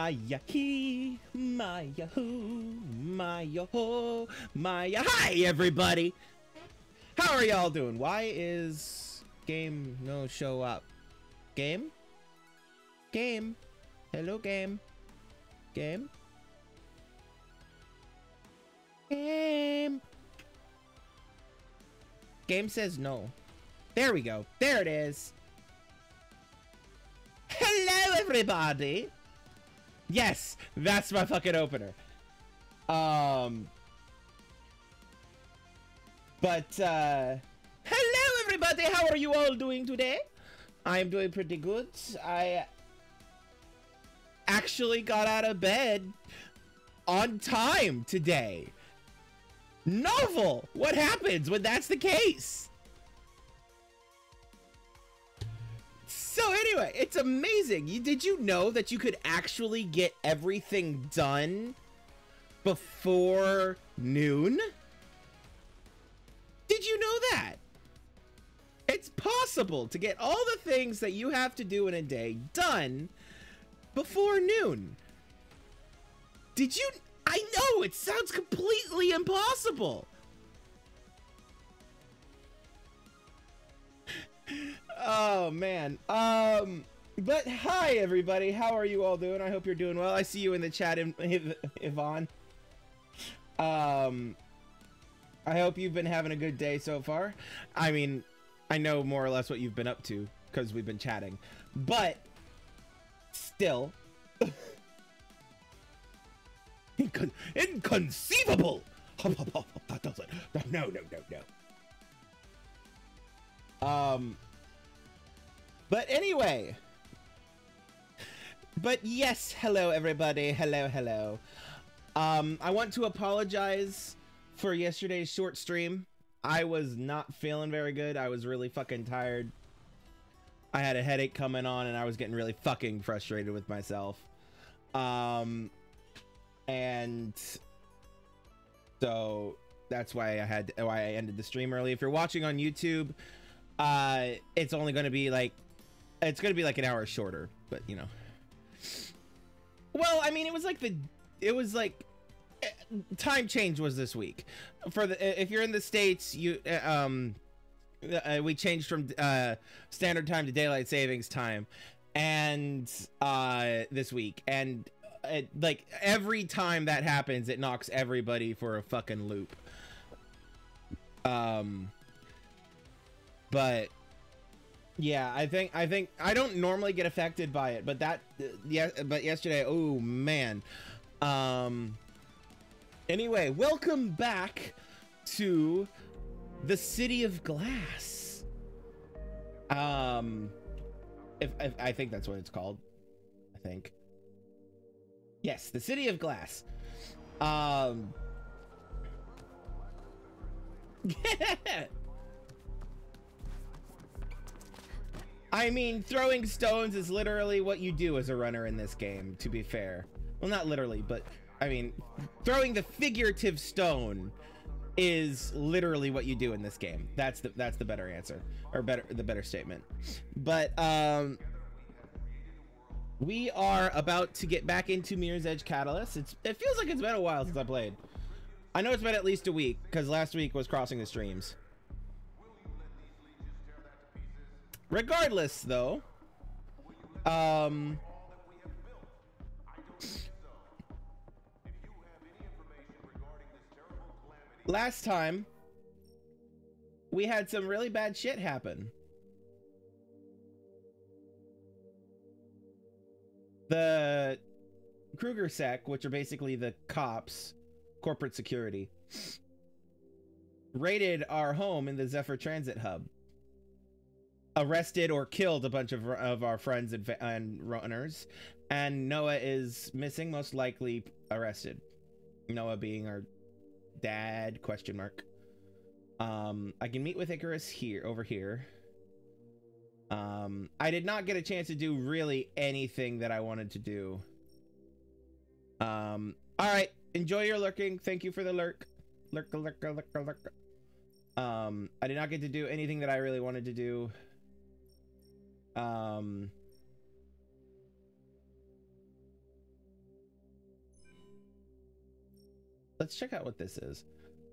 Maya he, Maya who, Maya ho, Maya hi everybody. How are y'all doing? Why is game no show up? Game? Game? Hello game? Game? Game? Game says no. There we go. There it is. Hello everybody. Yes, that's my fucking opener. Um, but uh, hello everybody. How are you all doing today? I'm doing pretty good. I actually got out of bed on time today. Novel. What happens when that's the case? So anyway, it's amazing. You, did you know that you could actually get everything done before noon? Did you know that? It's possible to get all the things that you have to do in a day done before noon. Did you? I know it sounds completely impossible. Oh man. Um but hi everybody. How are you all doing? I hope you're doing well. I see you in the chat Iv- Yvonne. Um I hope you've been having a good day so far. I mean, I know more or less what you've been up to because we've been chatting. But still Incon- inconceivable. No, no, no, no. Um but anyway. But yes, hello everybody. Hello, hello. Um, I want to apologize for yesterday's short stream. I was not feeling very good. I was really fucking tired. I had a headache coming on and I was getting really fucking frustrated with myself. Um, and so that's why I had why I ended the stream early. If you're watching on YouTube, uh, it's only going to be like it's gonna be like an hour shorter, but you know. Well, I mean, it was like the, it was like, eh, time change was this week. For the if you're in the states, you eh, um, uh, we changed from uh standard time to daylight savings time, and uh this week, and it, like every time that happens, it knocks everybody for a fucking loop. Um, but yeah, I think I think I don't normally get affected by it, but that yeah, but yesterday, oh man. Um anyway, welcome back to the City of Glass. Um if, if I think that's what it's called. I think. Yes, the City of Glass. Um I mean, throwing stones is literally what you do as a runner in this game, to be fair. Well, not literally, but I mean, throwing the figurative stone is literally what you do in this game. That's the that's the better answer or better the better statement. But um we are about to get back into Mirror's Edge Catalyst. It's it feels like it's been a while since I played. I know it's been at least a week because last week was crossing the streams. Regardless, though, um, last time we had some really bad shit happen. The KrugerSec, which are basically the cops, corporate security, raided our home in the Zephyr Transit Hub arrested or killed a bunch of, of our friends and, and runners. And noah is missing most likely arrested. Noah being our dad question mark. Um i can meet with icarus here over here. Um i did not get a chance to do really anything that i wanted to do. Um all right enjoy your lurking. Thank you for the lurk. Lurk lurk lurk lurk Um, I did not get to do anything that I really wanted to do. Um, let's check out what this is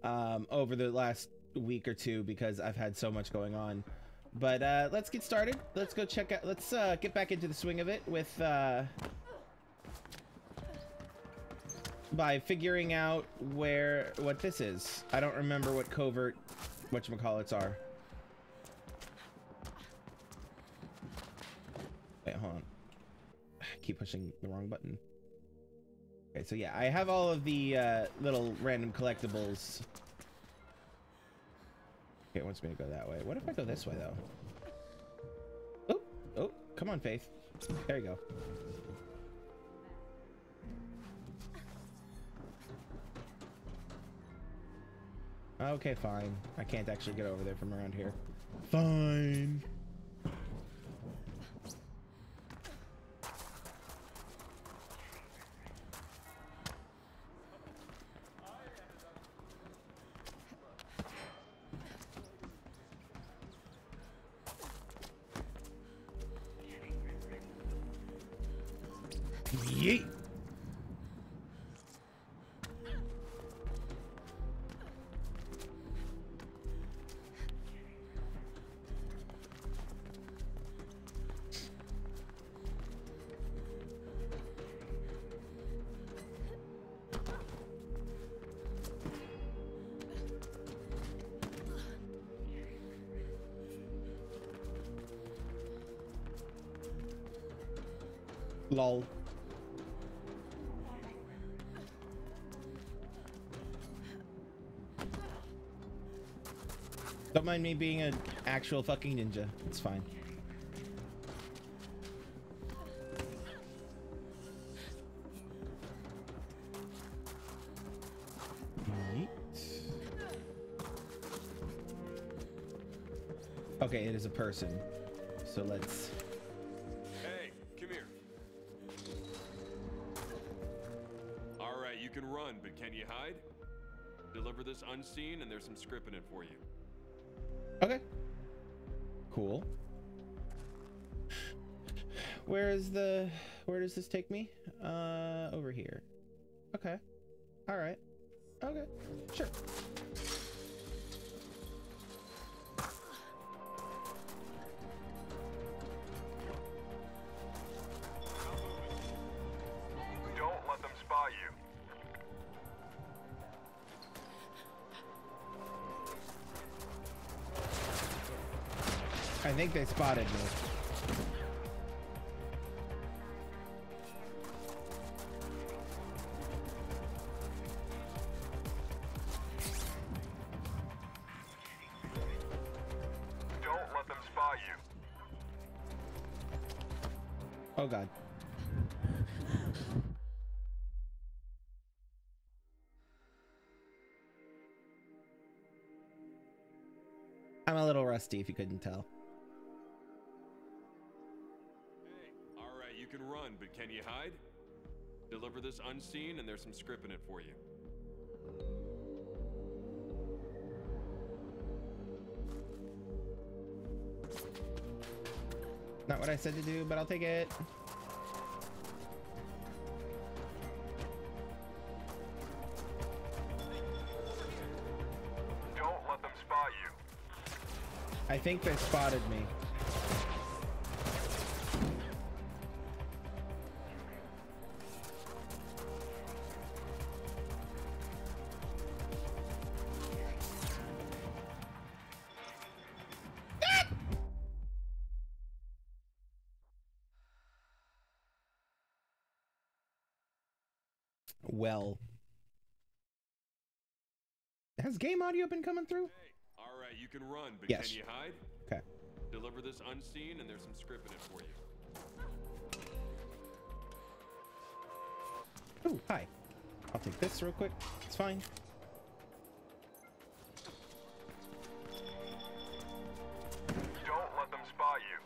um, over the last week or two because I've had so much going on. But uh, let's get started. Let's go check out. Let's uh, get back into the swing of it with uh, by figuring out where what this is. I don't remember what covert whatchamacallits are. Hold on. I keep pushing the wrong button. Okay, so yeah, I have all of the uh, little random collectibles. Okay, it wants me to go that way. What if I go this way, though? Oh, oh, come on, Faith. There you go. Okay, fine. I can't actually get over there from around here. Fine. Lol. Don't mind me being an actual fucking ninja. It's fine. Okay, it is a person. So let's unseen, and there's some script in it for you. Okay. Cool. Where is the where does this take me? Uh over here. Okay. All right. Okay. Sure. Spotted me. Don't let them spot you. Oh god. I'm a little rusty if you couldn't tell. Deliver this unseen, and there's some script in it for you. Not what I said to do, but I'll take it. Don't let them spot you. I think they spotted me. Game audio been coming through? Hey, all right, you can run, but Yes. can you hide? Okay. Deliver this unseen, and there's some script in it for you. Oh, hi. I'll take this real quick. It's fine. Don't let them spot you.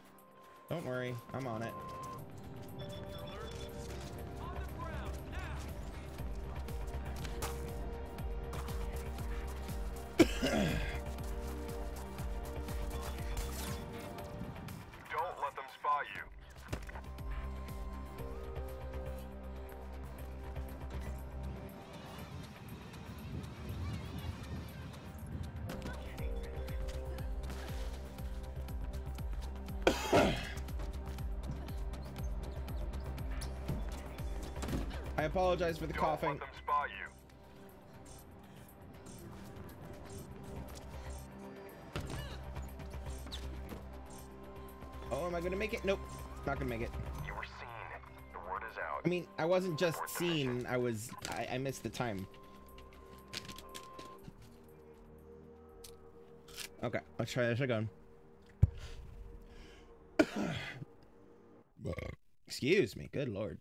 Don't worry. I'm on it. Apologize for the Don't coughing. let them spot you. Oh, am I gonna make it? Nope, not gonna make it. You were seen. The word is out. I mean, I wasn't just seen. I was. I, I missed the time. Okay, let's try this again. Excuse me. Good lord.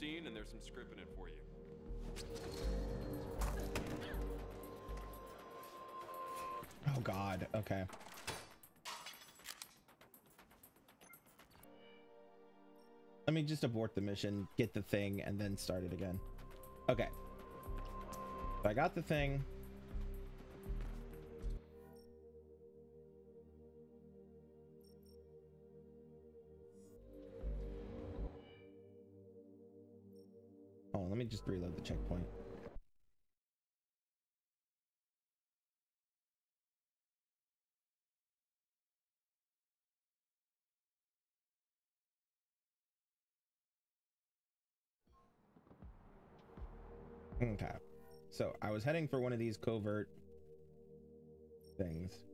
Unseen, and there's some script in it for you. Oh god. Okay. Let me just abort the mission, get the thing, and then start it again. Okay. I got the thing. Just reload the checkpoint. Okay. So I was heading for one of these covert things.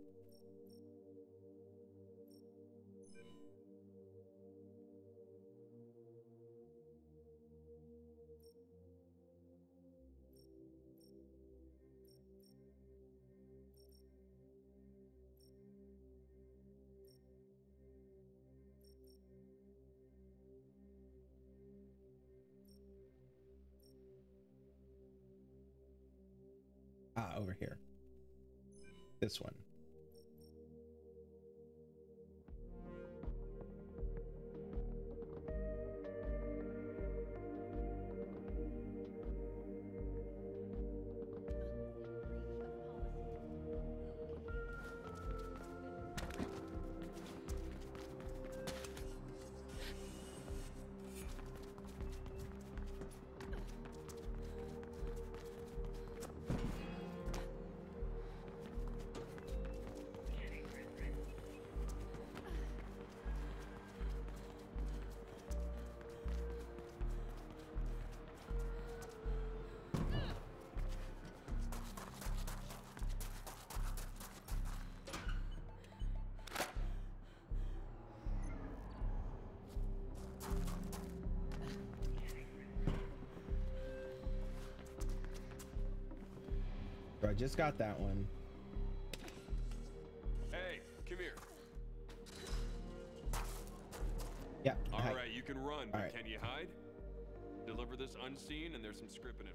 This one. I just got that one. Hey, come here. Yeah. All hi. right, you can run, but All right. can you hide? Deliver this unseen, and there's some script in it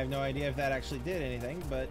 I have no idea if that actually did anything, but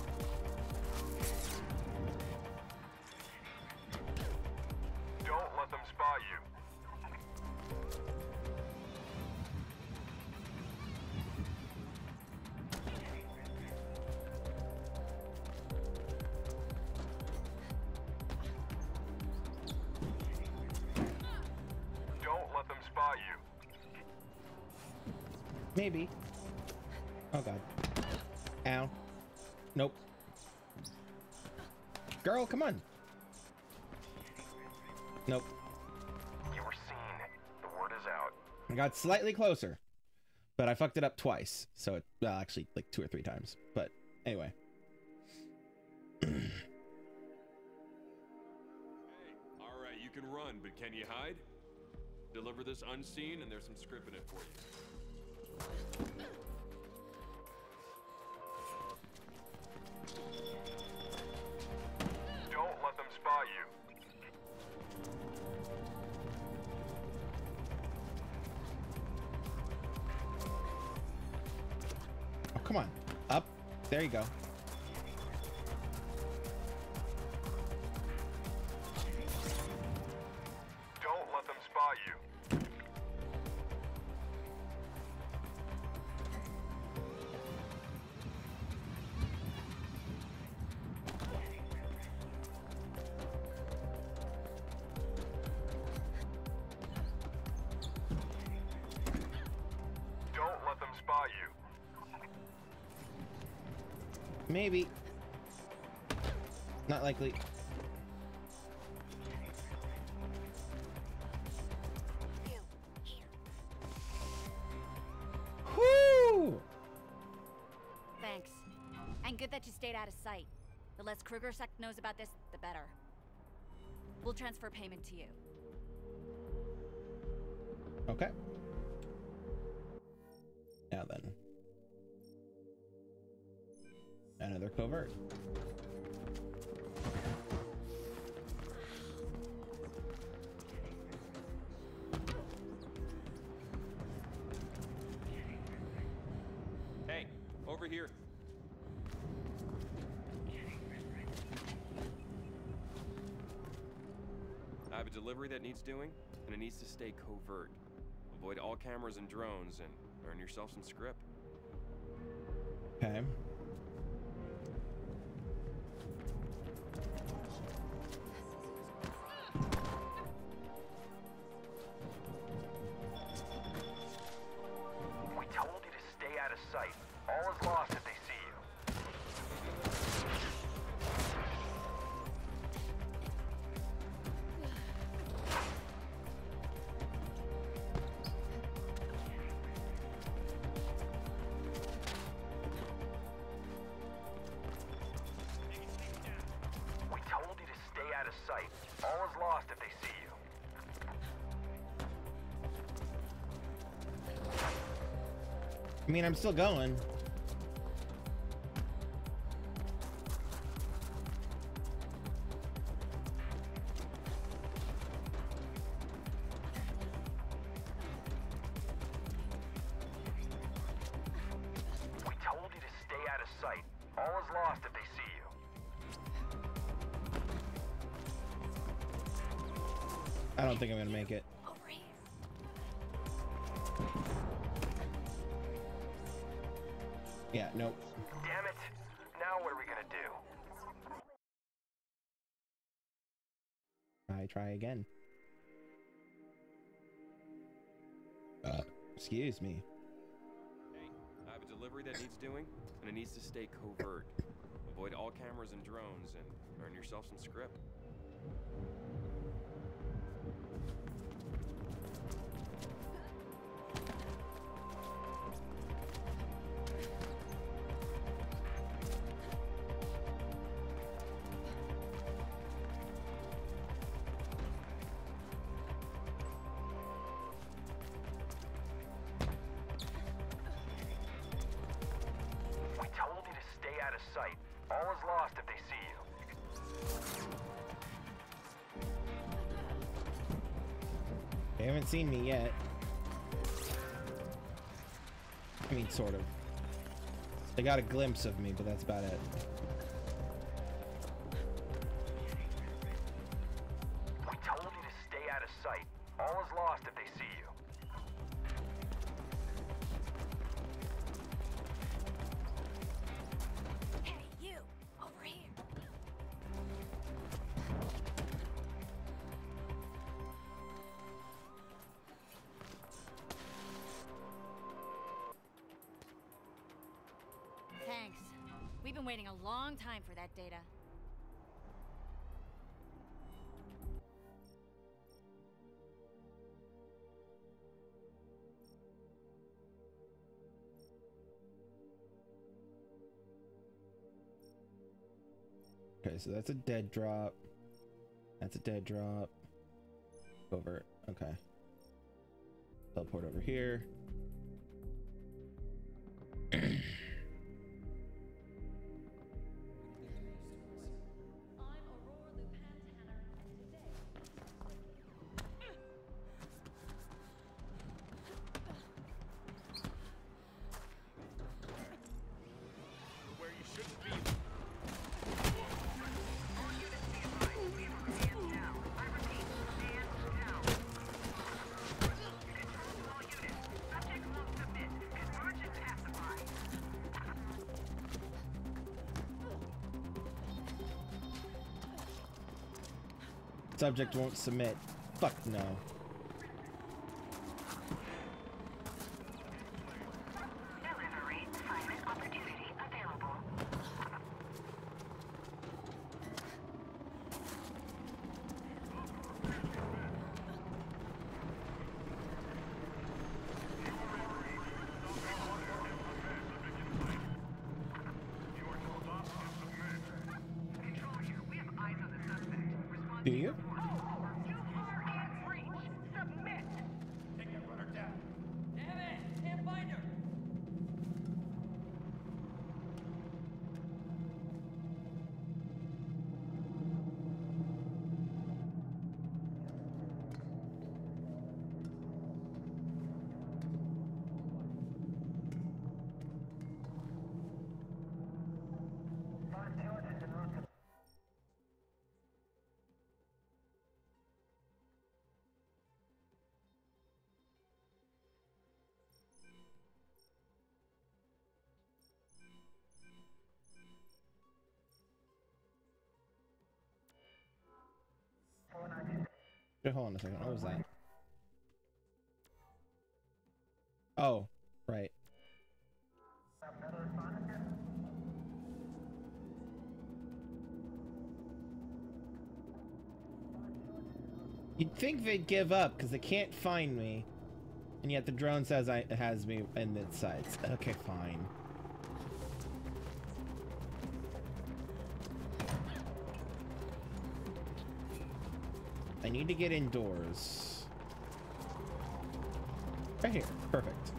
got slightly closer, but I fucked it up twice. So it, well, actually, like two or three times. But anyway. Hey, all right, you can run, but can you hide? Deliver this unseen, and there's some script in it for you. Maybe. Not likely. Whoo! Thanks. And good that you stayed out of sight. The less KrugerSec knows about this, the better. We'll transfer payment to you. Okay. Covert. Hey, over here. I have a delivery that needs doing, and it needs to stay covert. Avoid all cameras and drones, and earn yourself some script. I mean, I'm still going. Me. Hey, I have a delivery that needs doing, and it needs to stay covert. Avoid all cameras and drones, and earn yourself some script. Haven't seen me yet. I mean, sort of. They got a glimpse of me, but that's about it. Been waiting a long time for that data. Okay, so that's a dead drop. That's a dead drop. Over. Okay. Teleport over here. Subject won't submit. Fuck no. A second. What was that? Oh, right. You'd think they'd give up because they can't find me, and yet the drone says I has me in its sights. Okay, fine. I need to get indoors. Right here. Perfect.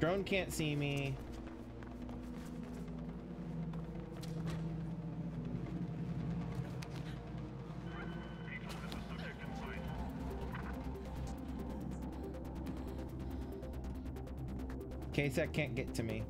Drone can't see me. K-Sec can't get to me.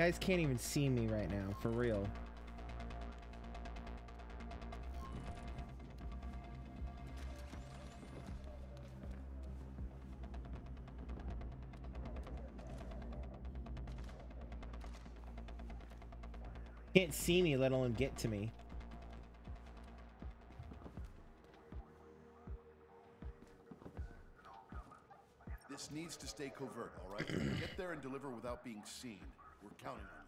Guys can't even see me right now, for real. Can't see me, let alone get to me. This needs to stay covert, all right? Get there and deliver without being seen. Counting on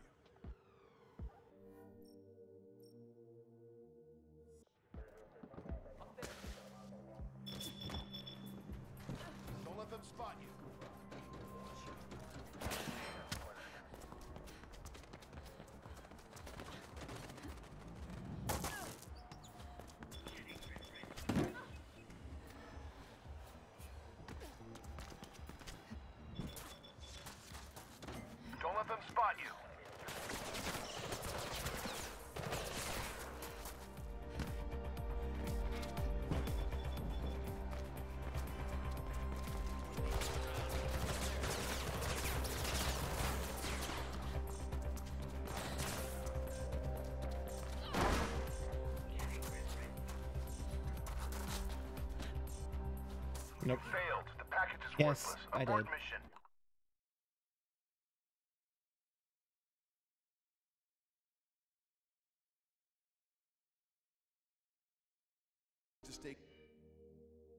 package Yes. I did. mission.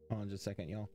Hold on just a second, y'all.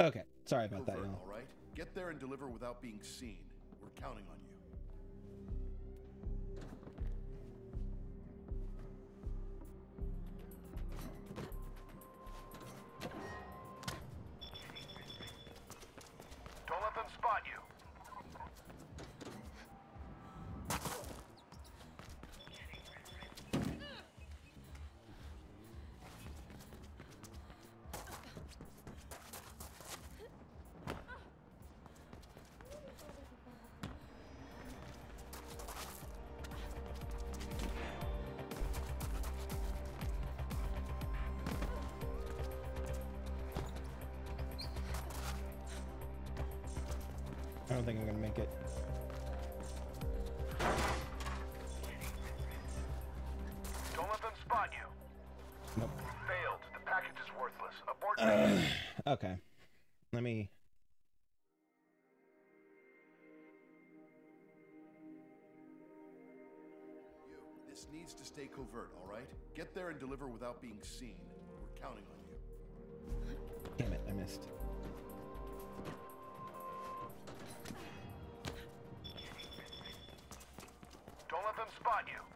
Okay, sorry about that, y'all. all right? Get there and deliver without being seen. We're counting on you. Don't let them spot you. It. Don't let them spot you. Nope. Failed. The package is worthless. Abort uh, mission. Okay. Let me. You. This needs to stay covert, all right? Get there and deliver without being seen. We're counting on you. Damn it, I missed. Them spot you.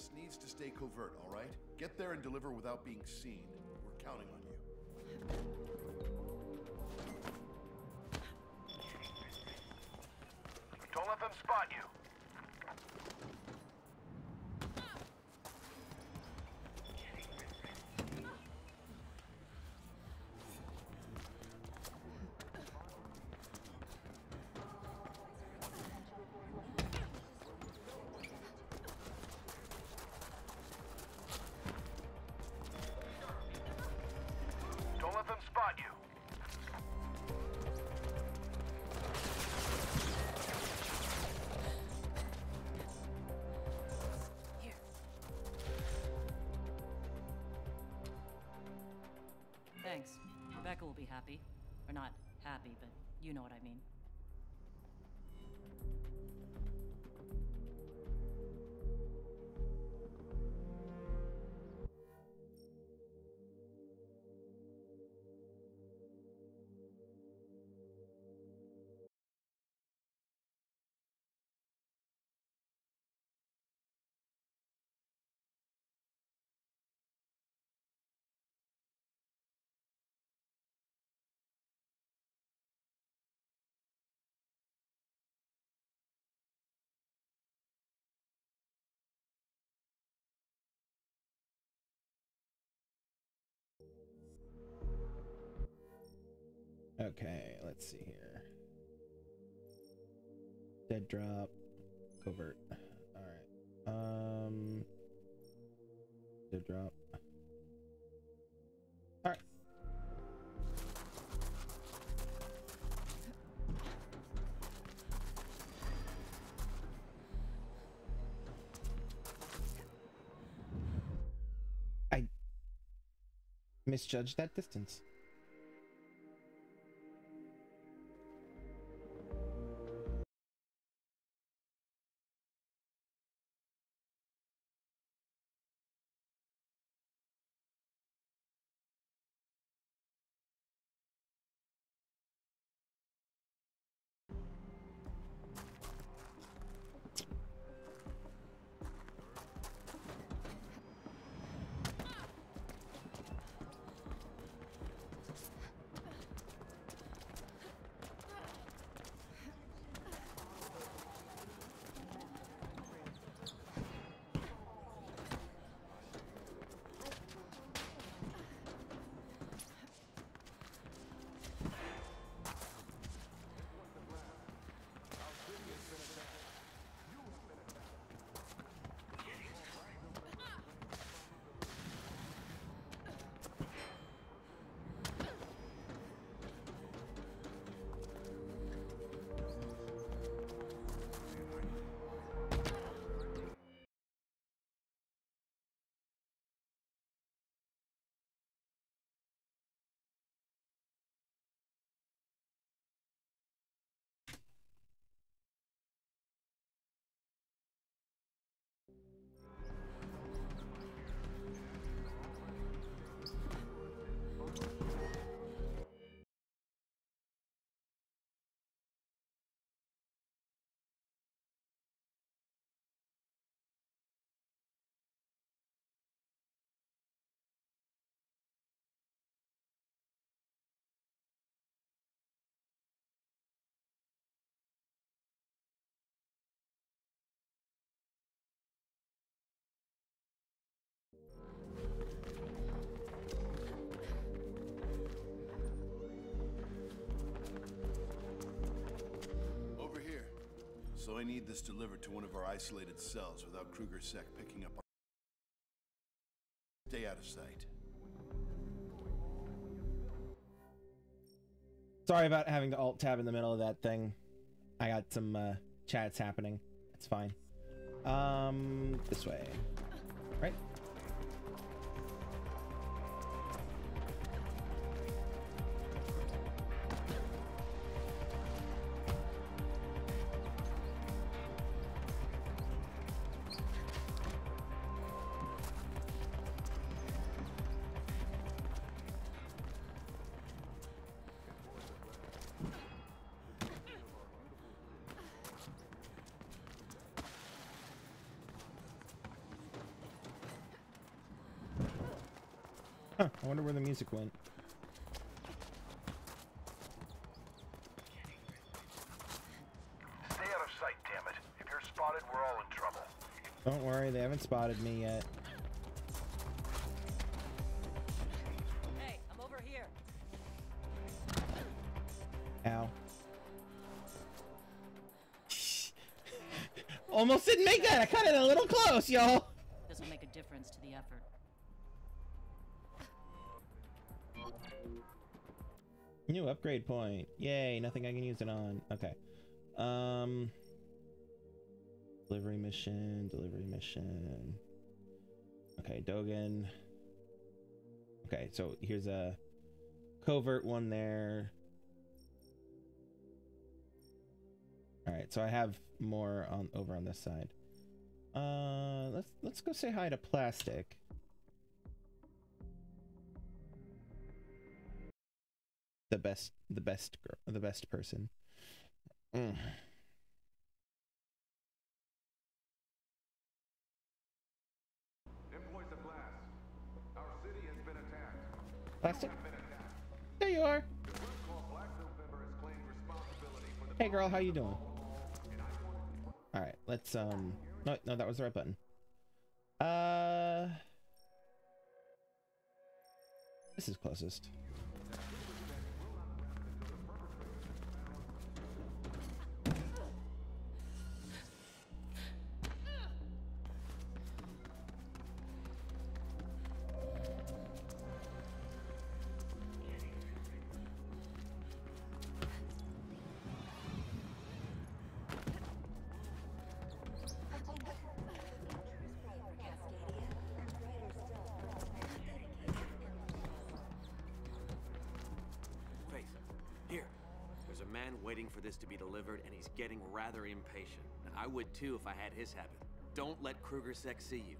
This needs to stay covert, all right? Get there and deliver without being seen. We're counting on you. spot you. Here. Thanks. Rebecca will be happy. Or not happy, but you know what I mean. Okay, let's see here. Dead drop, covert. All right. Um, dead drop. All right. I misjudged that distance. So I need this delivered to one of our isolated cells without KrugerSec picking up. Stay out of sight. Sorry about having to alt tab in the middle of that thing. I got some uh, chats happening. It's fine. Um, this way. Right? Huh, I wonder where the music went. Stay out of sight, damn it. If you're spotted, we're all in trouble. Don't worry, they haven't spotted me yet. Hey, I'm over here. Ow. Almost didn't make that. I cut it a little close, y'all. This will make a difference to the effort. New upgrade point. Yay, nothing I can use it on. Okay. Um delivery mission, delivery mission. Okay, Dogen. Okay, so here's a covert one there. All right, so I have more on over on this side. Uh, let's let's go say hi to plastic. The best, the best girl, the best person. Mm. Employees of Glass, our city has been attacked. Plastic. There you are. The Red Claw Black November has claimed responsibility for the Hey, girl, how you doing? All right, let's um. No, no, that was the right button. Uh, this is closest. Rather impatient. I would too if I had his habit. Don't let KrugerSec see you.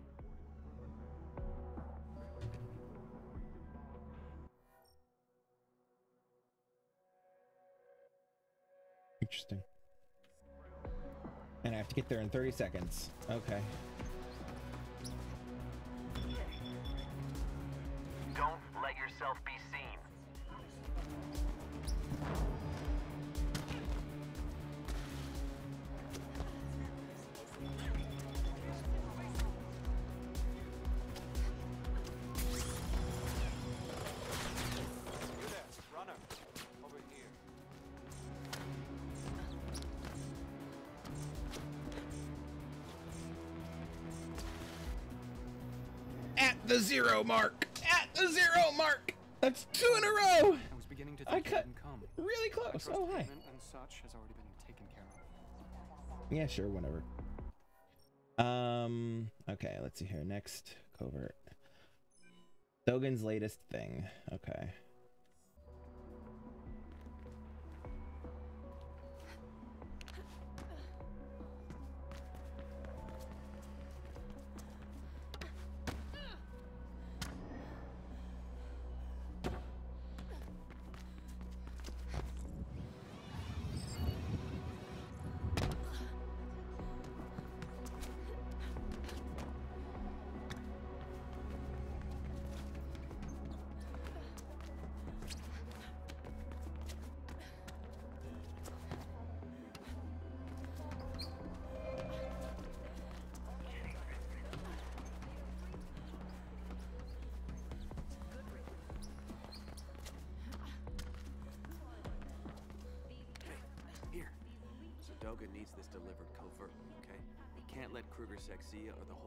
Interesting. And I have to get there in 30 seconds. Okay. Zero mark. At the zero mark. That's two in a row. I was beginning to I think you cut didn't come. really close. Oh hi. and such has already been taken care of. Yeah, sure, whatever. Um. Okay, let's see here. Next covert. Dogen's latest thing. Okay.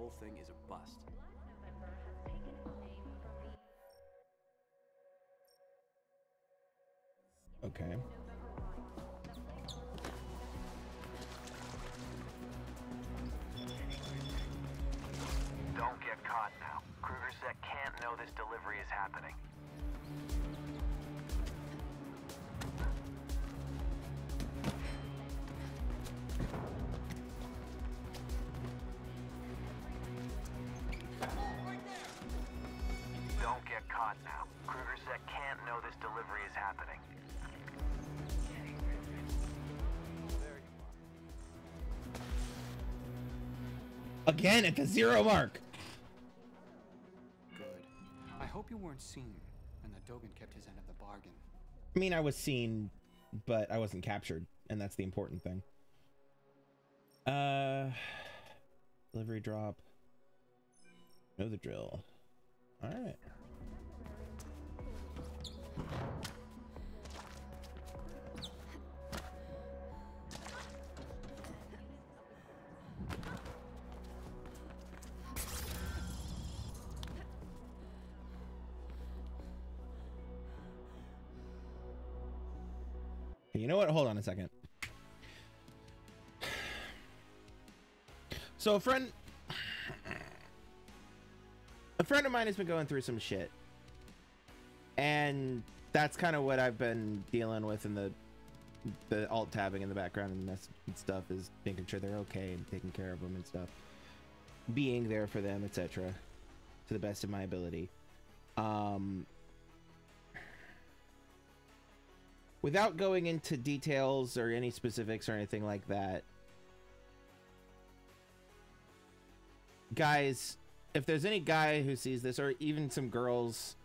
Whole thing is a bust. Again at the zero mark. Good. I hope you weren't seen, and that Dogen kept his end of the bargain. I mean, I was seen, but I wasn't captured, and that's the important thing. Uh, delivery drop. Know the drill. So a friend a friend of mine has been going through some shit. And that's kind of what I've been dealing with in the the alt tabbing in the background and that's and stuff is making sure they're okay and taking care of them and stuff, being there for them, etc. To the best of my ability. Um, without going into details or any specifics or anything like that, guys, if there's any guy who sees this, or even some girls,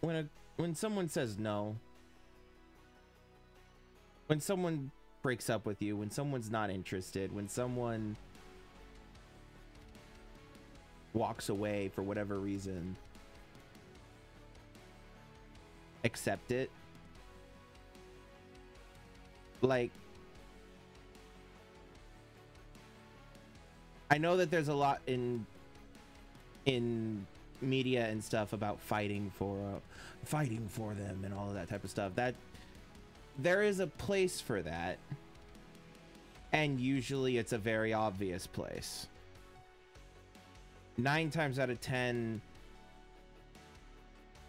when a when someone says no, when someone breaks up with you, when someone's not interested, when someone walks away for whatever reason, accept it. Like, I know that there's a lot in in media and stuff about fighting for uh, fighting for them and all of that type of stuff. That there is a place for that, and usually it's a very obvious place. Nine times out of ten,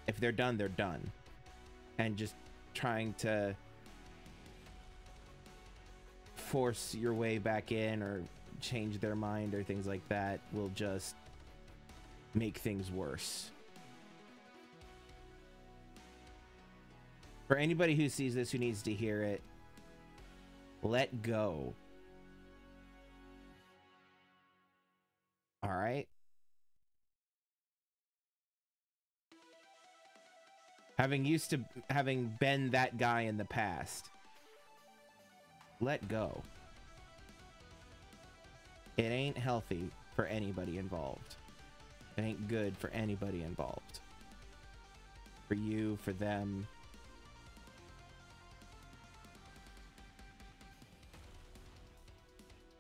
if they're done, they're done, and just trying to force your way back in or change their mind or things like that will just make things worse. For anybody who sees this who needs to hear it, let go. All right? Having used to having been that guy in the past, let go. It ain't healthy for anybody involved. It ain't good for anybody involved. For you, for them.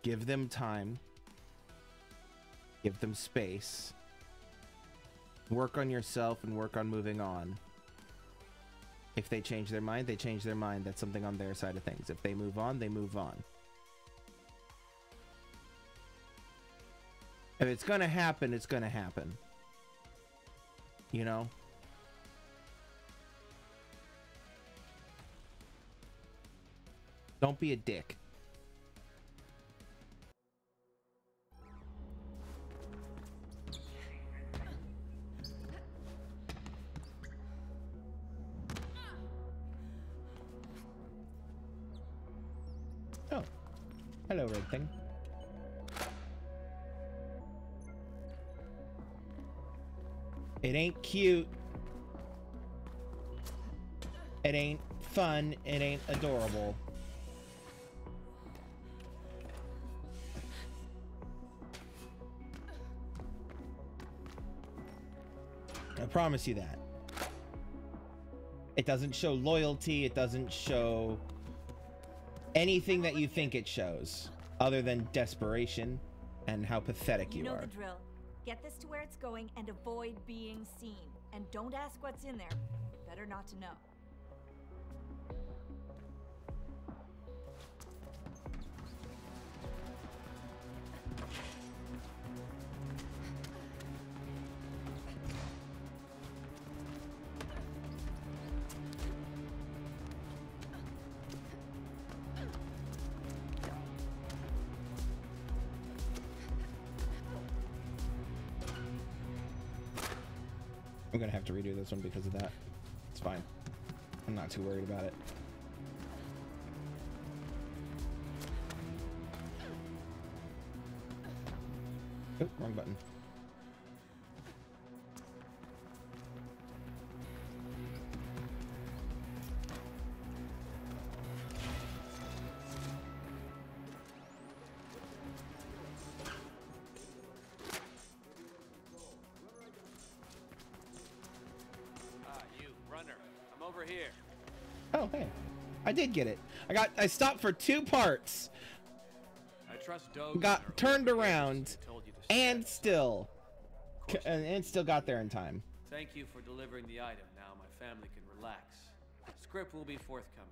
Give them time. Give them space. Work on yourself and work on moving on. If they change their mind, they change their mind. That's something on their side of things. If they move on, they move on. If it's gonna happen, it's gonna happen. You know? Don't be a dick. Oh. Hello, red thing. It ain't cute. It ain't fun. It ain't adorable. I promise you that. It doesn't show loyalty. It doesn't show anything that you think it shows other than desperation and how pathetic you, You know are. Get this to where it's going and avoid being seen. And don't ask what's in there. Better not to know. Gonna have to redo this one because of that. It's fine. I'm not too worried about it. Oh, wrong button. I did get it. I got I stopped for two parts. I trust Doge. Got turned around and still and, and still got there in time. Thank you for delivering the item. Now my family can relax. Script will be forthcoming.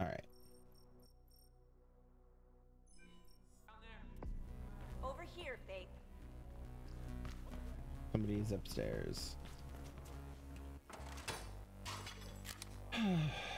All right. Over here, Faith. is upstairs. Ouch.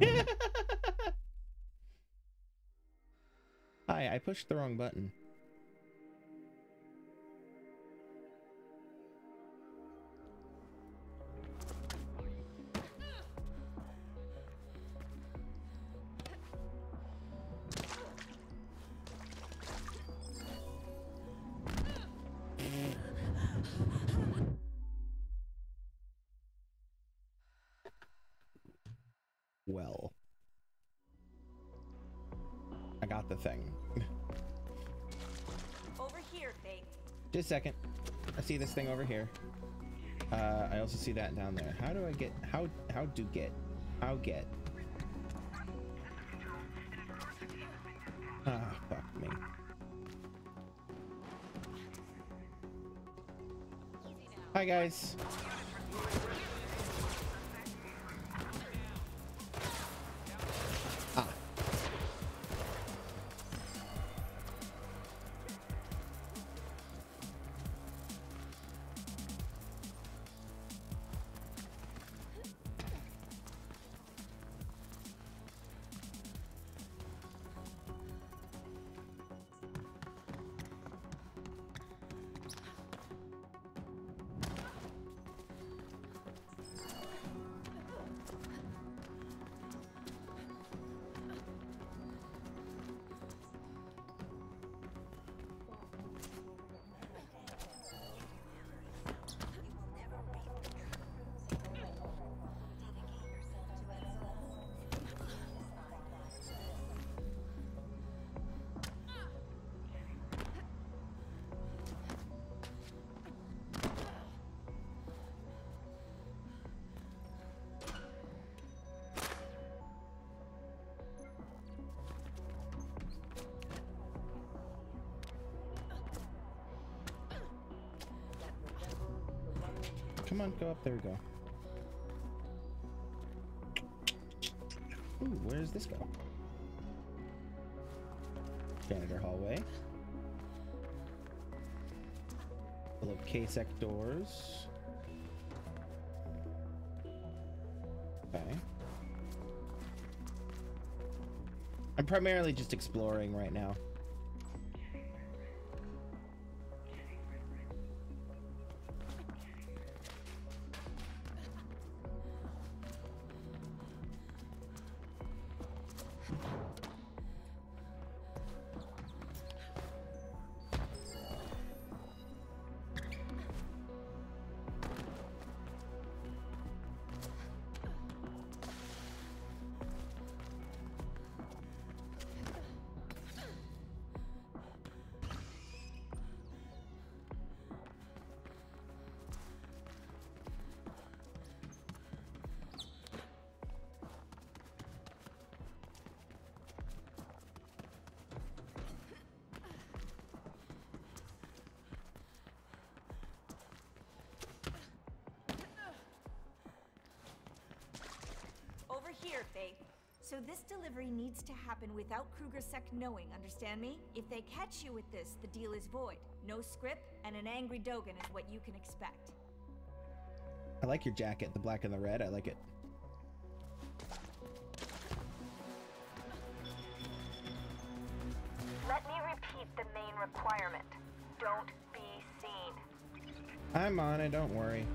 Hi, I pushed the wrong button. A second. I see this thing over here. Uh, I also see that down there. How do I get? How how do get? How get? Ah, fuck me. Hi guys. On, go up. There we go. Ooh, where does this go? Janitor hallway. Full of K-sec doors. Okay. I'm primarily just exploring right now. This delivery needs to happen without KrugerSec knowing, understand me? If they catch you with this, the deal is void. No script, and an angry Dogen is what you can expect. I like your jacket, the black and the red. I like it. Let me repeat the main requirement. Don't be seen. I'm on it, don't worry.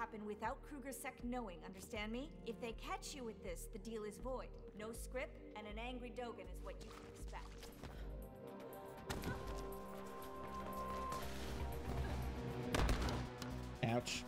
Happen without KrugerSec knowing, understand me? If they catch you with this, the deal is void. No script, and an angry Dogen is what you can expect. Ouch.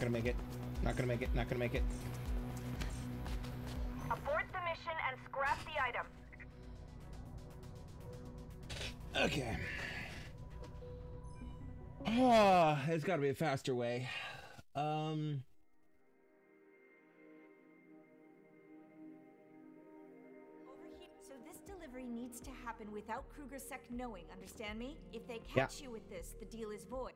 Gonna make it. Not gonna make it. Not gonna make it. Abort the mission and scrap the item. Okay. Oh, there's got to be a faster way. Um. So this delivery needs to happen without KrugerSec knowing, understand me? If they Yeah. catch you with this, the deal is void.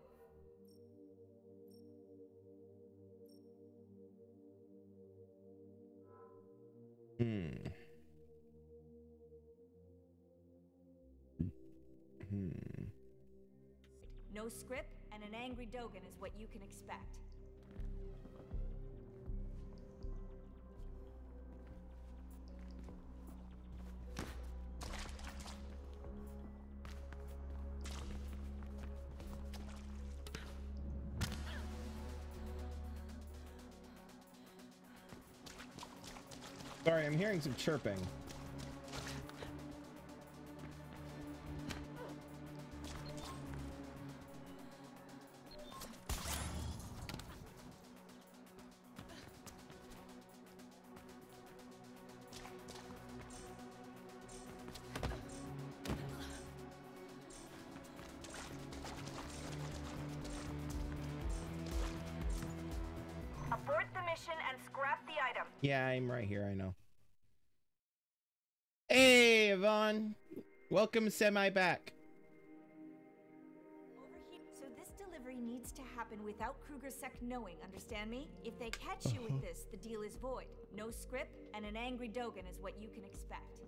No script, and an angry Dogen is what you can expect. Sorry, I'm hearing some chirping. Right here. I know. Hey, Yvonne. Welcome semi back. So this delivery needs to happen without KrugerSec knowing, understand me? If they catch you with uh-huh. this, the deal is void. No script, and an angry Dogen is what you can expect.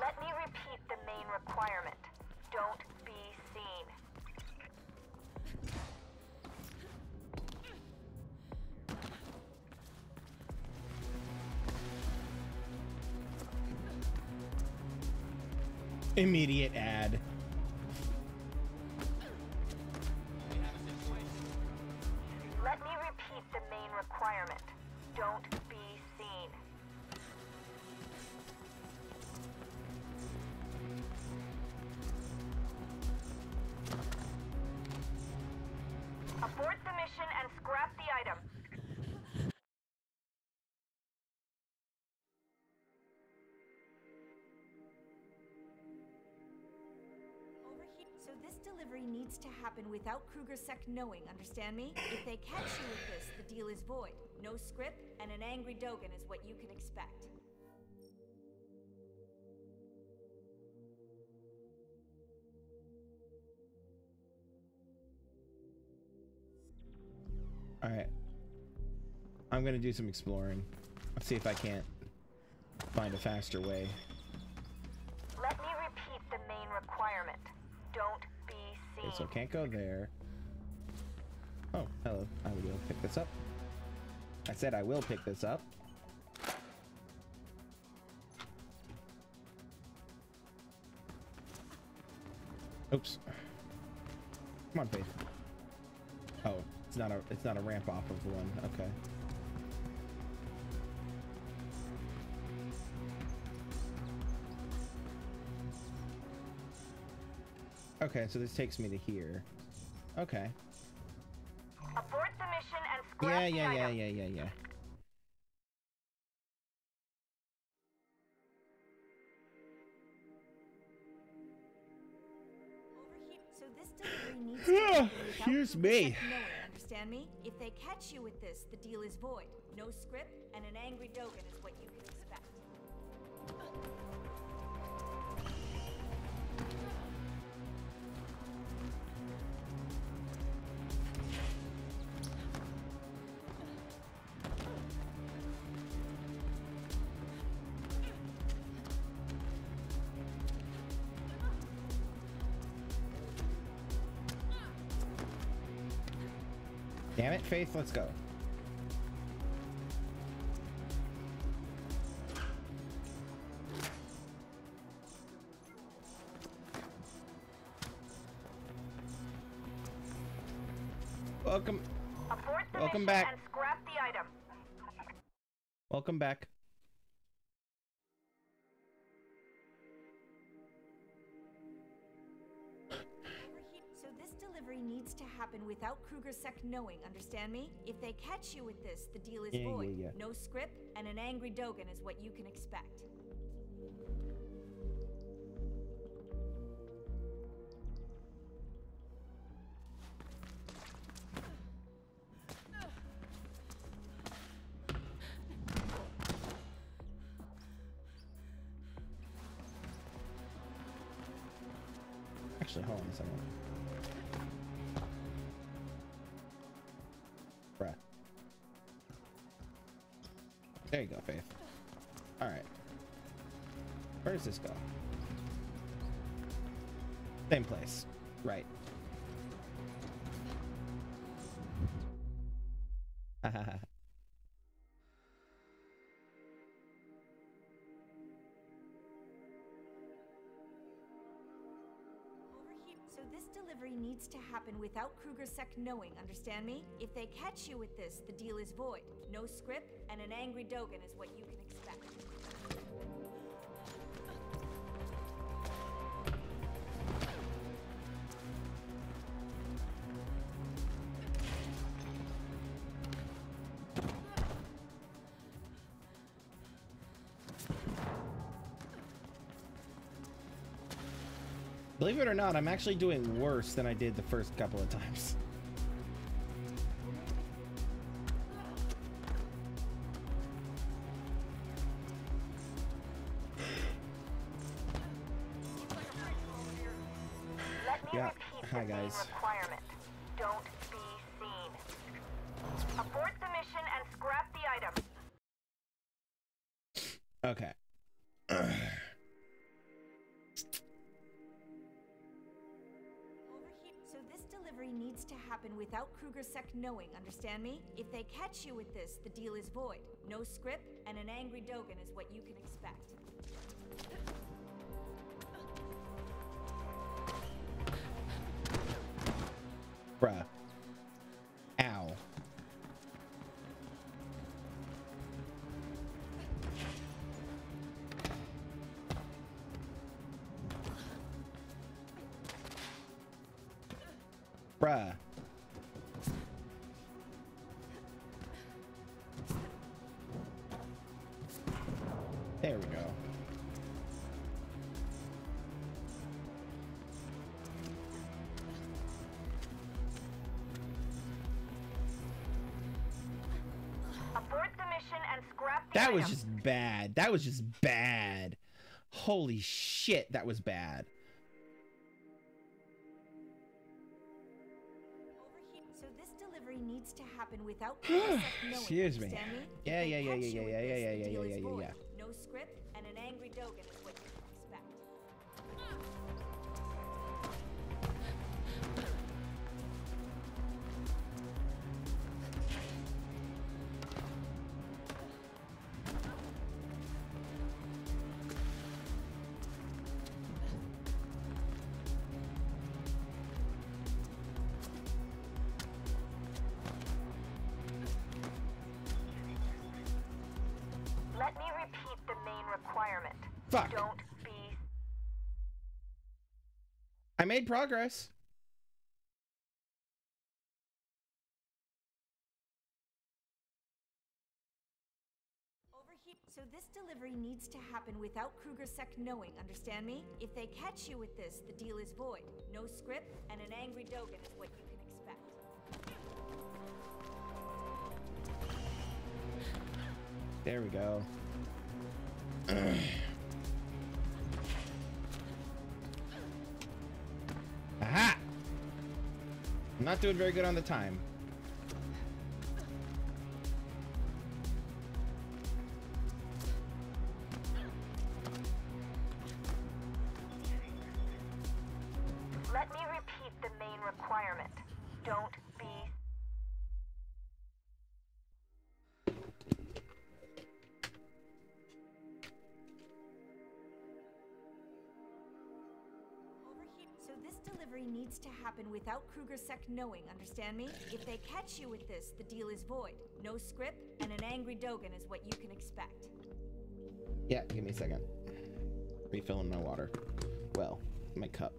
Let me repeat the main requirement. Don't Immediate ad. Delivery needs to happen without KrugerSec knowing, understand me? If they catch you with this, the deal is void. No script, and an angry Dogen is what you can expect. All right. I'm gonna do some exploring. Let's see if I can't find a faster way. Okay, so can't go there. Oh, hello. I will pick this up. I said I will pick this up. Oops. Come on, Faith. Oh, it's not a it's not a ramp off of the one. Okay. Okay, so this takes me to here. Okay. Abort the mission and scrap Yeah, the yeah, yeah, item. yeah, yeah, yeah. So this delivery needs to happen Excuse me. Understand me? If they catch you with this, the deal is void. No script, and an angry Dogen is what you can expect. Damn it, Faith, let's go. Welcome. Welcome back. and scrap the item. Welcome back. Needs to happen without Kruger Sec knowing, understand me? If they catch you with this, the deal is Yeah, yeah, void. yeah. No script, and an angry Dogen is what you can expect. Actually, hold on a second. There you go, Faith. Alright. Where does this go? Same place. Right. So to happen without Kruger Sec knowing, understand me? If they catch you with this, the deal is void. No script, and an angry Dogen is what you can Believe it or not, I'm actually doing worse than I did the first couple of times. Sec knowing, understand me? If they catch you with this, the deal is void. No script, and an angry Dogen is what you can expect. Bruh. Ow. Bruh. That was just bad. That was just bad. Holy shit, that was bad. So this delivery needs to happen without Kruger Sec knowing, Excuse me. Yeah, yeah, yeah, yeah, yeah, yeah, yeah, yeah, yeah, yeah, yeah. No script, and an angry Dogen is I made progress. So this delivery needs to happen without KrugerSec knowing, understand me? If they catch you with this, the deal is void. No script and an angry Dogen is what you can expect. There we go. I'm not doing very good on the time. Happen without KrugerSec knowing, understand me? If they catch you with this, the deal is void. No script, and an angry Dogen is what you can expect. Yeah, give me a second. Refilling my water. Well, my cup.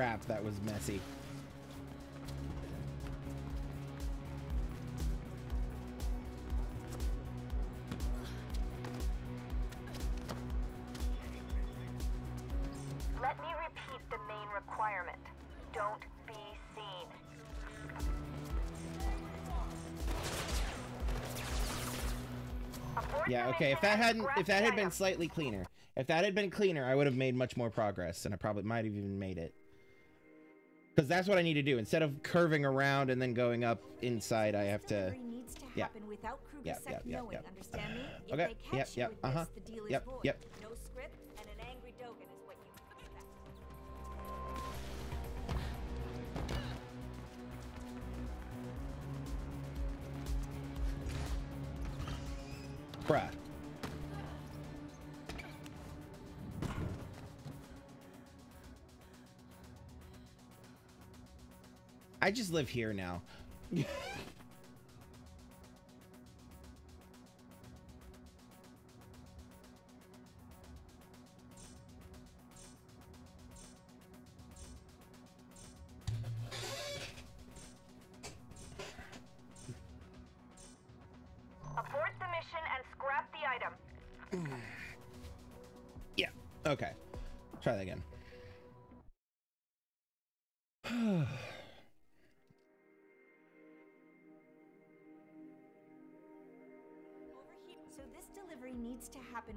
Crap, that was messy. Let me repeat the main requirement. Don't be seen. Yeah, okay. If that hadn't if that had been slightly cleaner. If that had been cleaner, I would have made much more progress and I probably might have even made it. Cuz that's what I need to do. Instead of curving around and then going up inside, I have to Delivery needs to yeah. Yep, yep, yep, knowing, yep. understand me? If Okay, catch yep, yep, uh-huh. Yep, void. yep. No script, and an angry Dogen is what you bruh. I just live here now.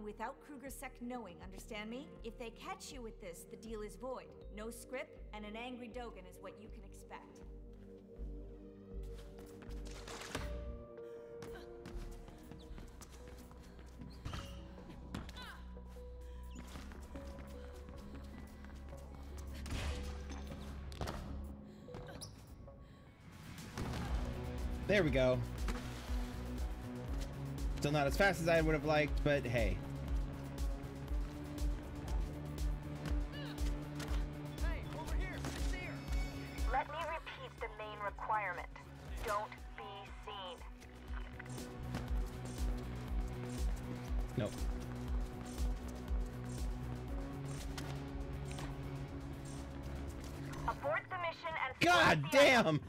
without KrugerSec knowing, understand me? If they catch you with this, the deal is void. No script, and an angry Dogen is what you can expect. There we go. Still not as fast as I would have liked, but hey. Nope. Abort the mission and God damn!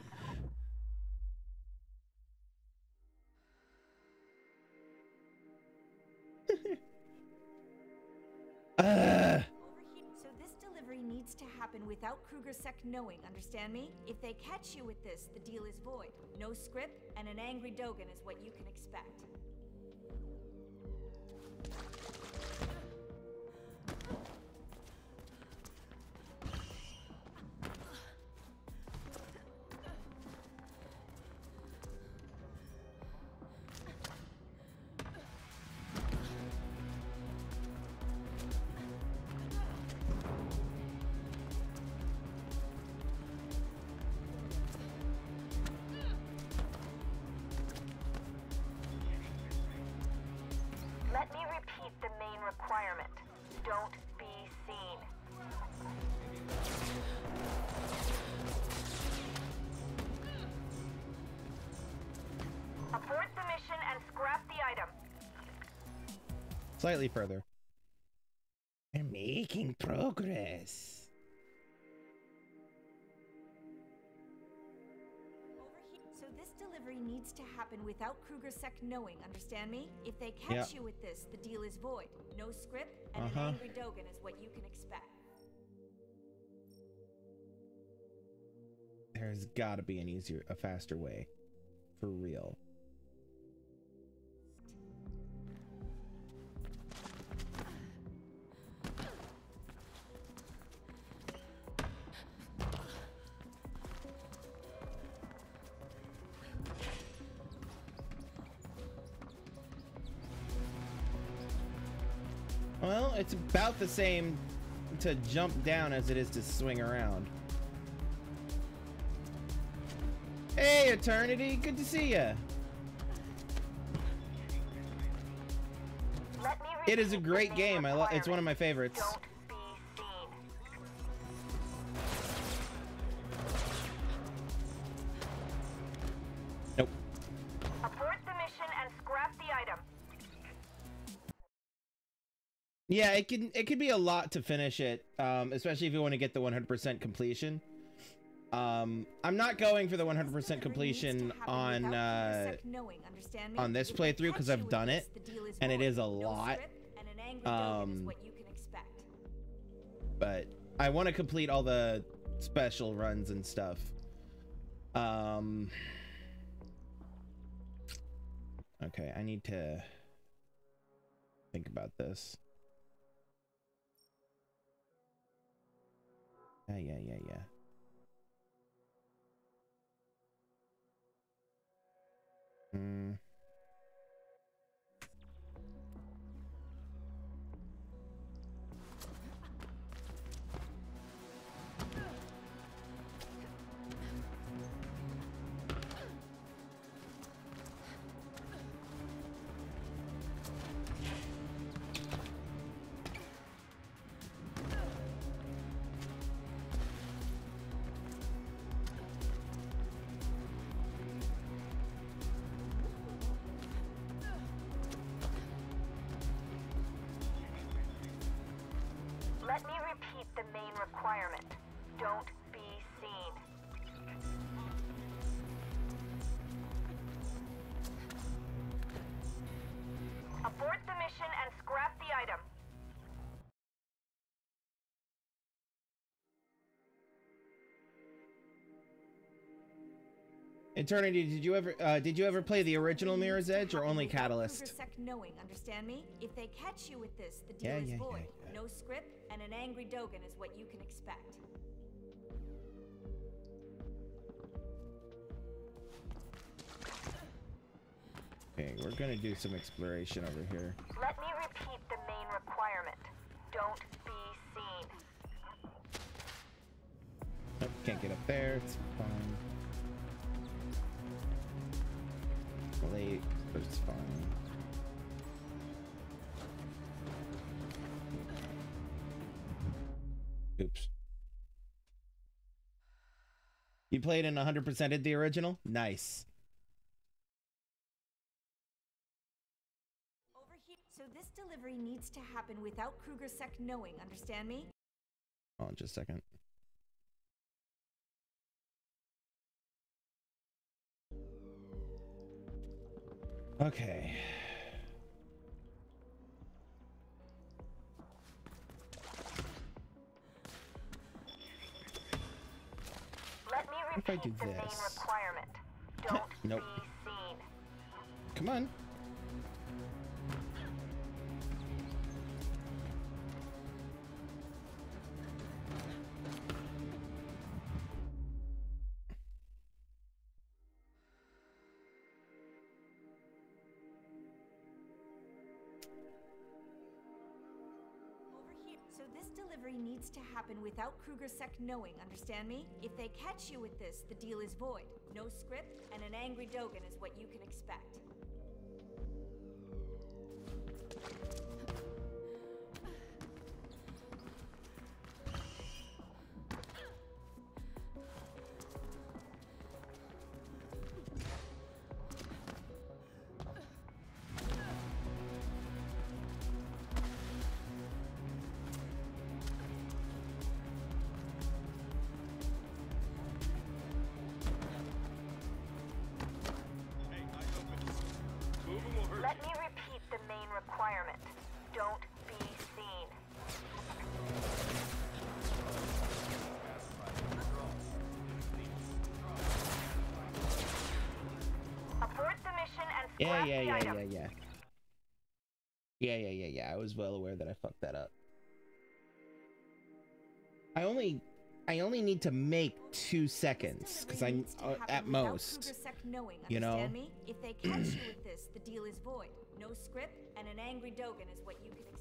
Uh. Here. So this delivery needs to happen without KrugerSec knowing, understand me? If they catch you with this, the deal is void. No script, and an angry Dogen is what you can expect. Slightly further. We're making progress. So this delivery needs to happen without KrugerSec knowing, understand me? If they catch Yeah. you with this, the deal is void. No script, and Uh-huh. an angry Dogen is what you can expect. There's got to be an easier, a faster way. For real. It's about the same to jump down as it is to swing around. Hey, Eternity, good to see ya. Let me It is a great game. I love. It's one of my favorites. Yeah, it can it could be a lot to finish it, um, especially if you want to get the 100% completion. Um, I'm not going for the 100% completion on uh, knowing, understand me? on this playthrough because I've done it, the deal is and it is a lot. script, and an angry Dogen is Um, what you can expect. but I want to complete all the special runs and stuff. Um. Okay, I need to think about this. Yeah, yeah, yeah, yeah. Hmm. Eternity, did you ever uh, did you ever play the original Mirror's Edge or only Catalyst? Knowing, understand me? If they catch you with this, the deal Yeah, is yeah, yeah, void. yeah. No script, and an angry Dogen is what you can expect. Okay, we're gonna do some exploration over here. Let me repeat the main requirement. Don't be seen. Nope, can't get up there. It's fine. Late, but it's fine. Oops. You played in 100%ed the original? Nice. Over here. So this delivery needs to happen without KrugerSec knowing, understand me? Hold on just a second. Okay. Let me What if I do the main this? requirement. Don't Nope. be seen. Come on. Needs to happen without KrugerSec knowing, understand me? If they catch you with this, the deal is void. No script, and an angry Dogen is what you can expect. Yeah, yeah, yeah, yeah, yeah. Yeah, yeah, yeah, yeah. I was well aware that I fucked that up. I only I only need to make two seconds because I'm uh, at most. Knowing, you know? me? If they catch you with this, the deal is void. No script, and an angry Dogen is what you can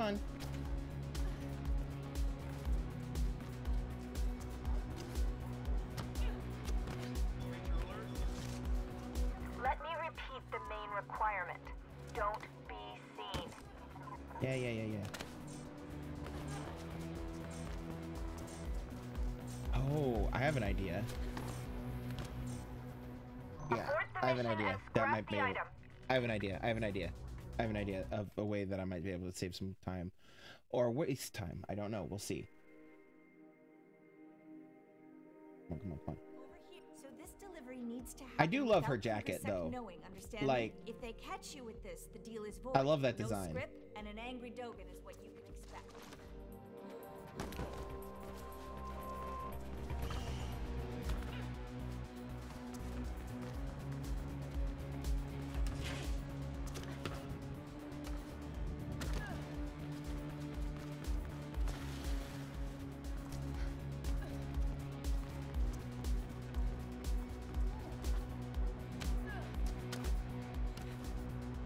Come on. Let me repeat the main requirement. Don't be seen. Yeah, yeah, yeah, yeah. Oh, I have an idea. Yeah, I have an idea. That might be. I have an idea. I have an idea. I have an idea of a way that I might be able to save some time, or waste time. I don't know. We'll see. Come on, come on, come on. So this delivery needs to I do love her jacket, though. Knowing, Like- If they catch you with this, the deal is void. I love that no design. script, and an angry Dogen is what you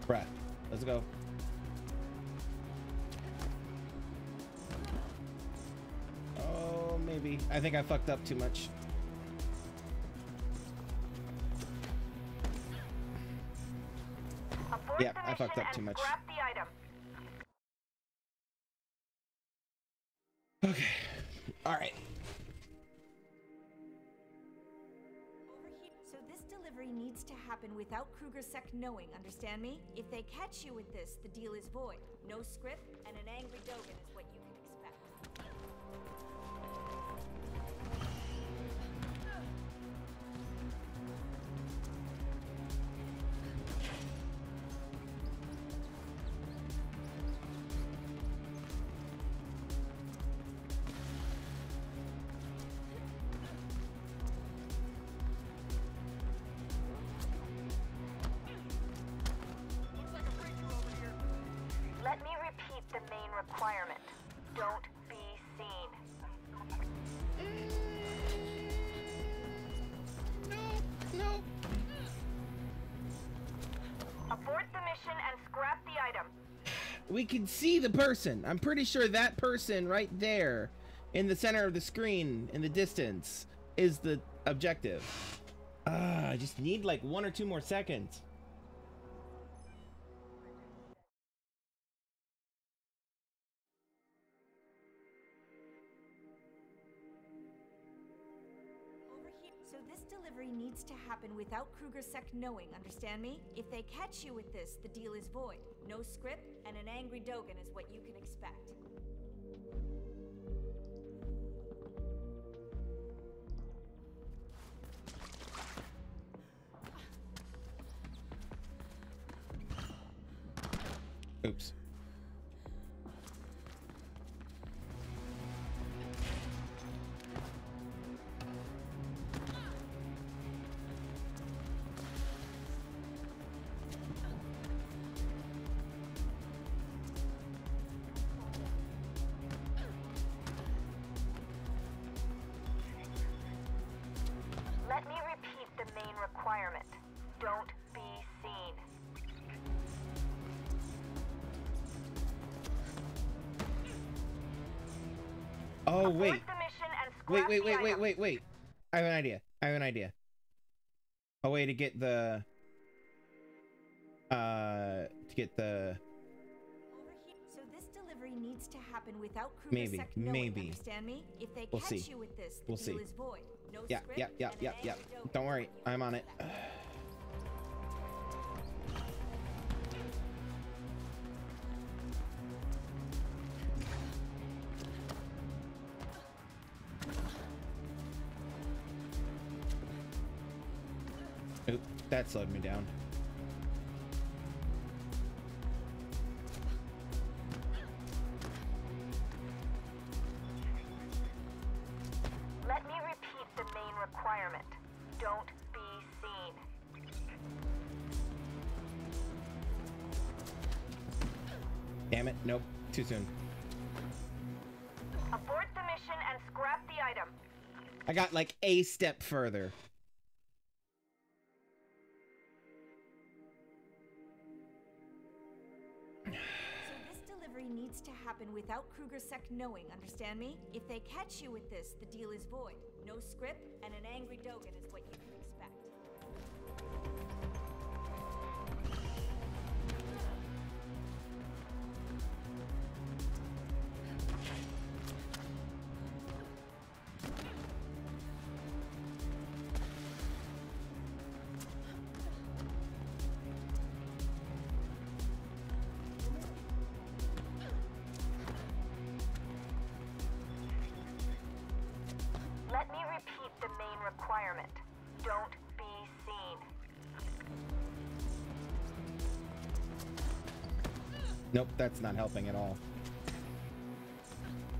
Bruh, let's go. Oh, maybe. I think I fucked up too much. Abort Yeah, I fucked up too much. Happen without Kruger-Sec knowing, understand me? If they catch you with this, the deal is void. No script, and an angry Dogen We can see the person. I'm pretty sure that person right there in the center of the screen in the distance is the objective. Ah, I just need like one or two more seconds. Happen without Kruger-Sec knowing, understand me? If they catch you with this, the deal is void. No script, and an angry Dogen is what you can expect. Oops. Oh wait. The mission and Wait, wait, wait, wait, wait, wait. I have an idea. I have an idea. A way to get the uh to get the So this delivery needs to happen without Maybe, knowing, maybe. understand me? If they We'll catch see. you with this, the We'll deal see. is void. No Yeah, script, yeah, yeah, yeah, yeah. Don't worry. I'm on it. That slowed me down. Let me repeat the main requirement. Don't be seen. Damn it. Nope. Too soon. Abort the mission and scrap the item. I got like a step further. Sec knowing, understand me? If they catch you with this, the deal is void. No script, and an angry Dogen is what you can expect. Nope, that's not helping at all.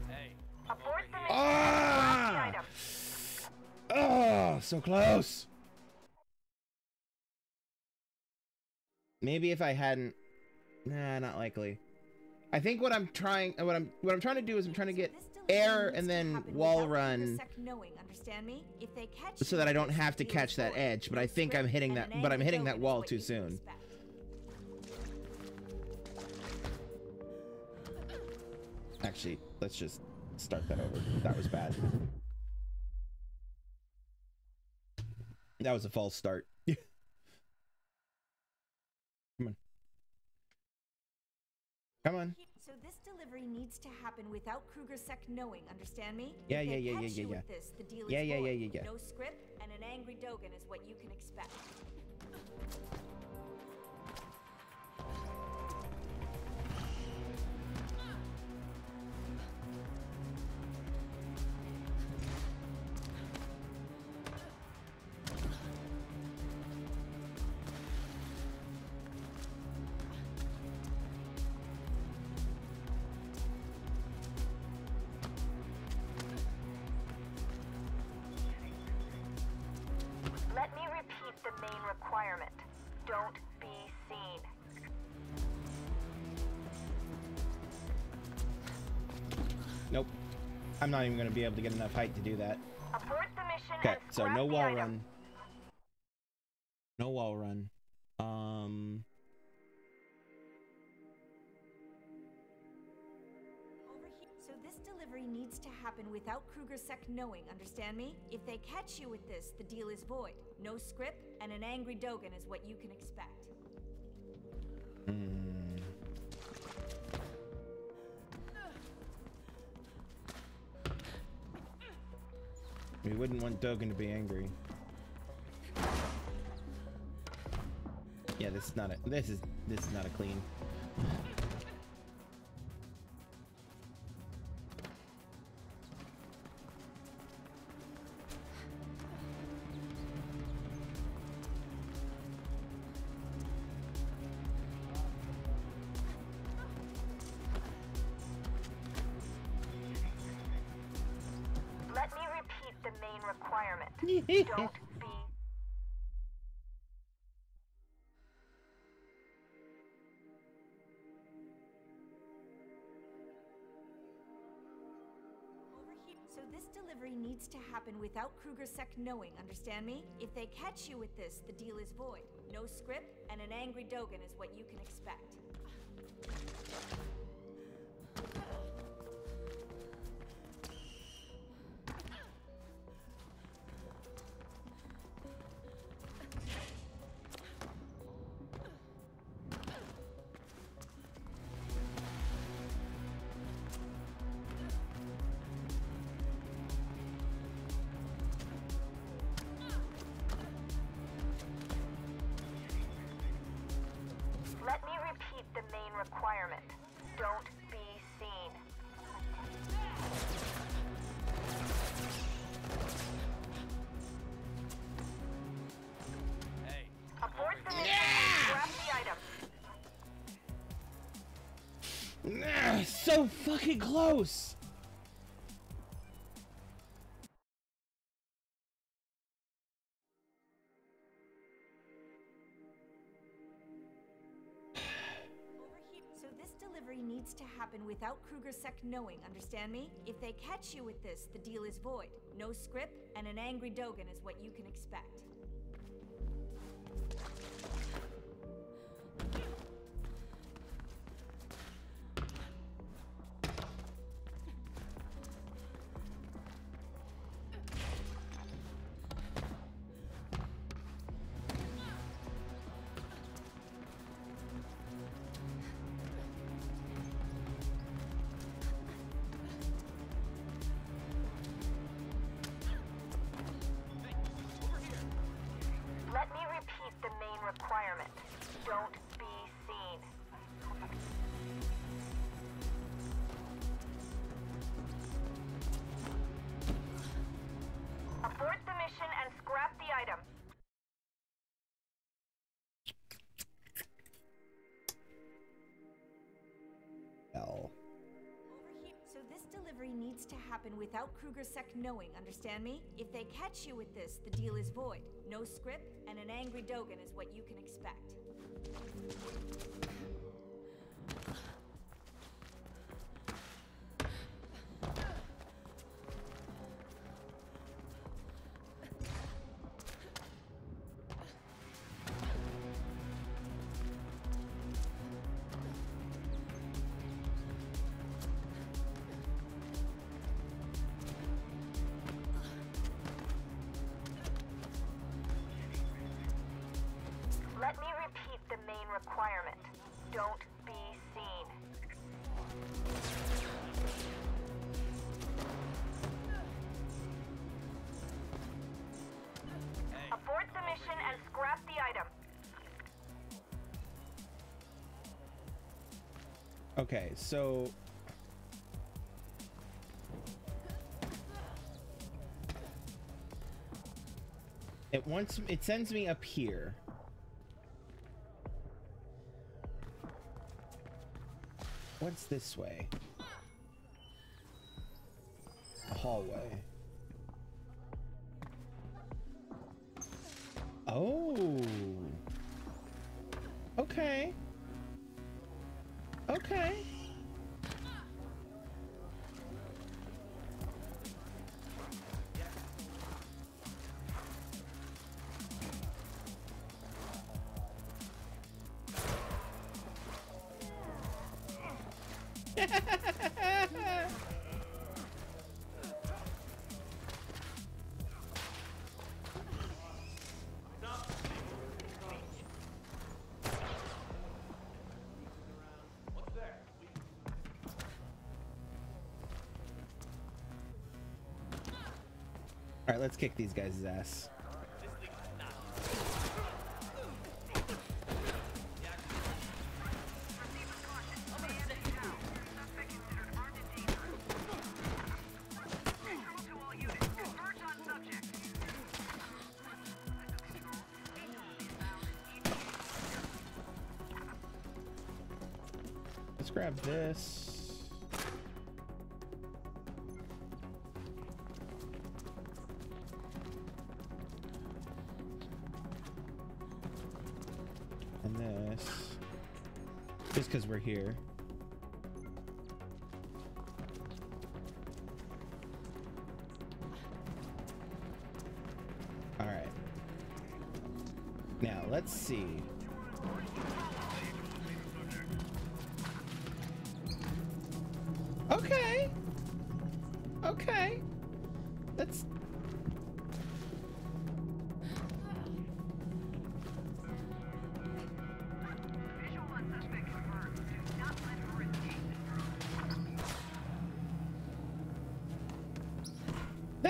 Mission Ah! and scrap the item. Oh, so close. Maybe if I hadn't Nah, not likely. I think what I'm trying what I'm what I'm trying to do is I'm trying to get air and then wall run knowing, understand me? If they catch so that I don't have to the deal is catch that edge, but I think I'm hitting that but I'm hitting that wall too soon. expect. Actually, let's just start that over. That was bad. That was a false start. Come on. Come on. So this delivery needs to happen without Kruger Sec knowing, understand me? Yeah, yeah, yeah, yeah, yeah, yeah. This, the deal Yeah, is yeah, yeah, yeah, yeah. No script, and an angry Dogen is what you can expect. I'm not even going to be able to get enough height to do that. Abort the mission Okay, so no wall item. run. No wall run. Um So this delivery needs to happen without Kruger Sec knowing, understand me? If they catch you with this, the deal is void. No script, and an angry Dogen is what you can expect. hmm. We wouldn't want Dogen to be angry. Yeah, this is not a this is this is not a clean. Requirement. Don't be So this delivery needs to happen without Kruger Sec knowing, understand me? If they catch you with this, the deal is void. No script, and an angry Dogen is what you can expect. So fucking close. So this delivery needs to happen without KrugerSec knowing, understand me? If they catch you with this, the deal is void. No script, and an angry Dogen is what you can expect. Delivery needs to happen without KrugerSec knowing, understand me? If they catch you with this, the deal is void. No script, and an angry Dogen is what you can expect. Okay, so it wants it sends me up here. What's this way? A hallway. Oh. All right, let's kick these guys' ass.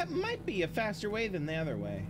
That might be a faster way than the other way.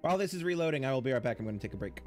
While this is reloading, I will be right back. I'm going to take a break.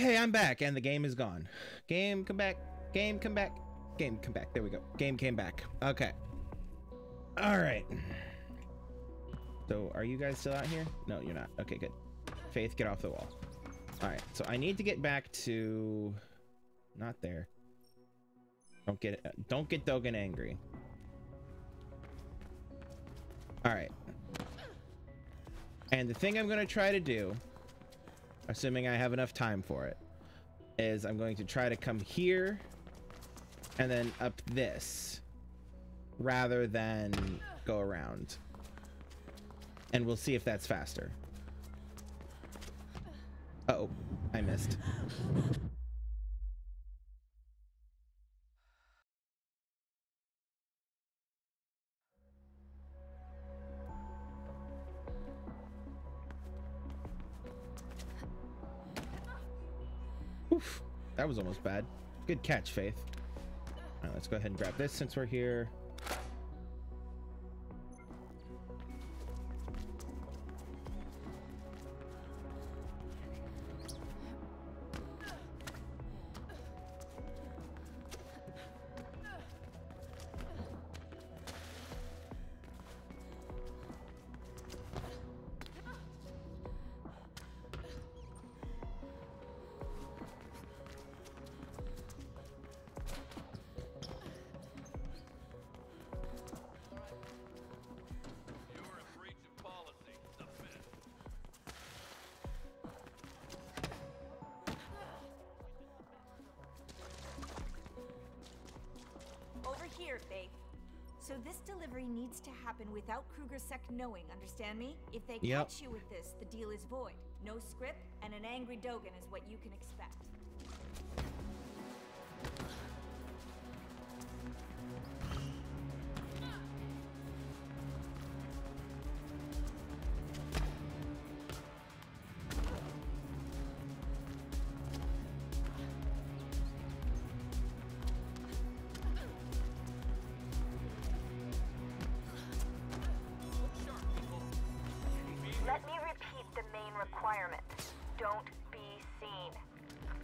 Okay, I'm back, and the game is gone. Game, come back. Game, come back. Game, come back. There we go. Game came back. Okay. All right. So, are you guys still out here? No, you're not. Okay, good. Faith, get off the wall. All right. So I need to get back to. Not there. Don't get don't get Dogen angry. All right. And the thing I'm gonna try to do, assuming I have enough time for it, is I'm going to try to come here and then up this rather than go around. And we'll see if that's faster. Uh oh, I missed. That was almost bad. Good catch, Faith. All right, let's go ahead and grab this since we're here. Knowing, understand me? If they Yep. catch you with this, the deal is void. No script, and an angry Dogen is what you can expect.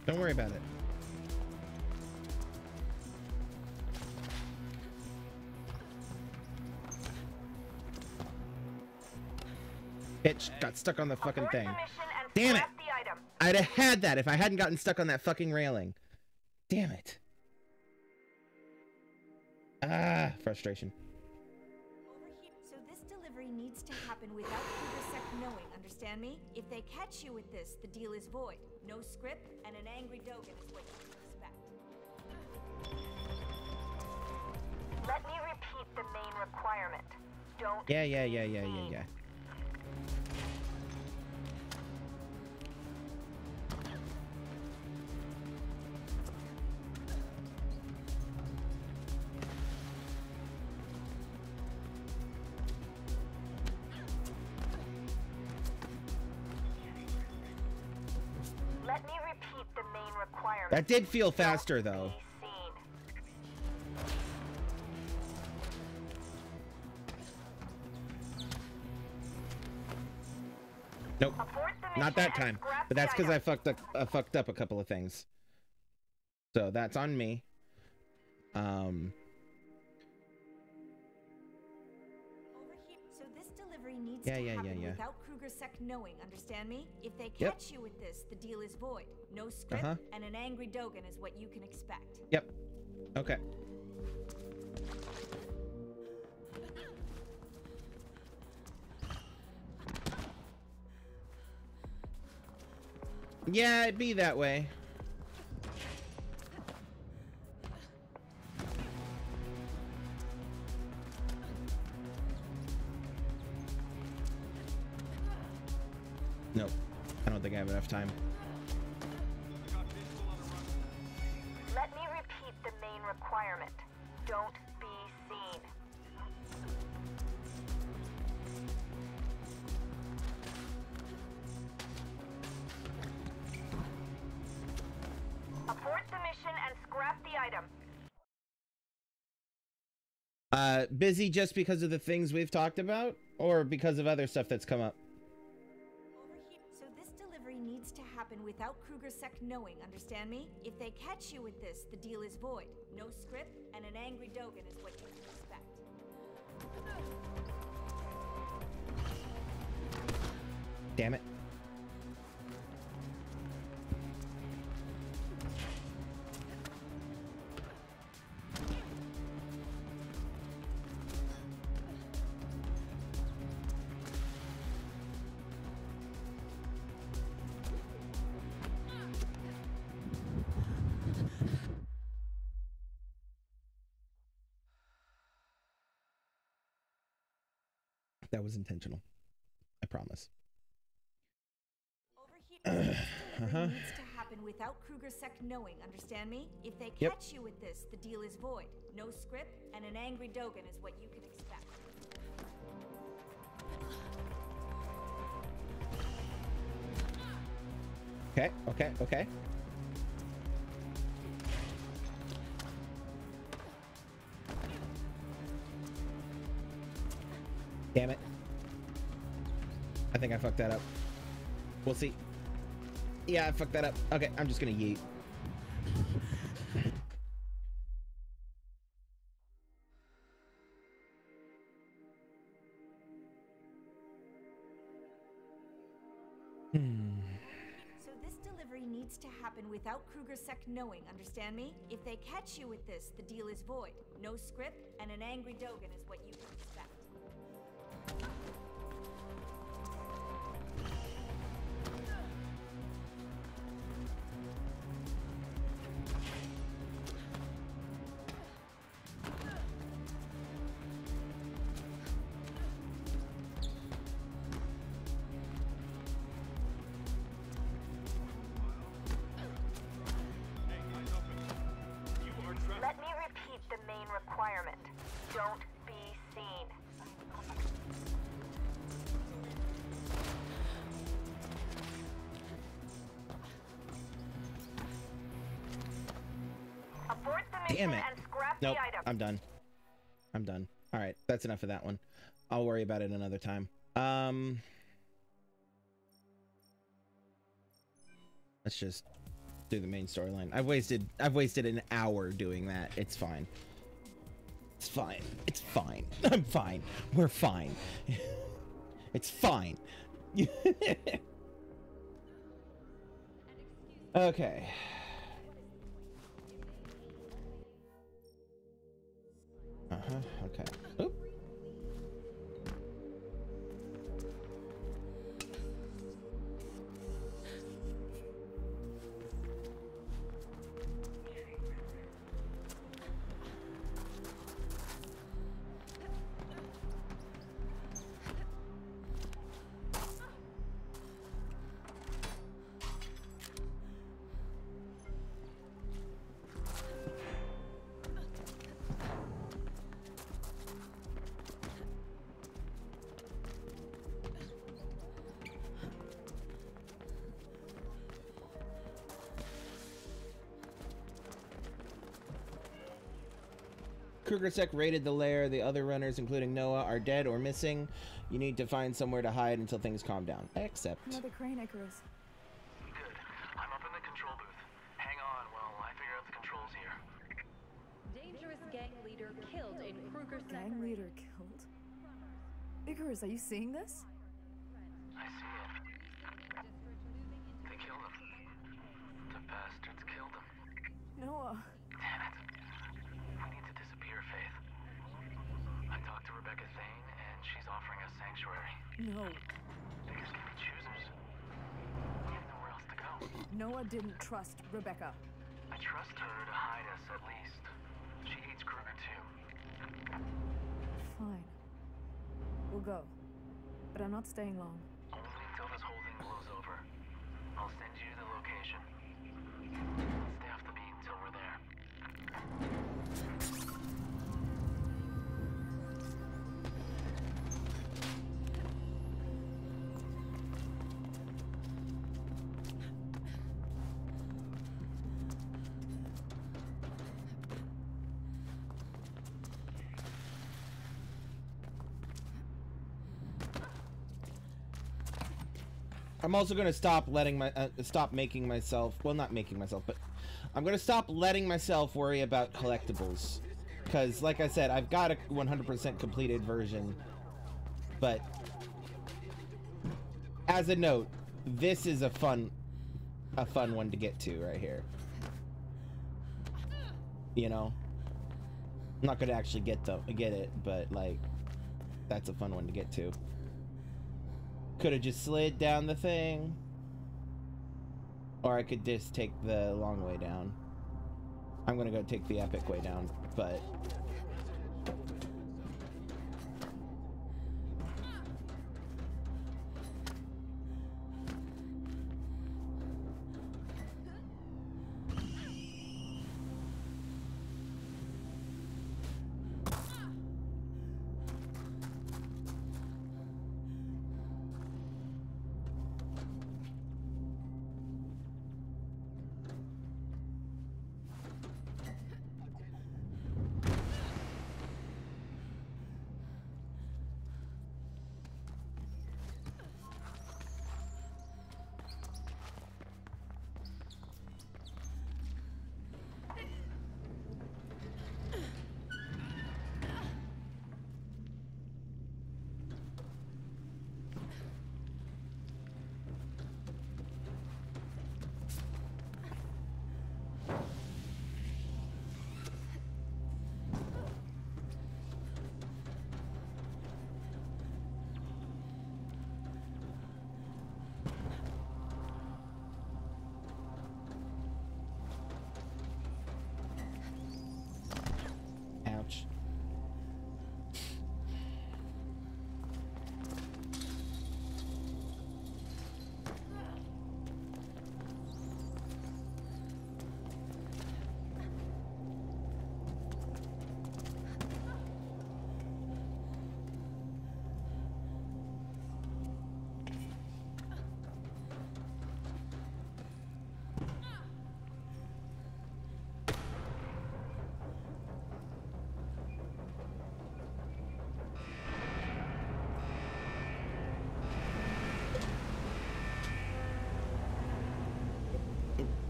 Don't worry about it. It got stuck on the fucking the thing. Damn it! scrap the item. I'd have had that if I hadn't gotten stuck on that fucking railing. Damn it. Ah, frustration. Understand me? If they catch you with this, the deal is void. No script, and an angry Dogen is what you can expect. Let me repeat the main requirement. Don't Yeah, yeah, yeah, yeah, yeah, yeah. That did feel faster though. Nope. Not that time. But that's because I fucked up fucked up a couple of things. So that's on me. Um Yeah, to yeah, yeah, happen yeah. without KrugerSec knowing, understand me? If they Yep. catch you with this, the deal is void. No script, Uh-huh. and an angry Dogen is what you can expect. Yep. Okay. Yeah, it'd be that way. I don't think I have enough time. Let me repeat the main requirement. Don't be seen. Abort the mission and scrap the item. Uh, busy just because of the things we've talked about, or because of other stuff that's come up? Without KrugerSec knowing, understand me? If they catch you with this, the deal is void. No script, and an angry Dogen is what you can expect. Damn it. That was intentional. I promise. uh-huh. needs to happen without KrugerSec knowing, understand me? If they catch Yep. you with this, the deal is void. No script, and an angry Dogen is what you can expect. Okay, okay, okay. Damn it. I think I fucked that up. We'll see. Yeah, I fucked that up. Okay, I'm just gonna yeet. So this delivery needs to happen without KrugerSec knowing, understand me? If they catch you with this, the deal is void. No script, and an angry Dogen is what you can expect. I'm done. I'm done. All right, that's enough of that one. I'll worry about it another time. Um, let's just do the main storyline. I've wasted I've wasted an hour doing that. It's fine. It's fine. It's fine. I'm fine. We're fine. it's fine. okay. Uh-huh. Okay. Oop. KrugerSec raided the lair. The other runners, including Noah, are dead or missing. You need to find somewhere to hide until things calm down. Except. Another crane, Icarus. Good. I'm up in the control booth. Hang on while I figure out the controls here. Dangerous gang leader killed in Kruger Gang leader killed. Icarus, are you seeing this? I see it. They killed him. The bastards killed him. Noah. Damn it. We need to disappear, Faith. I talked to Rebecca Thane, and she's offering us sanctuary. No. Niggas can be choosers. We have nowhere else to go. Noah didn't trust Rebecca. I trust her to hide us at least. She hates Kruger too. Fine. We'll go. But I'm not staying long. I'm also gonna stop letting my uh, stop making myself well not making myself but I'm gonna stop letting myself worry about collectibles. Because like I said I've got a 100% completed version but as a note this is a fun a fun one to get to right here. You know? I'm not gonna actually get the get it but like that's a fun one to get to could have just slid down the thing. Or I could just take the long way down. I'm gonna go take the epic way down, but...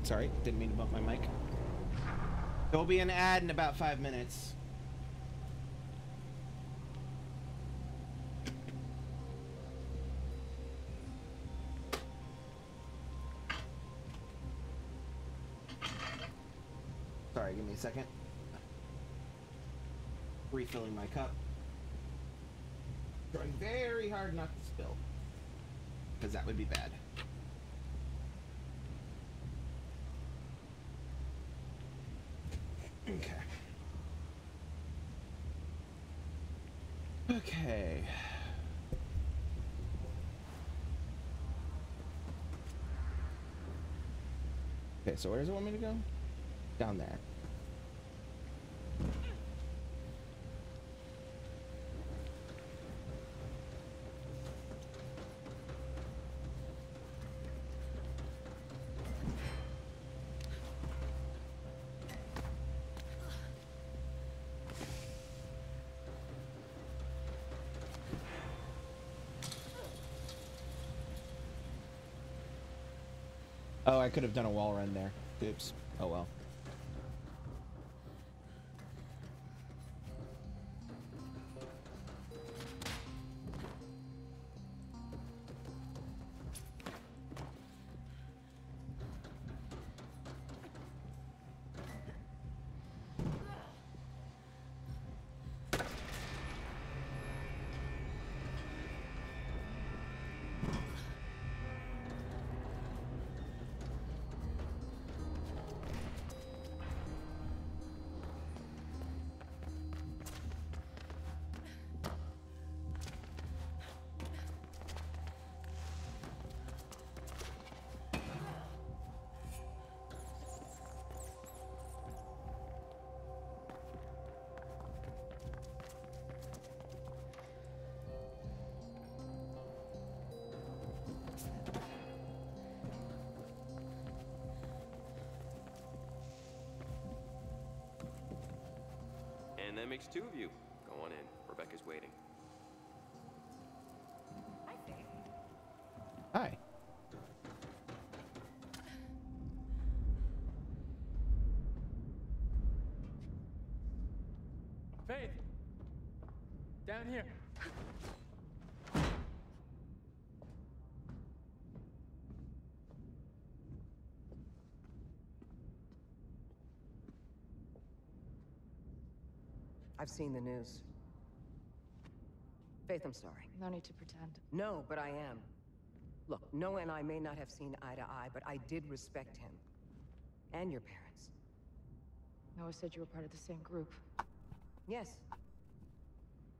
Sorry, didn't mean to bump my mic. There'll be an ad in about five minutes. Sorry, give me a second. Refilling my cup. Trying very hard not to spill. Because that would be bad. Okay. Okay. Okay, so where does it want me to go? Down there. I could have done a wall run there. Oops. Oh well. makes two of you. Go on in. Rebecca's waiting. Hi. Faith! Down here. I've seen the news. Faith, I'm sorry. No need to pretend. No, but I am. Look, Noah and I may not have seen eye to eye, but I did respect him. And your parents. Noah said you were part of the same group. Yes.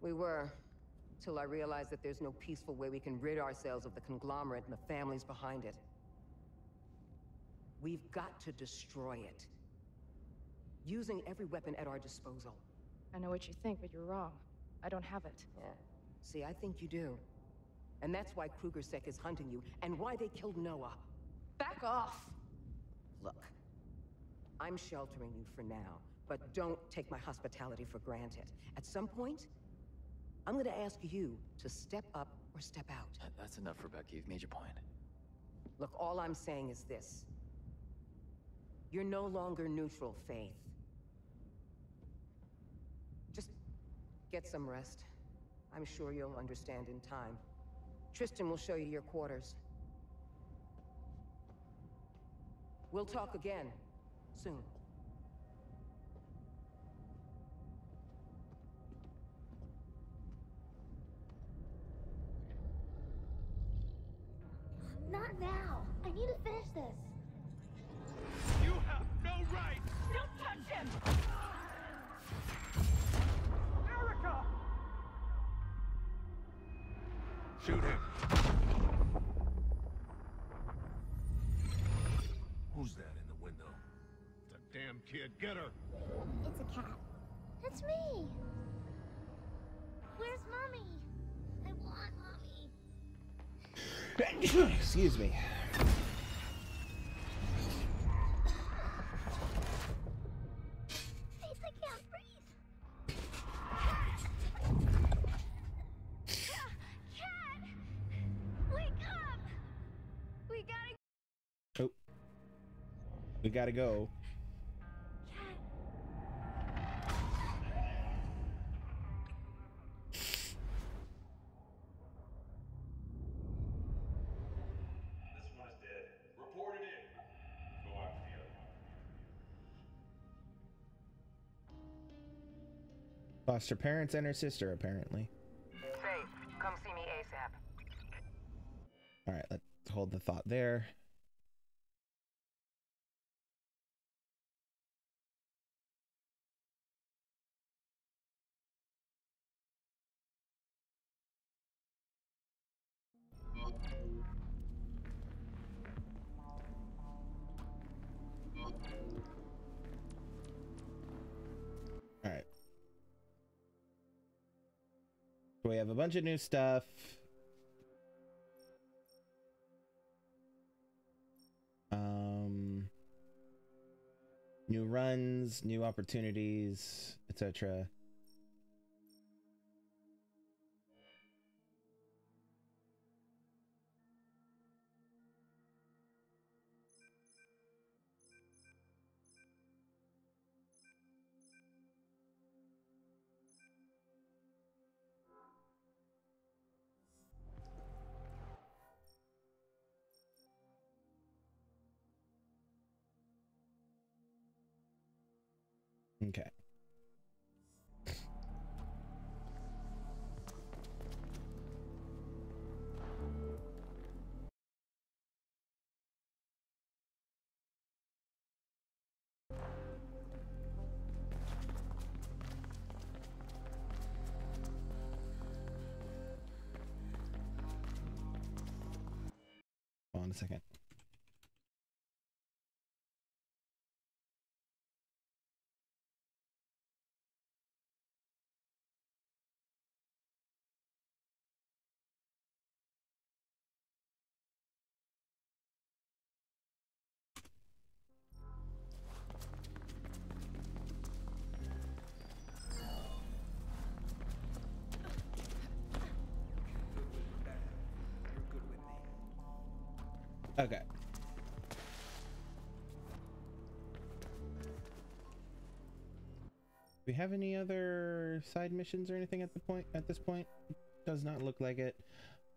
We were. Till I realized that there's no peaceful way we can rid ourselves of the conglomerate and the families behind it. We've got to destroy it. Using every weapon at our disposal. I know what you think, but you're wrong. I don't have it. Yeah. See, I think you do. And that's why KrugerSec is hunting you, and why they killed Noah. Back off! Look, I'm sheltering you for now, but don't take my hospitality for granted. At some point, I'm gonna ask you to step up or step out. That's enough, Rebecca. You've made your point. Look, all I'm saying is this. You're no longer neutral, Faith. Just get some rest. I'm sure you'll understand in time. Tristan will show you your quarters. We'll talk again, soon. Not now. I need to finish this. You have no right! Don't touch him! Shoot him. Who's that in the window? The damn kid. Get her. It's a cat. It's me. Where's mommy? I want mommy. Excuse me. Other one. Lost her parents and her sister, apparently. Faith, come see me ASAP. Alright, let's hold the thought there. We have a bunch of new stuff. Um new runs, new opportunities, etc. Okay. Okay. we have any other side missions or anything at the point at this point? Does not look like it.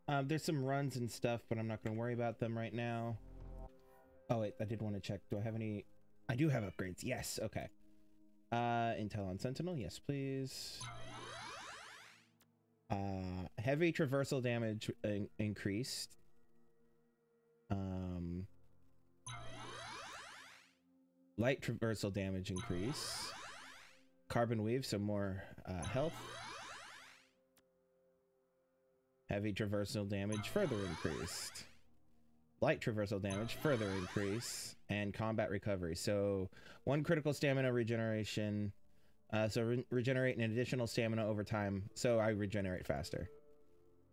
Um, there's some runs and stuff, but I'm not going to worry about them right now. Oh wait, I did want to check. Do I have any? I do have upgrades. Yes. Okay. Uh, Intel on Sentinel. Yes, please. Uh, heavy traversal damage in increased. Um, light traversal damage increase. Carbon weave, so more uh, health. Heavy traversal damage further increased. Light traversal damage further increase. And combat recovery. So one critical stamina regeneration. Uh, so re regenerate an additional stamina over time. So I regenerate faster.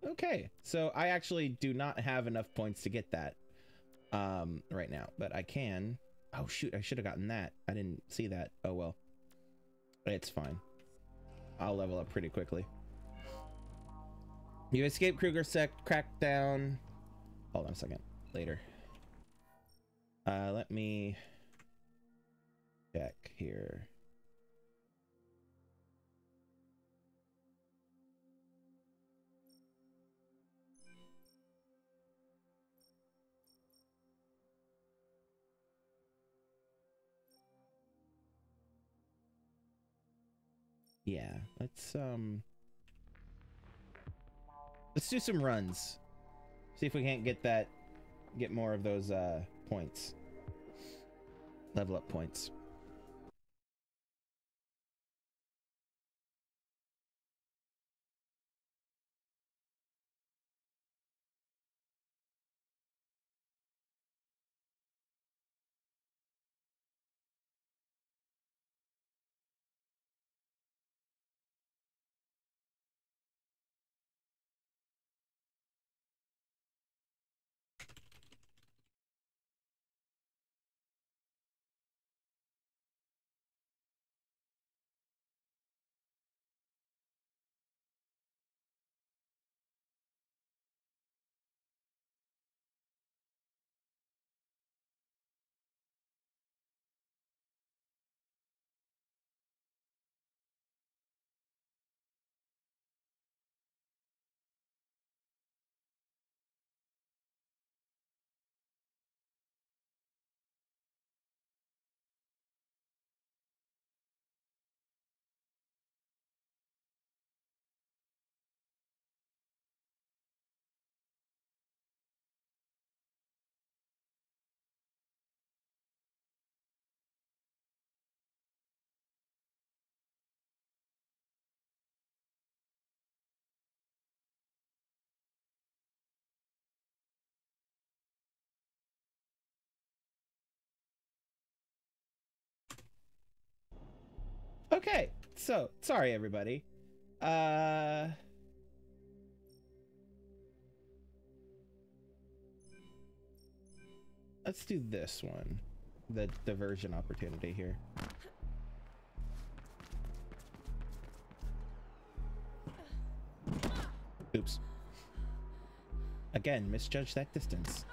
Okay, so I actually do not have enough points to get that um, right now, but I can. Oh shoot, I should have gotten that. I didn't see that. Oh well. It's fine. I'll level up pretty quickly. You escape KrugerSec crackdown. Hold on a second. Later. Uh, let me check here. Yeah, let's um let's do some runs. See if we can't get that get more of those uh points. Level up points. Okay, so sorry everybody. Uh Let's do this one. The diversion opportunity here. Oops. Again, misjudge that distance.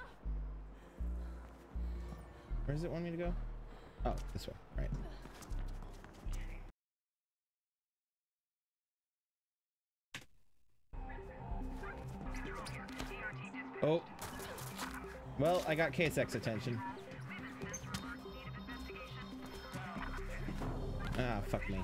Where does it want me to go? Oh, this way, right. Oh. Well, I got K-Sec's attention. Ah, fuck me.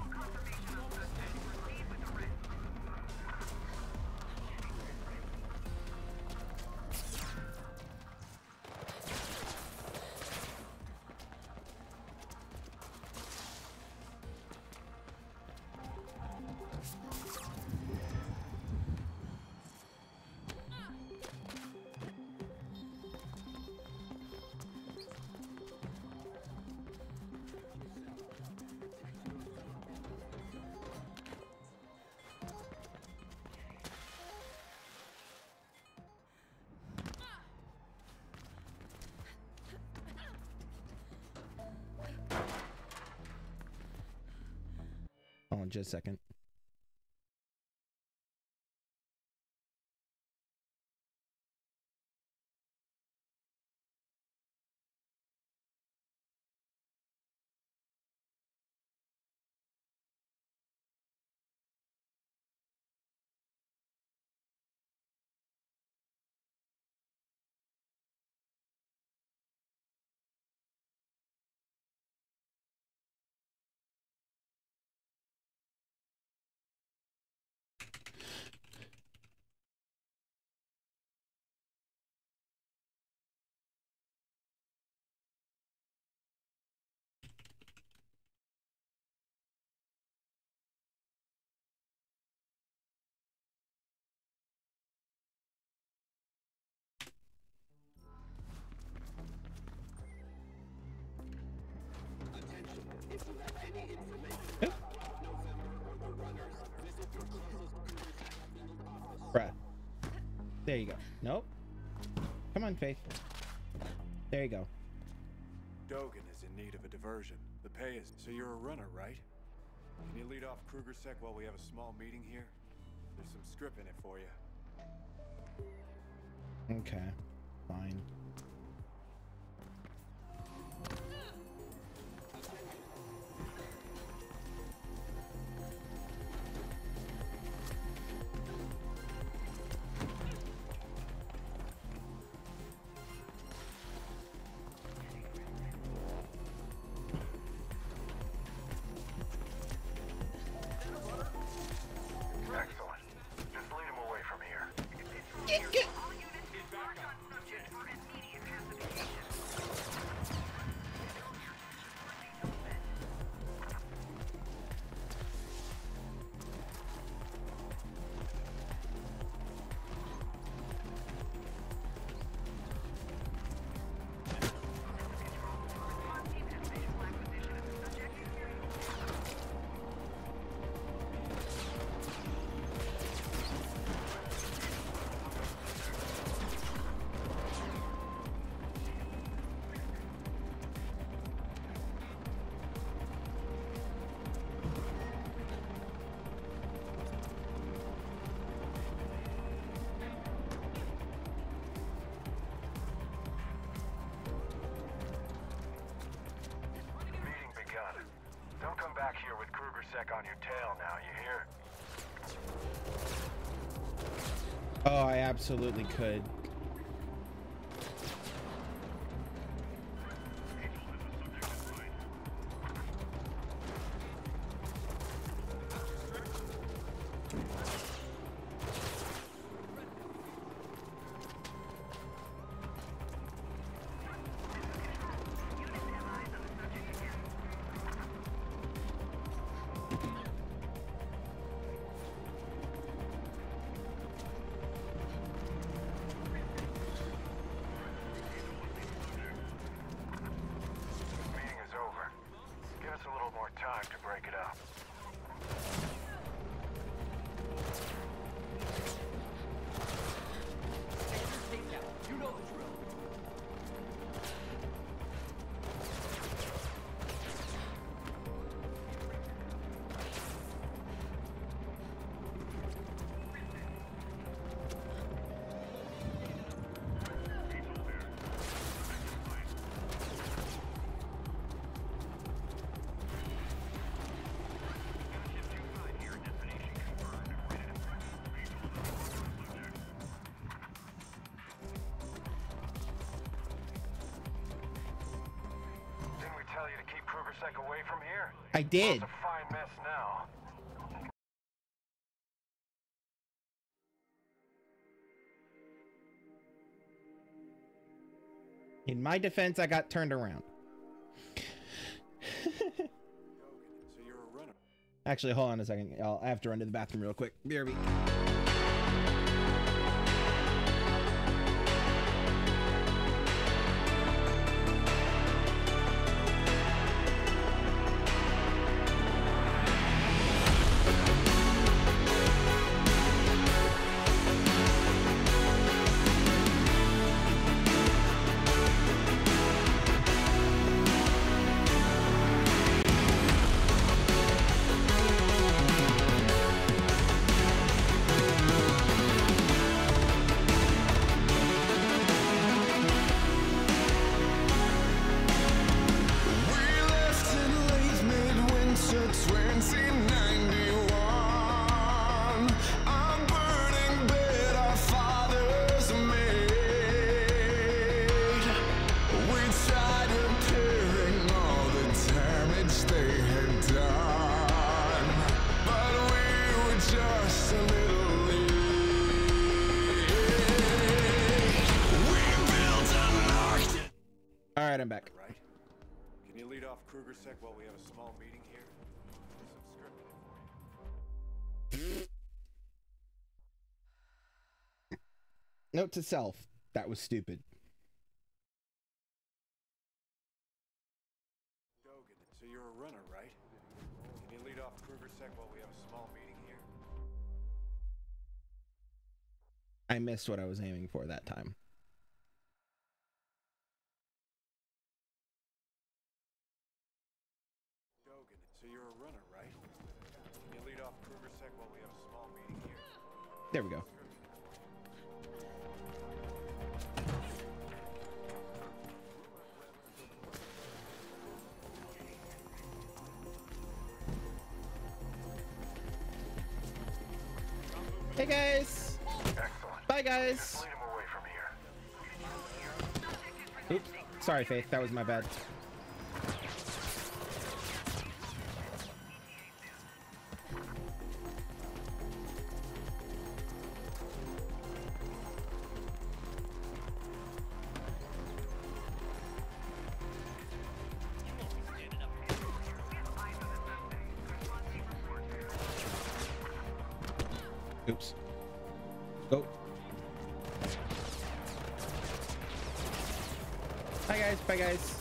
On just a second. There you go. Nope. Come on, Faith. There you go. Dogen is in need of a diversion. The pay is... So you're a runner, right? Can you lead off KrugerSec while we have a small meeting here? There's some script in it for you. Okay. Fine. Oh, I absolutely could. I did. It's a fine mess now. In my defense, I got turned around. So you're a runner. Actually, hold on a second. I'll, I have to run to the bathroom real quick. BRB. KrugerSec we have a small meeting here? Some script for you. Note to self: that was stupid. Dogen, So you're a runner, right? Can you lead off KrugerSec while we have a small meeting here? I missed what I was aiming for that time. There we go. Hey guys. Excellent. Bye guys. Just lead him away from here. Oops. Sorry, Faith. That was my bad. Bye guys. Bye guys.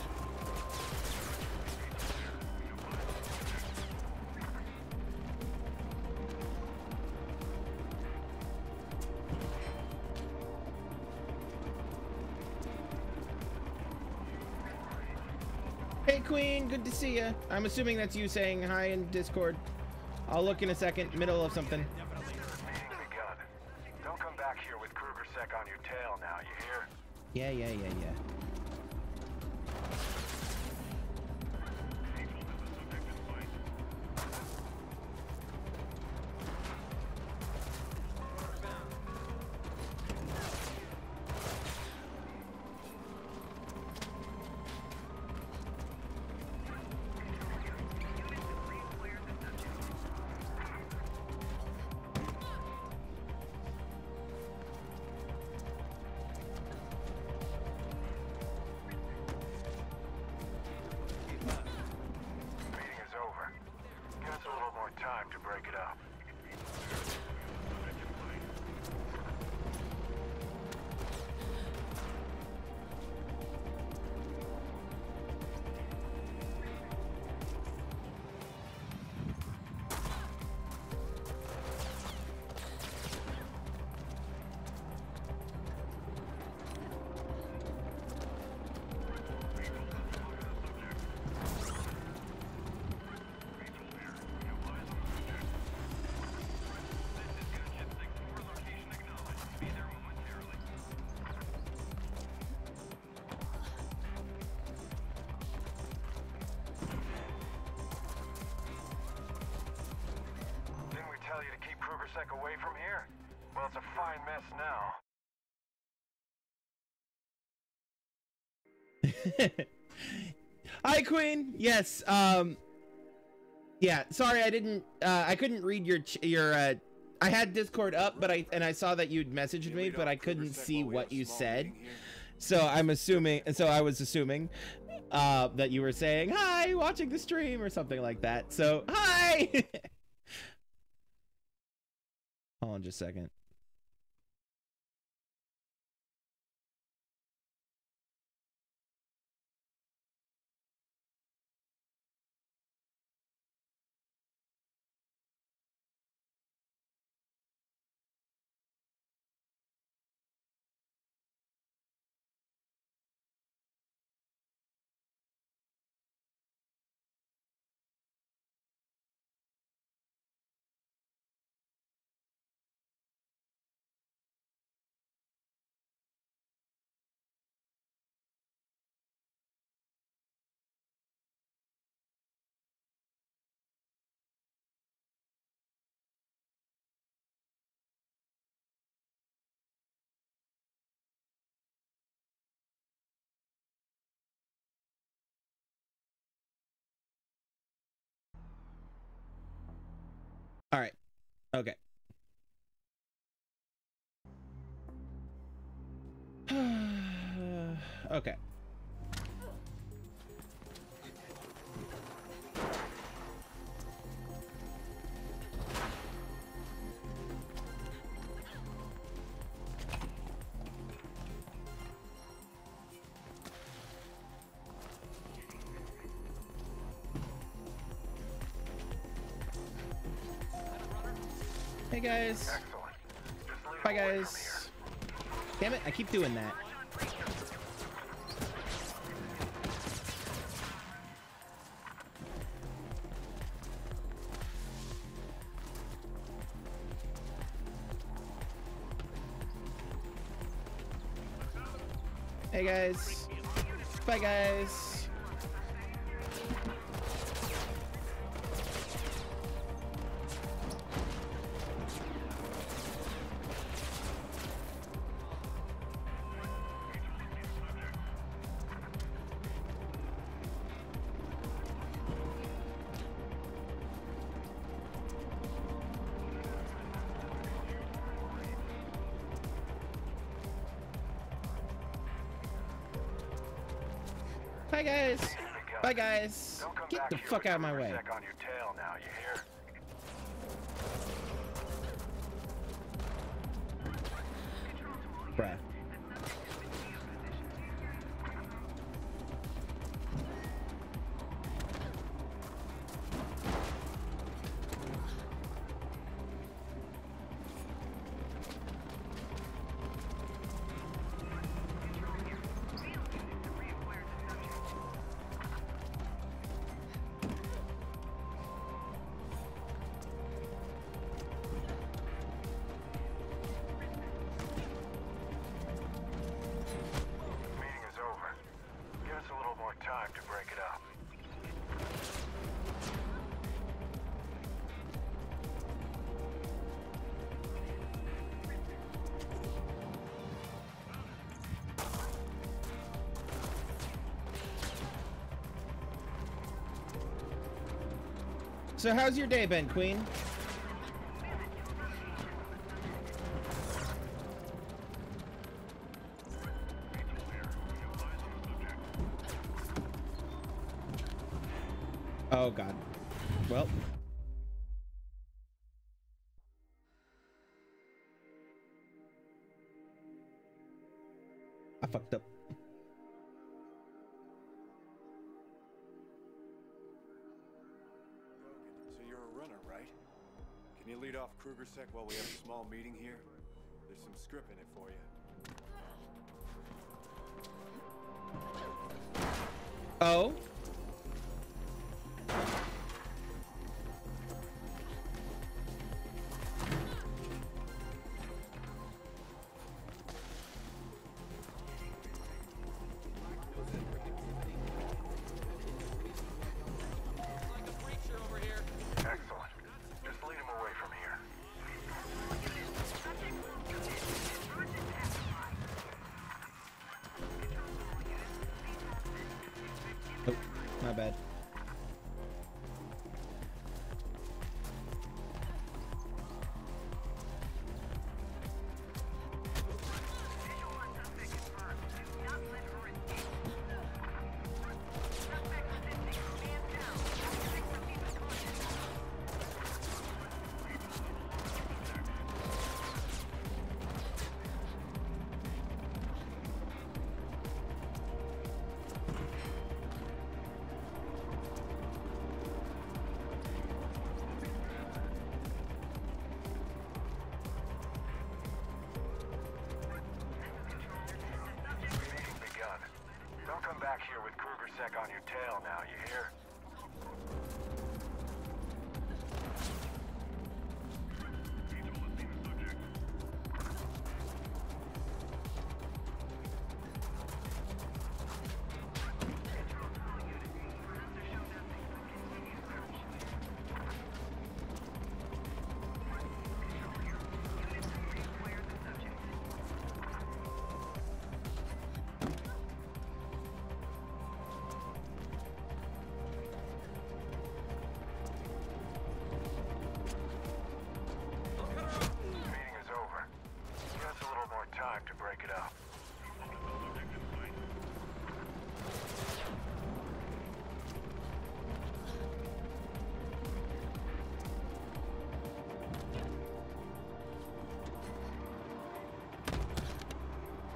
Hey Queen, good to see you. I'm assuming that's you saying hi in Discord. I'll look in a second, middle of something. Hi, Queen. Yes. Um. Yeah. Sorry, I didn't. Uh, I couldn't read your ch- your. Uh, I had Discord up, but I and I saw that you'd messaged me, but I couldn't see what you said. So I'm assuming. So I was assuming uh, that you were saying hi, watching the stream or something like that. So hi. Hold on, just a second. All right. Okay. okay. Guys. Bye guys. Damn it, I keep doing that. Hey guys. Bye guys. Guys. Get the fuck out of my way. So how's your day been, Queen? KrugerSec while we have a small meeting here? There's some script in it for you. Oh? On your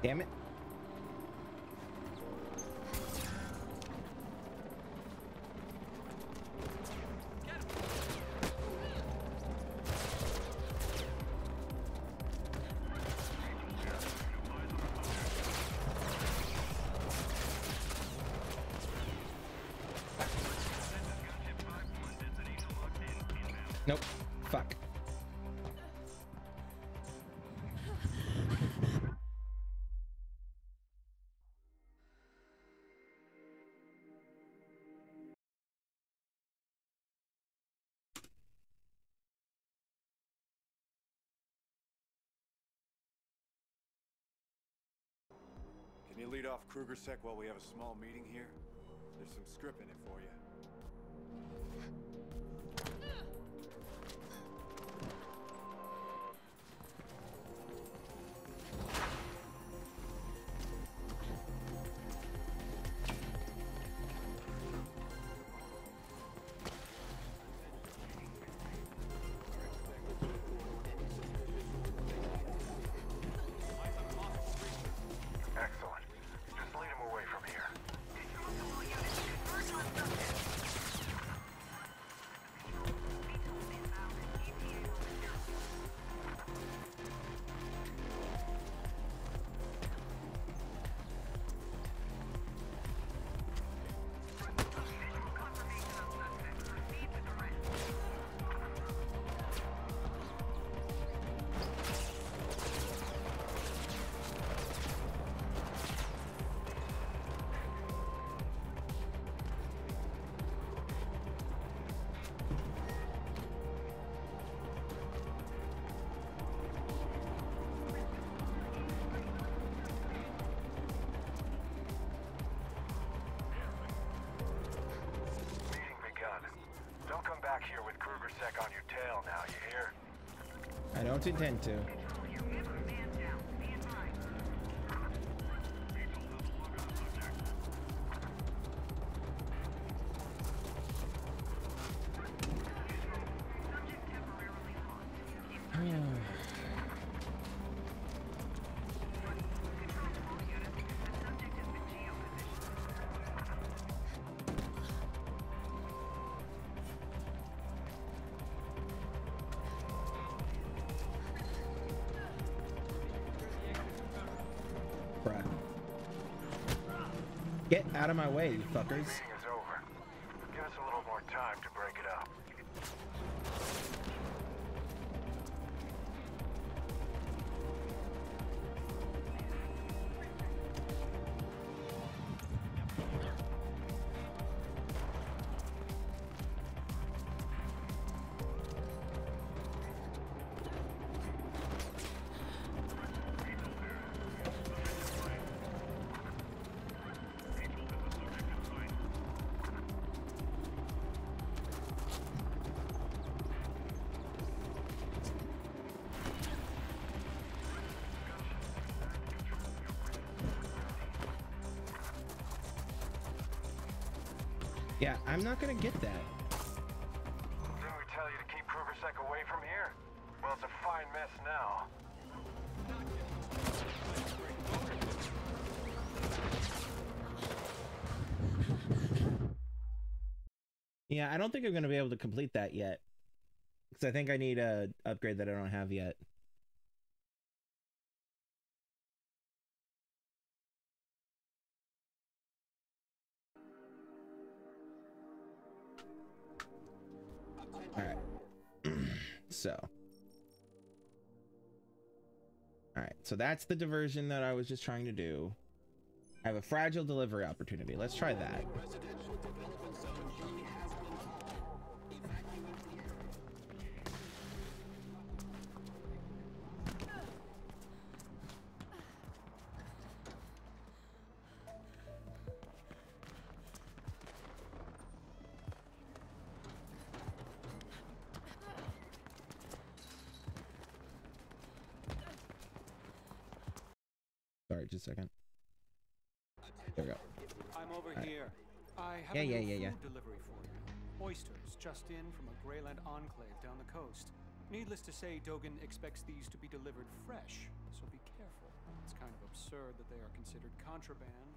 Damn it. Nope. You lead off KrugerSec while we have a small meeting here? Back here with on your tail now, you hear? I don't intend to. Out of my way, you fuckers. I'm not gonna get that. Didn't we tell you to keep away from here? Well, it's a fine mess now. Yeah, I don't think I'm gonna be able to complete that yet. Because I think I need a upgrade that I don't have yet. So that's the diversion that I was just trying to do. I have a fragile delivery opportunity. Let's try that. In from a Greyland enclave down the coast. Needless to say, Dogen expects these to be delivered fresh, so be careful. It's kind of absurd that they are considered contraband,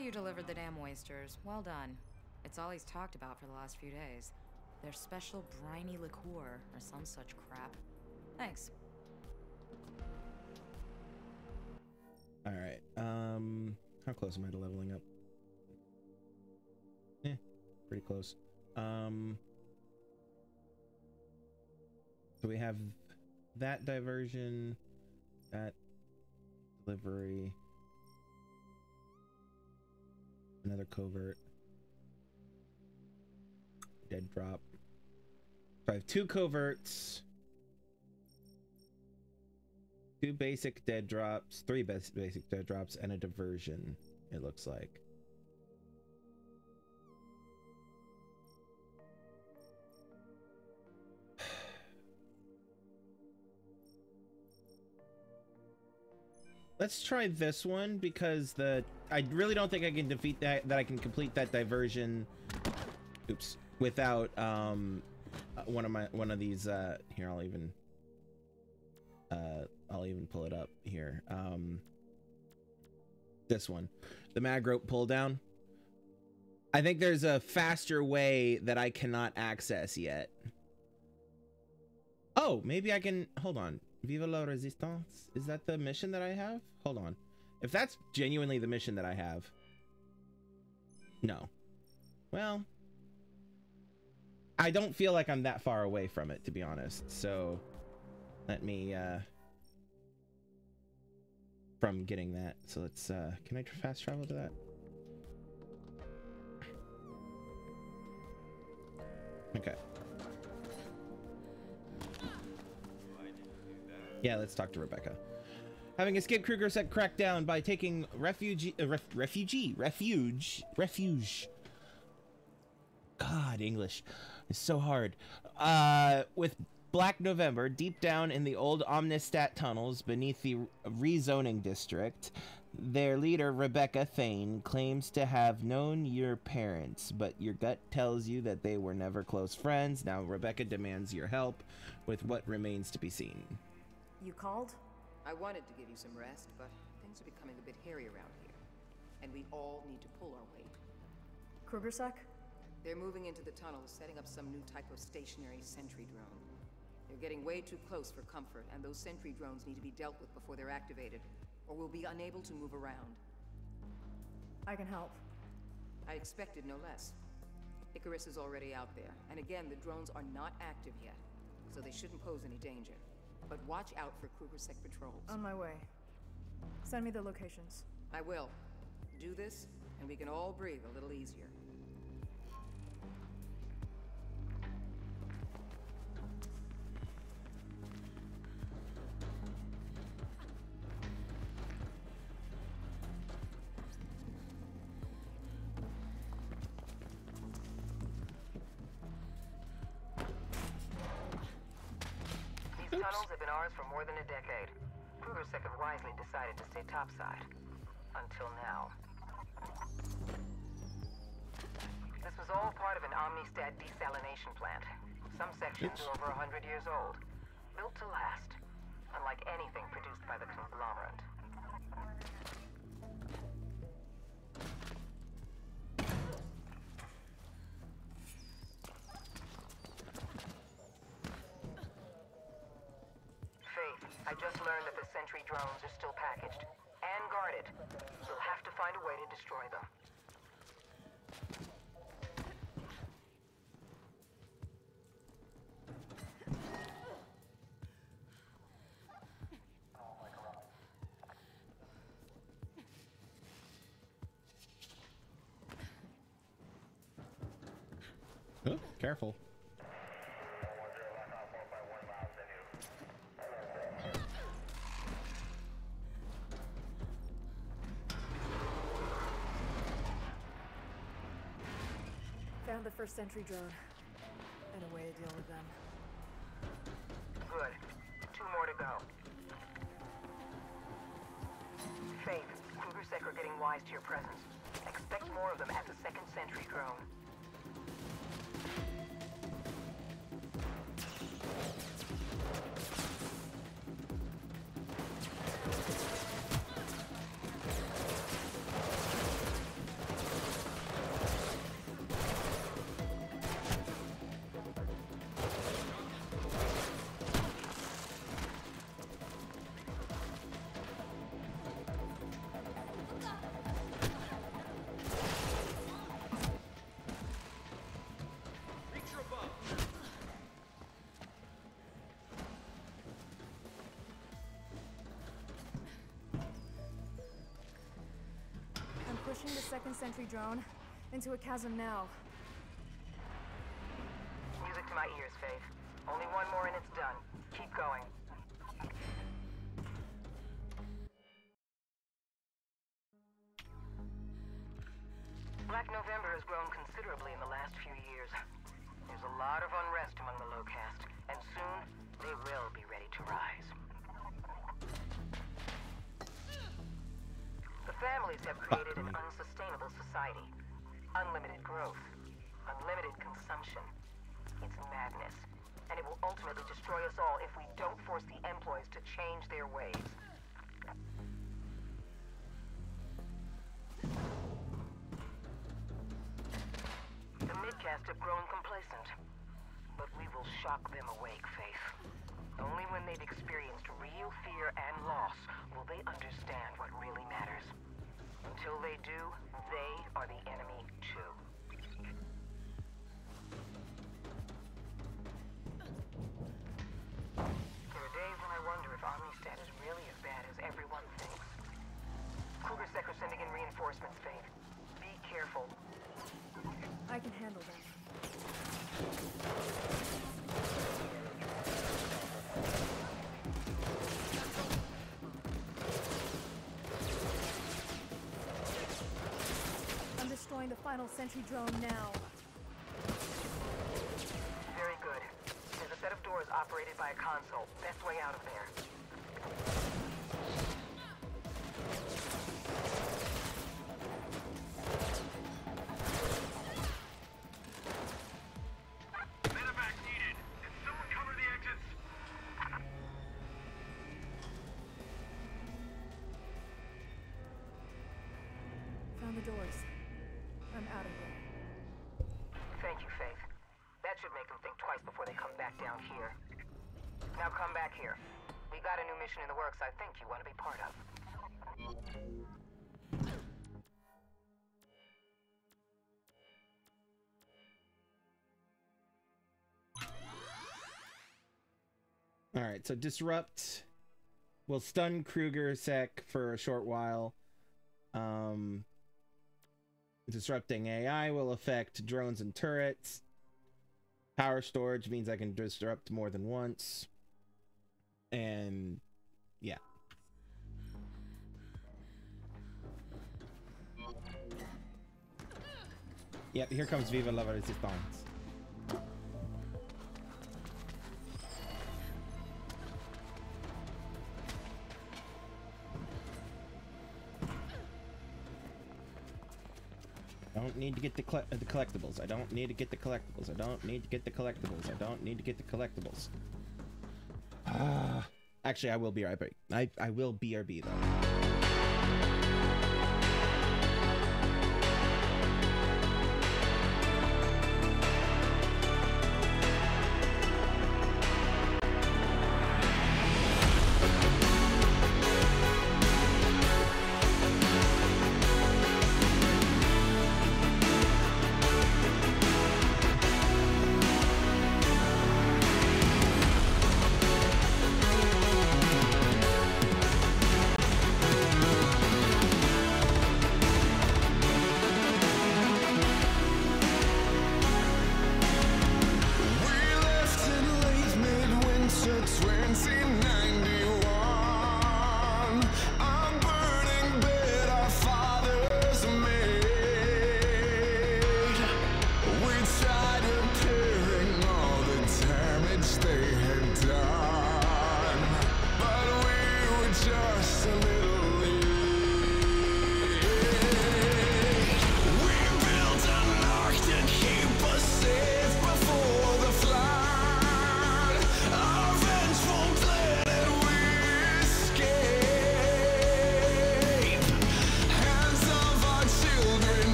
you delivered the damn oysters. Well done. It's all he's talked about for the last few days. Their special briny liqueur, or some such crap. Thanks. All right. Um, how close am I to leveling up? Eh, pretty close. Um, so we have that diversion, that delivery, covert, dead drop. So I have two coverts, two basic dead drops, three basic dead drops, and a diversion. It looks like. Let's try this one because the I really don't think I can defeat that that I can complete that diversion oops without um uh, one of my one of these uh here I'll even uh I'll even pull it up here. Um this one. The mag rope pull down. I think there's a faster way that I cannot access yet. Oh, maybe I can hold on. Viva la Resistance? Is that the mission that I have? Hold on. If that's genuinely the mission that I have. No. Well, I don't feel like I'm that far away from it, to be honest. So let me, uh, from getting that. So let's, uh, can I fast travel to that? Okay. Yeah, let's talk to Rebecca. Having escaped KrugerSec crackdown by taking refugee, uh, ref, refugee, refuge, refuge. God, English is so hard. Uh, with Black November deep down in the old Omnistat tunnels beneath the rezoning district, their leader, Rebecca Thane, claims to have known your parents, but your gut tells you that they were never close friends. Now, Rebecca demands your help with what remains to be seen. You called? I wanted to give you some rest, but things are becoming a bit hairy around here. And we all need to pull our weight. KrugerSec? They're moving into the tunnels, setting up some new type of stationary sentry drone. They're getting way too close for comfort, and those sentry drones need to be dealt with before they're activated, or we'll be unable to move around. I can help. I expected no less. Icarus is already out there, and again, the drones are not active yet, so they shouldn't pose any danger. But watch out for KrugerSec patrols. On my way. Send me the locations. I will. Do this, and we can all breathe a little easier. Been ours for more than a decade. KrugerSec have wisely decided to stay topside. Until now. This was all part of an Omnistat desalination plant. Some sections are over a 100 years old. Built to last. Unlike anything produced by the conglomerate. Drones are still packaged. And guarded. We'll have to find a way to destroy them. Careful. First sentry drone. And a way to deal with them. Good. Two more to go. Faith, KrugerSec are getting wise to your presence. Expect more of them at the second sentry drone. Pushing the second sentry drone into a chasm now. Music to my ears, Faith. Only one more and it's done. Keep going. Black November has grown considerably in the last few years. There's a lot of unrest among the Lowcast, and soon they will be ready to rise. Families have created an unsustainable society. Unlimited growth. Unlimited consumption. It's madness. And it will ultimately destroy us all if we don't force the employees to change their ways. The midcast have grown complacent. But we will shock them awake, Faith. Only when they've experienced real fear and loss will they understand what really matters. Until they do, they are the enemy too. There are days when I wonder if Omnistat is really as bad as everyone thinks. Kruger are sending in reinforcements, Faith. Be careful. I can handle them. The final sentry drone now. Very good. There's a set of doors operated by a console. Best way out of there. Mission in the works I think you want to be part of. All right, so disrupt will stun Kruger Sec for a short while. Um, disrupting AI will affect drones and turrets. Power storage means I can disrupt more than once. And yeah. Yep, here comes Viva la Resistance. I don't need to get the, the collectibles. I don't need to get the collectibles. I don't need to get the collectibles. I don't need to get the collectibles. Ah. Actually, I will be BRB. I, I will BRB though.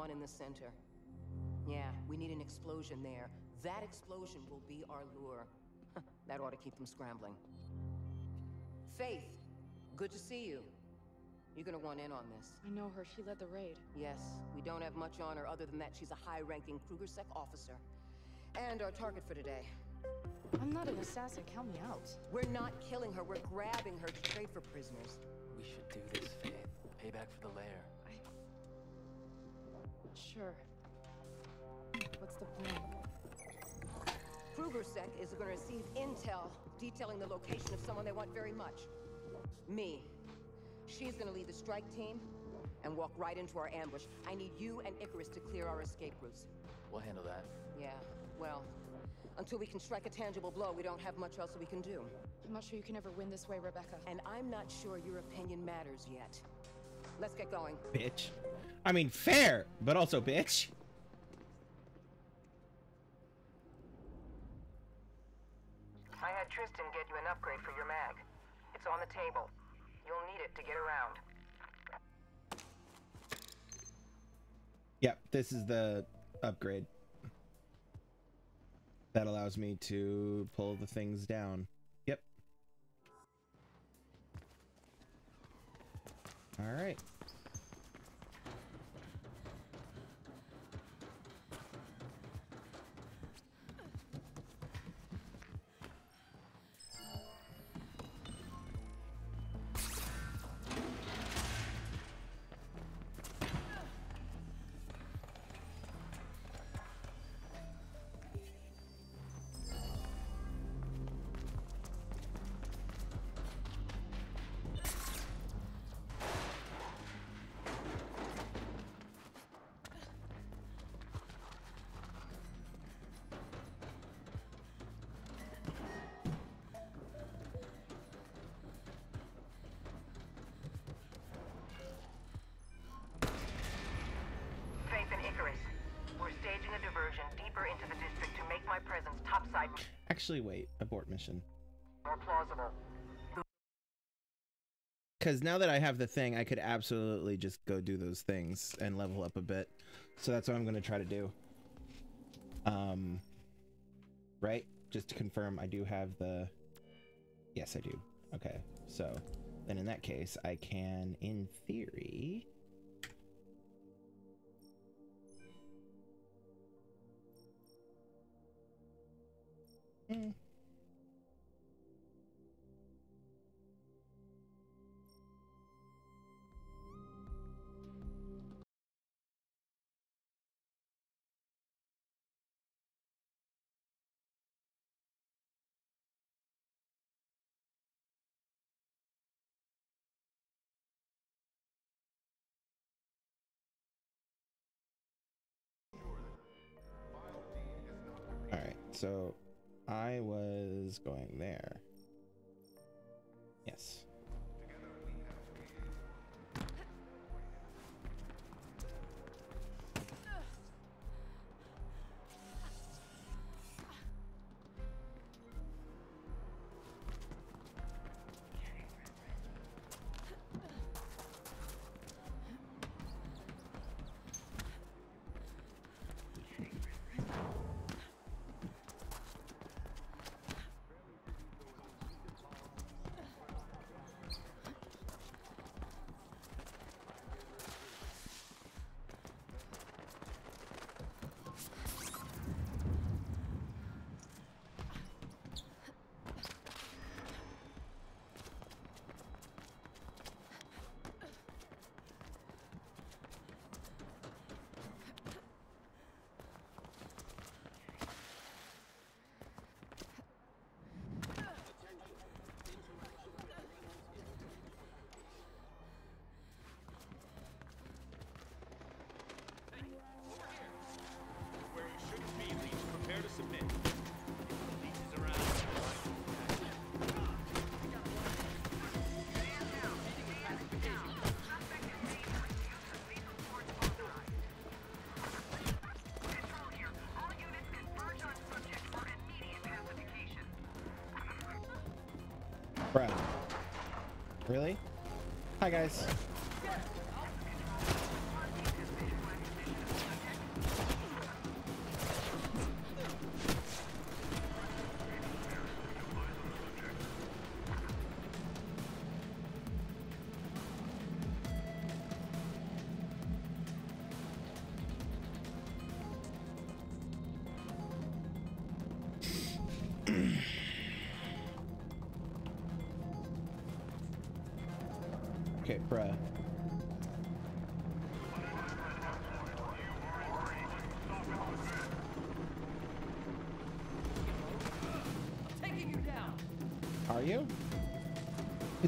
One in the center. Yeah, we need an explosion there. That explosion will be our lure. that ought to keep them scrambling. Faith, good to see you. You're gonna want in on this. I know her. She led the raid. Yes, we don't have much on her other than that she's a high-ranking KrugerSec officer. And our target for today. I'm not an assassin. Count me out. We're not killing her. We're grabbing her to trade for prisoners. We should do this, Faith. Payback for the lair. Sure. What's the plan? KrugerSec is gonna receive intel detailing the location of someone they want very much. Me. She's gonna lead the strike team and walk right into our ambush. I need you and Icarus to clear our escape routes. We'll handle that. Yeah, well, until we can strike a tangible blow, we don't have much else we can do. I'm not sure you can ever win this way, Rebecca. And I'm not sure your opinion matters yet. Let's get going. Bitch. I mean, fair, but also bitch. I had Tristan get you an upgrade for your mag. It's on the table. You'll need it to get around. Yep, this is the upgrade. That allows me to pull the things down. Yep. All right. Actually, wait. Abort mission. plausible. Because now that I have the thing, I could absolutely just go do those things and level up a bit. So that's what I'm going to try to do. Um, right? Just to confirm, I do have the... Yes, I do. Okay, so then in that case, I can, in theory... Hmm. Alright, so I was going there. Yes. Prepare to submit. Bruh. Really? Hi, guys.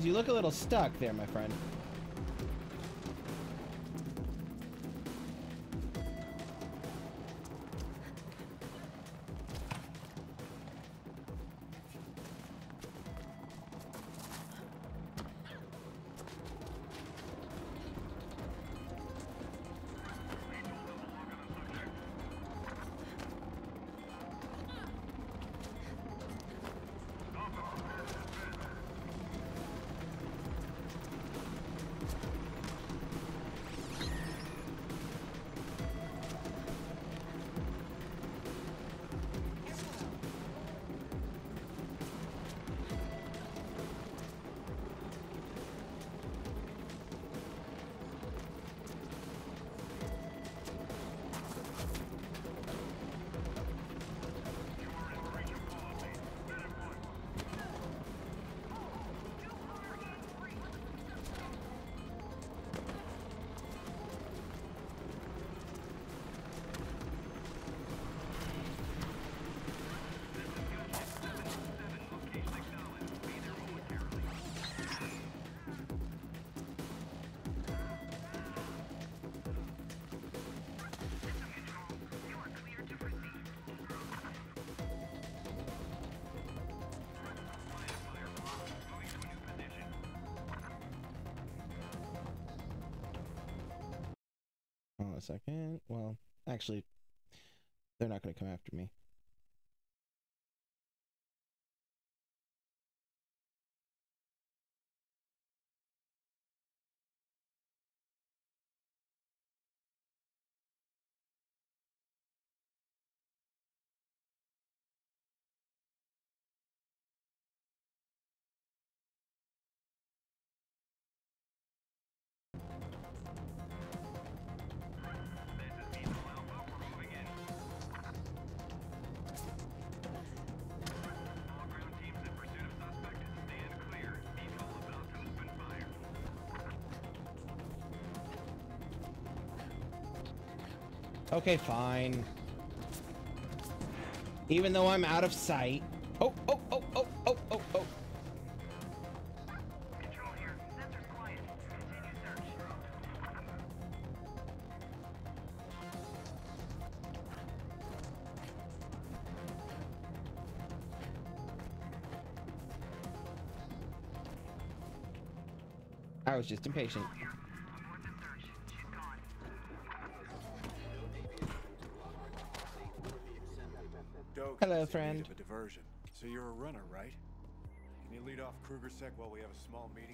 Because you look a little stuck there, my friend. On a second. Well, actually, they're not going to come after me. Okay, fine. Even though I'm out of sight. Oh, oh, oh, oh, oh, oh, oh. I was just impatient. Friend. a diversion. So you're a runner, right? Can you lead off Kruger Sec while we have a small meeting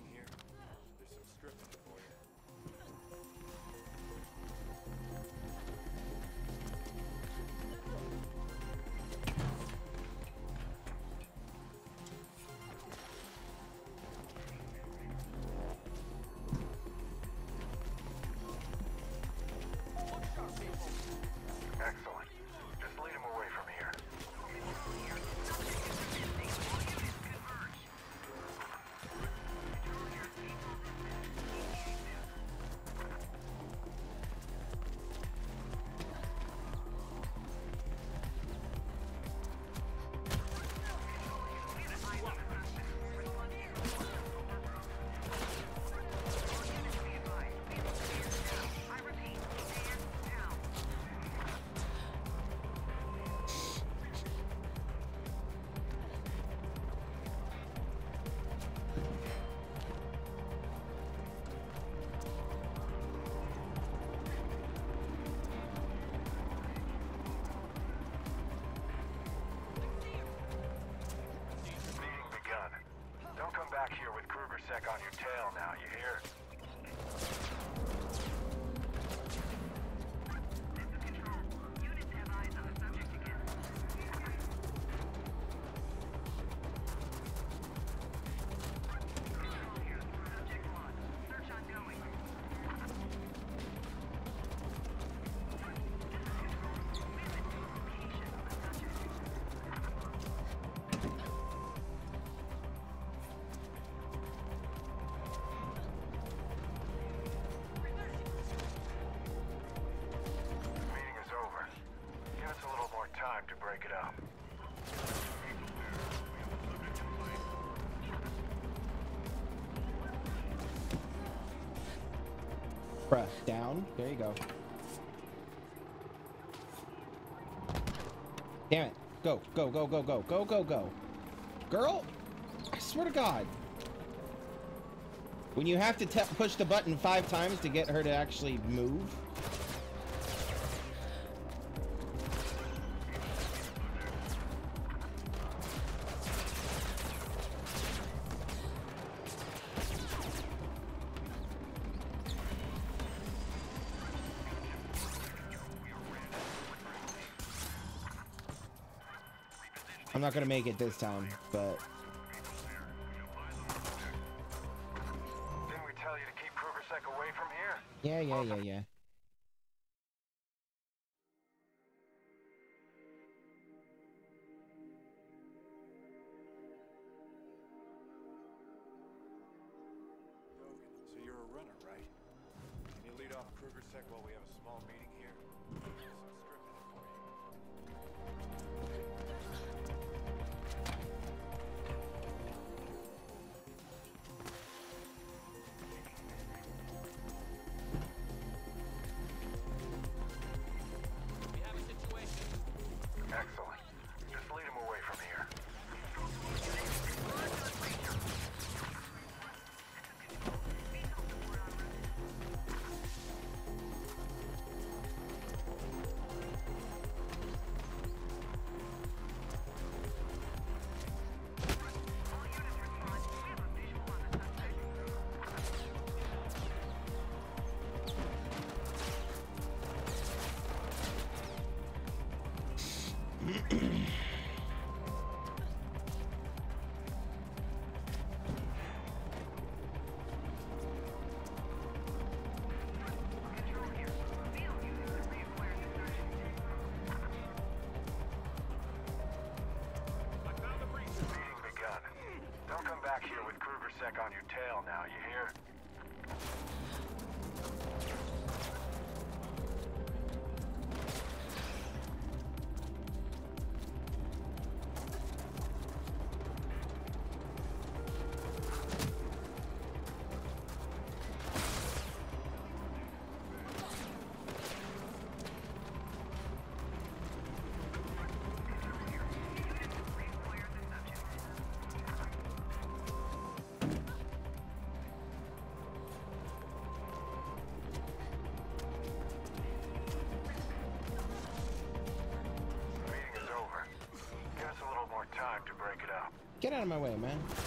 Bruh, down. There you go. Damn it. Go, go, go, go, go, go, go, go. Girl, I swear to God. When you have to push the button five times to get her to actually move. I'm not gonna make it this time, but Didn't we tell you to keep KrugerSec away from here? yeah, yeah, yeah, yeah. Out of my way, man.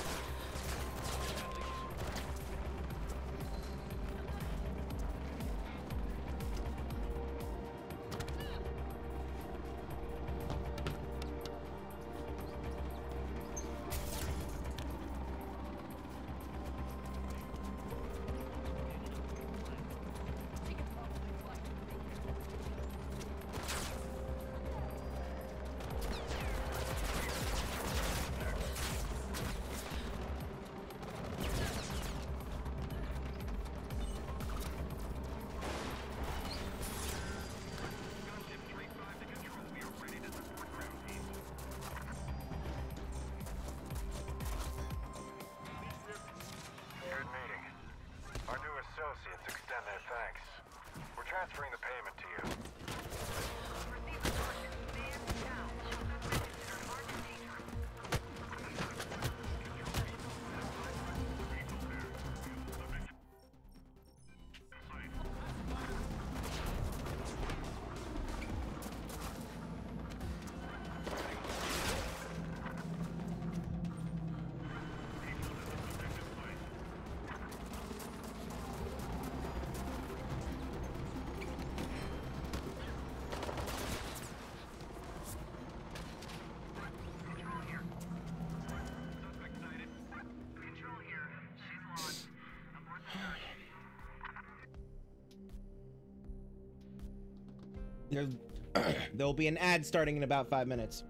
There's, there'll be an ad starting in about five minutes.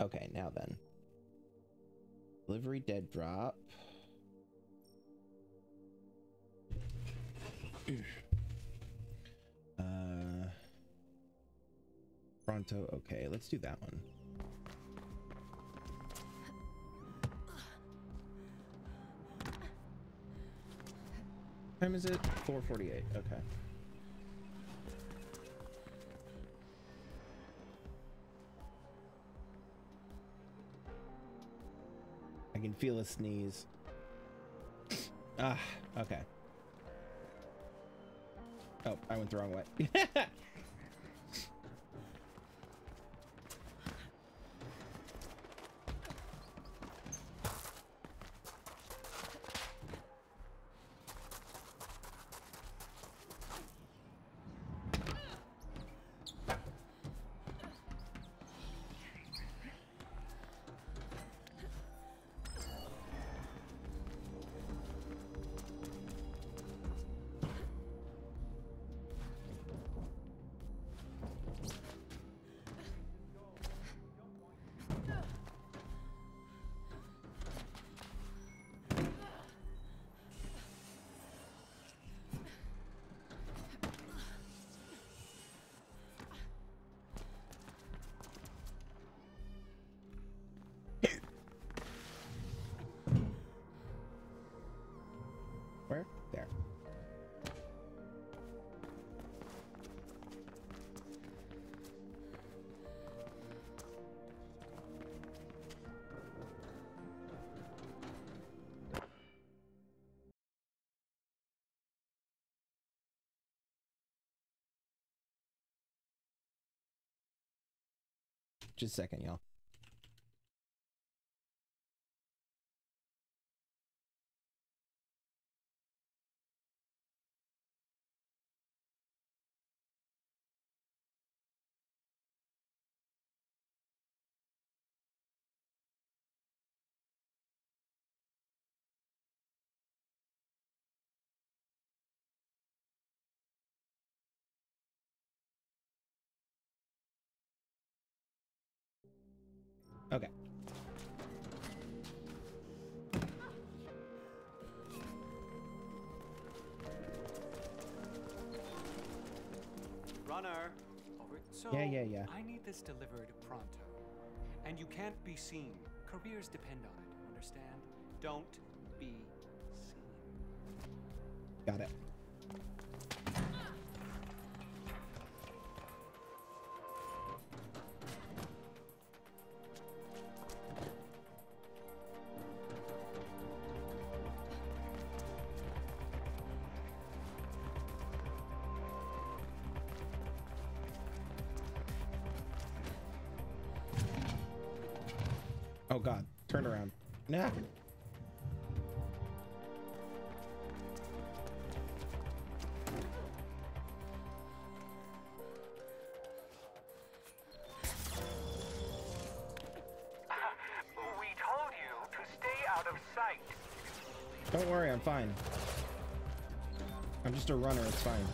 Okay, now then. Delivery dead drop. uh, Pronto. Okay, let's do that one. time is it? 4:48. Okay. Feel a sneeze. Ah, okay. Oh, I went the wrong way. Just a second, y'all. Okay. Runner. So Yeah, yeah, yeah. I need this delivered pronto. And you can't be seen. Careers depend on it, understand? Don't be seen. Got it. Just a runner, it's fine.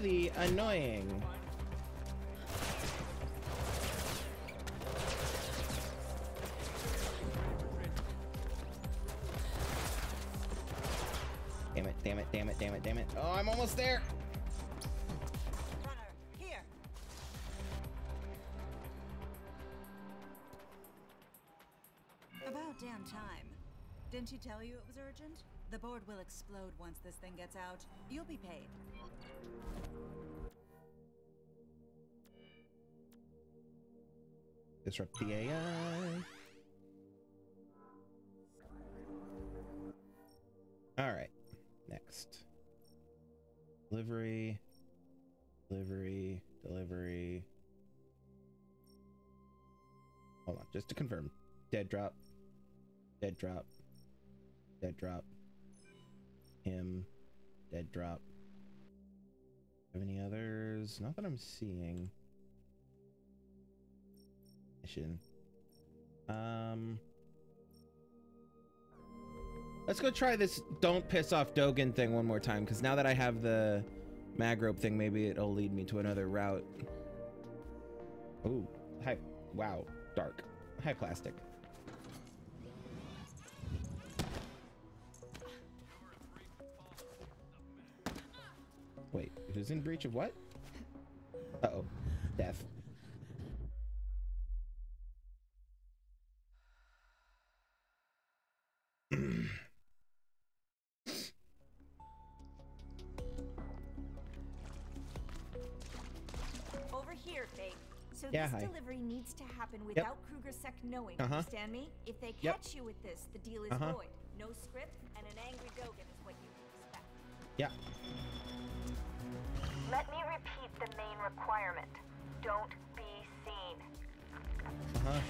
Really annoying. Damn it, damn it, damn it, damn it, damn it. Oh, I'm almost there. Here. About damn time. Didn't she tell you it was urgent? The board will explode once this thing gets out. You'll be paid. Disrupt the AI. All right, next. Delivery, delivery, delivery. Hold on, just to confirm. Dead drop. Dead drop. Dead drop. Him. Dead drop. Have any others? Not that I'm seeing. Um. Let's go try this don't piss off Dogen thing one more time, because now that I have the mag rope thing, maybe it'll lead me to another route. Ooh, high, wow, dark. High plastic. Wait, who's in breach of what? Uh-oh, death. So Yeah, this hi. delivery needs to happen without KrugerSec knowing. Uh-huh. Understand me? If they Yep. catch you with this, the deal is Uh-huh. void. No script and an angry Dogen is what you expect. Yeah. Let me repeat the main requirement. Don't be seen. Uh-huh. Let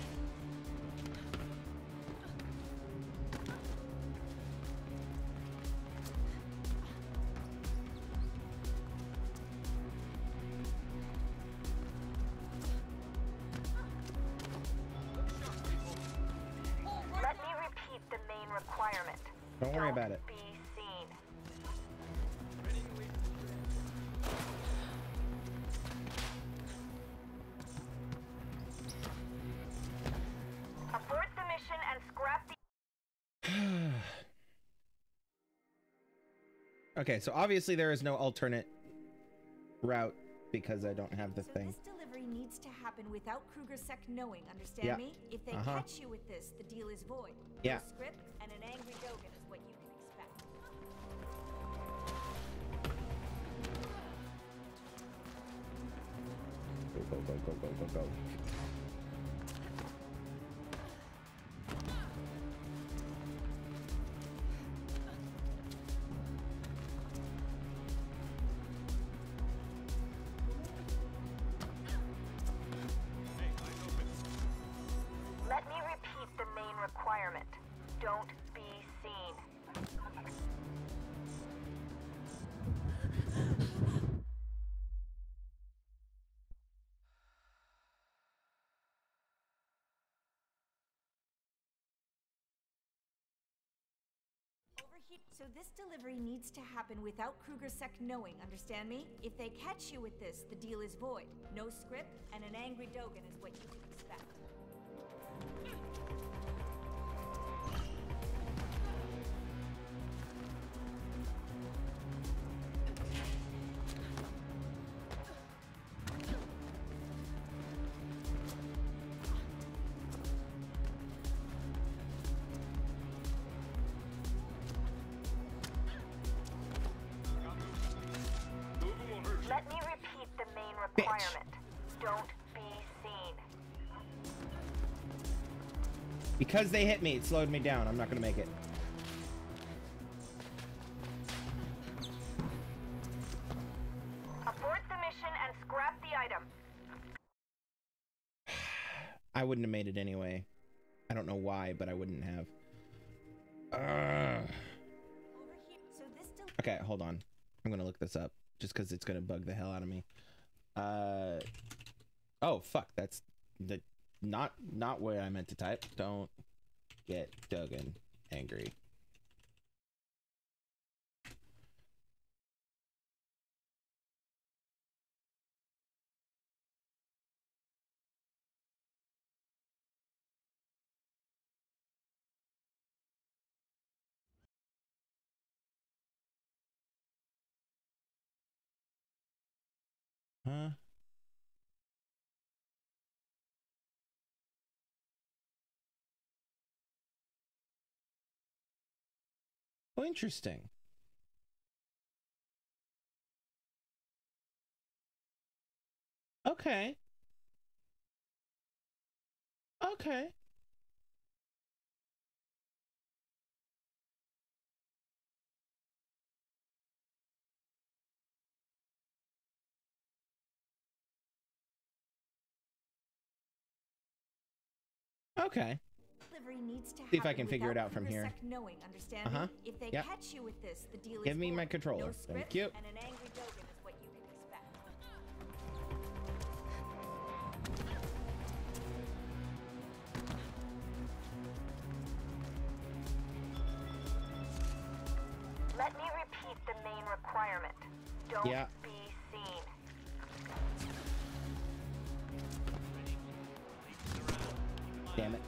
okay, so obviously there is no alternate route because I don't have the So thing. this delivery needs to happen without KrugerSec knowing. Understand Yeah. me? If they Uh-huh. catch you with this, the deal is void. Yeah. No script and an angry Dogen is what you can expect. Go, go, go, go, go, go, go. So this delivery needs to happen without KrugerSec knowing. Understand me? If they catch you with this, the deal is void. No script and an angry Dogen is what you can expect. Because they hit me, it slowed me down. I'm not gonna make it. Abort the mission and scrap the item. I wouldn't have made it anyway. I don't know why, but I wouldn't have. Ugh. So this del- Okay, hold on. I'm gonna look this up just because it's gonna bug the hell out of me. Uh oh, fuck. That's the not not what I meant to type. Don't get Duggan angry. Oh, interesting. Okay. Okay. Okay. Delivery needs to See if I can figure it out from here. Knowing, understand Uh-huh. me? If they Yep. catch you with this, the deal Give is me my void. controller. No Thank you. And an angry Dogen is what you can expect. Let me repeat the main requirement. Don't Yeah. be seen. Damn it.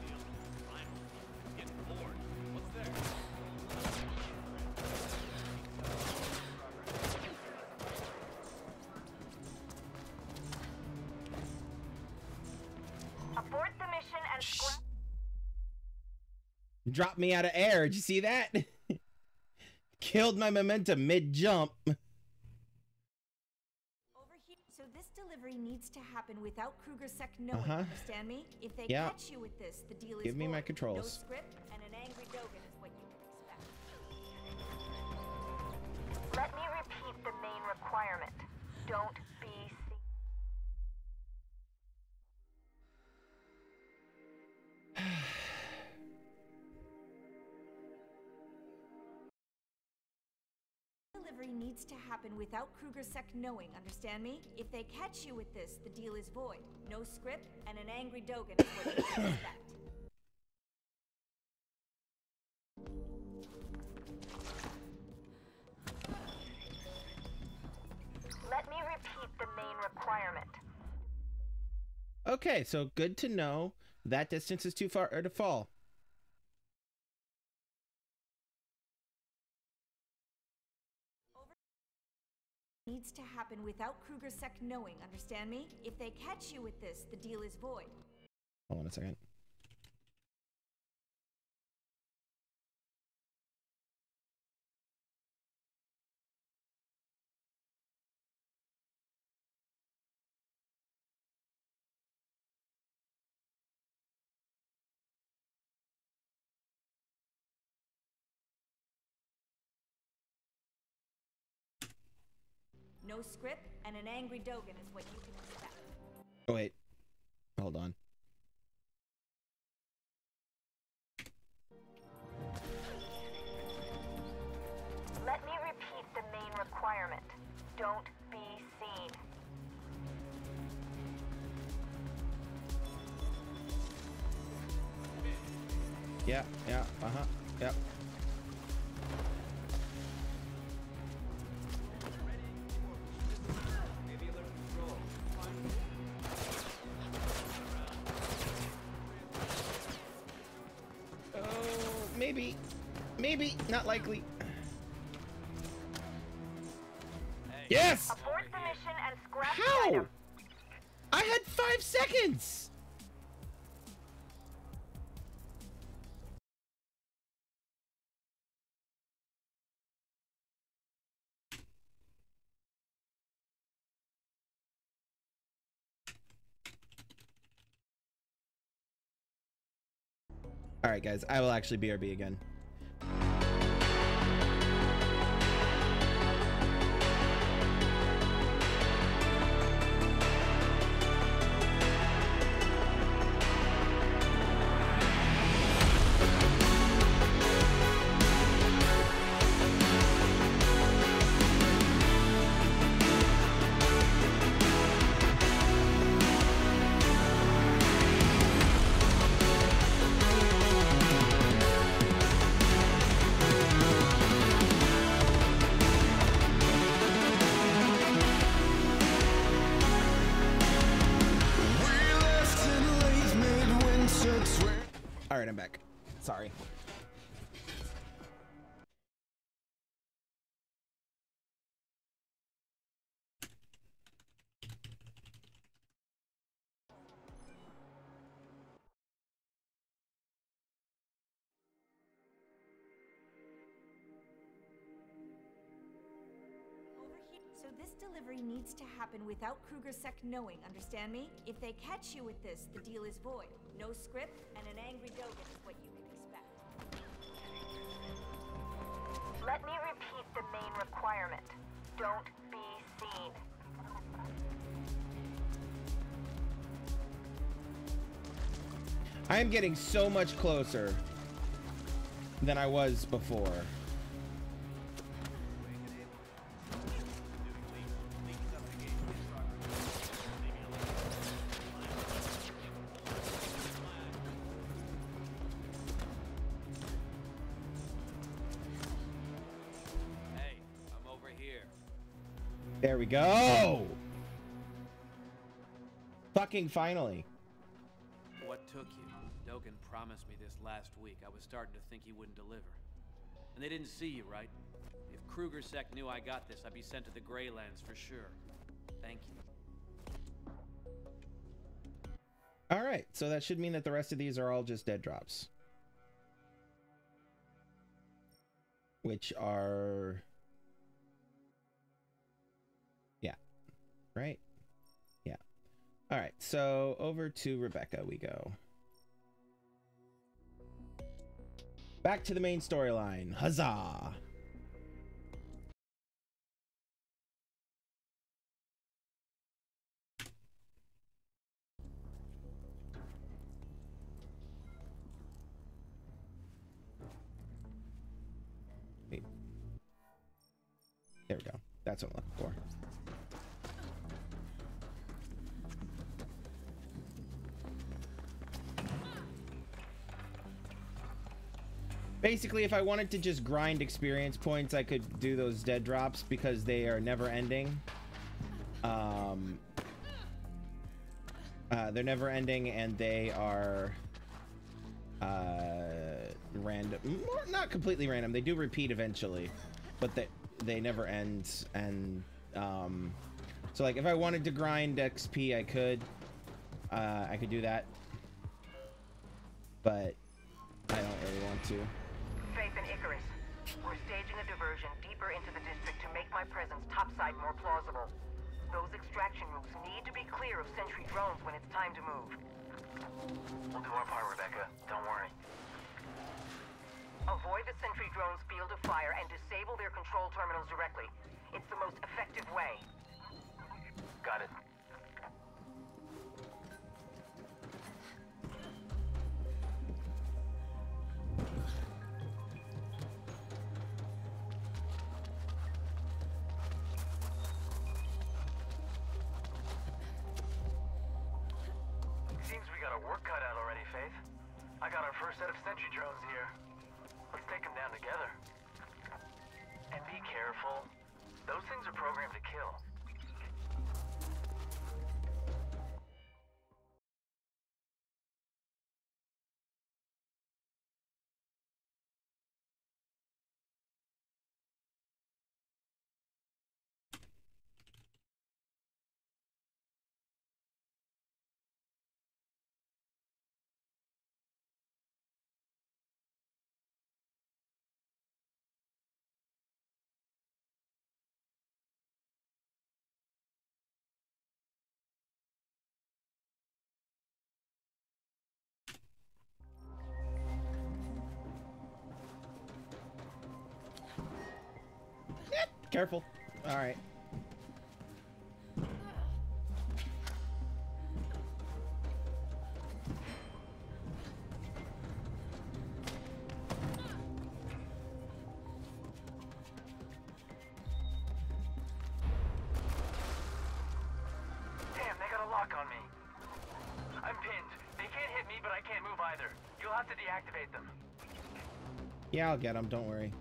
Dropped me out of air. Did you see that? Killed my momentum mid jump. Over here. So this delivery needs to happen without KrugerSec knowing, Uh-huh. understand me? If they Yeah. catch you with this, the deal is Give me my void. No controls. script, and an angry Dogen is what you can expect. Let me repeat the main requirement. Don't be seen. Delivery needs to happen without KrugerSec knowing, understand me? If they catch you with this, the deal is void. No script, and an angry Dogen is what you can expect. Let me repeat the main requirement. Okay, so good to know. That distance is too far to fall. Needs to happen without KrugerSec knowing, understand me? If they catch you with this, the deal is void. Hold on a second. No script, and an angry Dogen is what you can expect. Oh, wait. Hold on. Let me repeat the main requirement. Don't be seen. Yeah, yeah, uh huh. Yep. Oh, Maybe. Not likely. Yes! Abort the mission and scrap the How? item. I had five seconds! Alright, guys, I will actually BRB again. Delivery needs to happen without KrugerSec knowing, understand me? If they catch you with this, the deal is void. No script, and an angry Dogen is what you can expect. Let me repeat the main requirement. Don't be seen. I am getting so much closer than I was before. Go. Fucking finally. What took you? Dogen promised me this last week. I was starting to think he wouldn't deliver. And they didn't see you, right? If KrugerSec knew I got this, I'd be sent to the Greylands for sure. Thank you. All right, so that should mean that the rest of these are all just dead drops. Which are... Right? Yeah. All right, so over to Rebecca we go. Back to the main storyline. Huzzah! Wait. There we go. That's what I'm looking for. Basically, if I wanted to just grind experience points, I could do those dead drops because they are never ending. Um, uh, they're never ending and they are uh, random. Not completely random. They do repeat eventually, but they they never end. And um, so, like, if I wanted to grind XP, I could. Uh, I could do that, but I don't really want to. Faith and Icarus. We're staging a diversion deeper into the district to make my presence topside more plausible. Those extraction routes need to be clear of sentry drones when it's time to move. We'll do our part, Rebecca. Don't worry. Avoid the sentry drones' field of fire and disable their control terminals directly. It's the most effective way. Got it. Sentry drones here. Let's take them down together. And be careful. Those things are programmed to kill. To deactivate them. Yeah, I'll get them. Don't worry.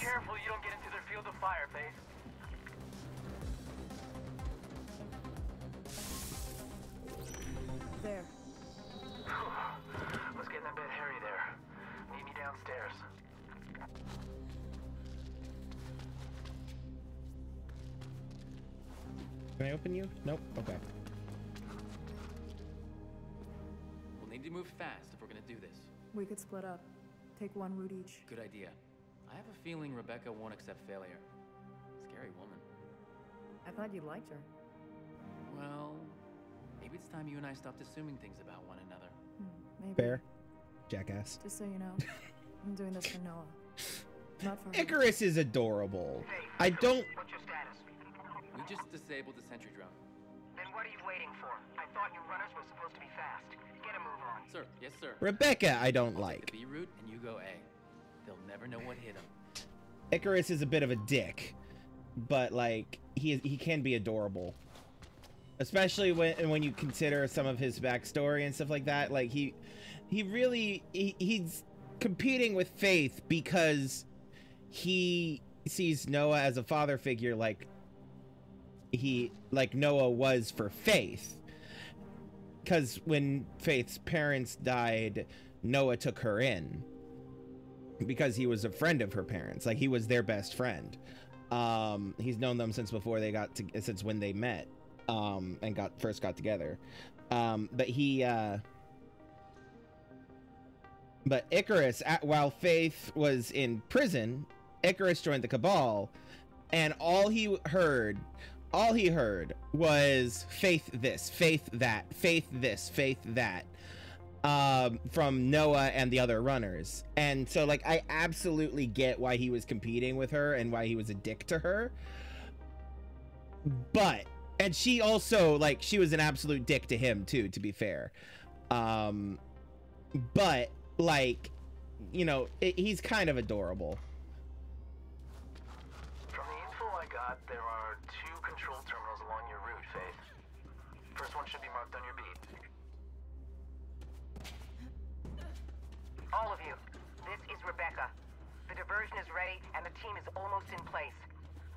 Careful you don't get into their field of fire, Faith. There. Was getting a bit hairy there. Meet me downstairs. Can I open you? Nope. Okay. We'll need to move fast if we're gonna do this. We could split up. Take one route each. Good idea. I have a feeling Rebecca won't accept failure. Scary woman. I thought you liked her. Well, maybe it's time you and I stopped assuming things about one another. Hmm, maybe. Fair. Jackass. Just so you know, I'm doing this for Noah. Not for her. Icarus is adorable. I don't. What's your status? We just disabled the sentry drone. Then what are you waiting for? I thought you runners were supposed to be fast. Get a move on. Sir, yes, sir. Rebecca, I don't I'll like. take the B route and you go A. They'll never know what hit them. Icarus is a bit of a dick, but like he he can be adorable, especially when when you consider some of his backstory and stuff like that. Like he he really he, he's competing with Faith because he sees Noah as a father figure, like he like Noah was for Faith. Because when Faith's parents died, Noah took her in because he was a friend of her parents. Like he was their best friend. Um he's known them since before they got to since when they met um and got first got together. Um but he uh but icarus at, while faith was in prison icarus joined the cabal and all he heard all he heard was faith this faith that faith this faith that um, from Noah and the other runners. And so, like, I absolutely get why he was competing with her and why he was a dick to her. But, and she also, like, she was an absolute dick to him, too, to be fair. Um, but, like, you know, it, he's kind of adorable. All of you, this is Rebecca. The diversion is ready, and the team is almost in place.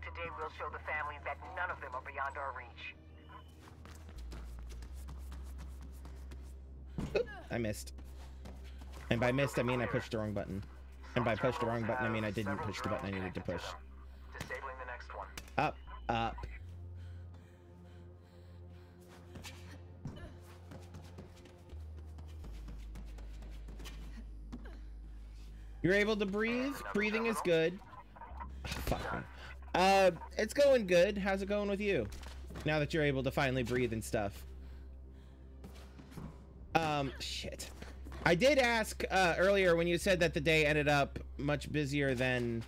Today we'll show the families that none of them are beyond our reach. I missed. And by missed, I mean I pushed the wrong button. And by pushed the wrong button, I mean I didn't push the button I needed to push. Disabling the next one. Up, up. You're able to breathe. Breathing is good. Fuck me. Uh, it's going good. How's it going with you? Now that you're able to finally breathe and stuff. Um, shit. I did ask uh, earlier when you said that the day ended up much busier than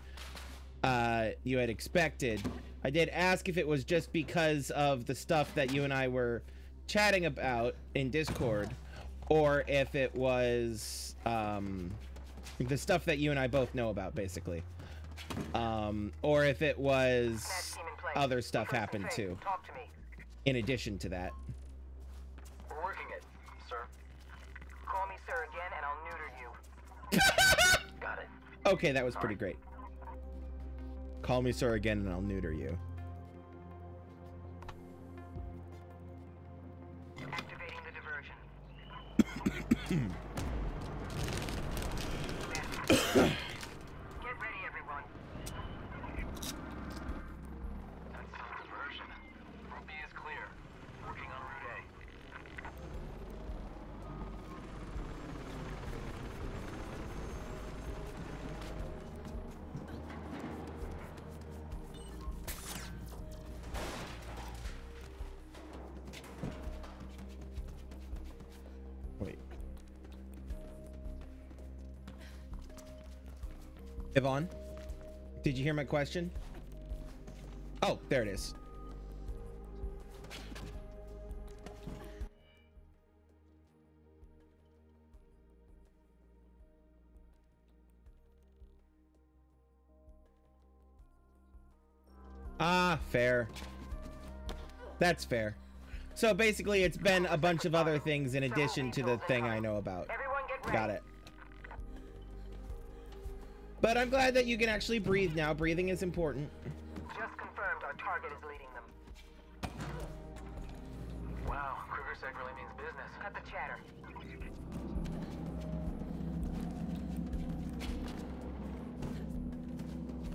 uh, you had expected. I did ask if it was just because of the stuff that you and I were chatting about in Discord, or if it was um, the stuff that you and I both know about, basically, um, or if it was other stuff happened too. Talk to me. In addition to that, We're working it, sir. Call me sir again, and I'll neuter you. got it. okay, that was pretty great. Call me sir again, and I'll neuter you. Activating the diversion. Yeah. Yvonne, did you hear my question? Oh, there it is. Ah, fair. That's fair. So basically, it's been a bunch of other things in addition to the thing I know about. Got it. But I'm glad that you can actually breathe now. Breathing is important. Just confirmed our target is leading them. Wow, KrugerSec really means business. Cut the chatter.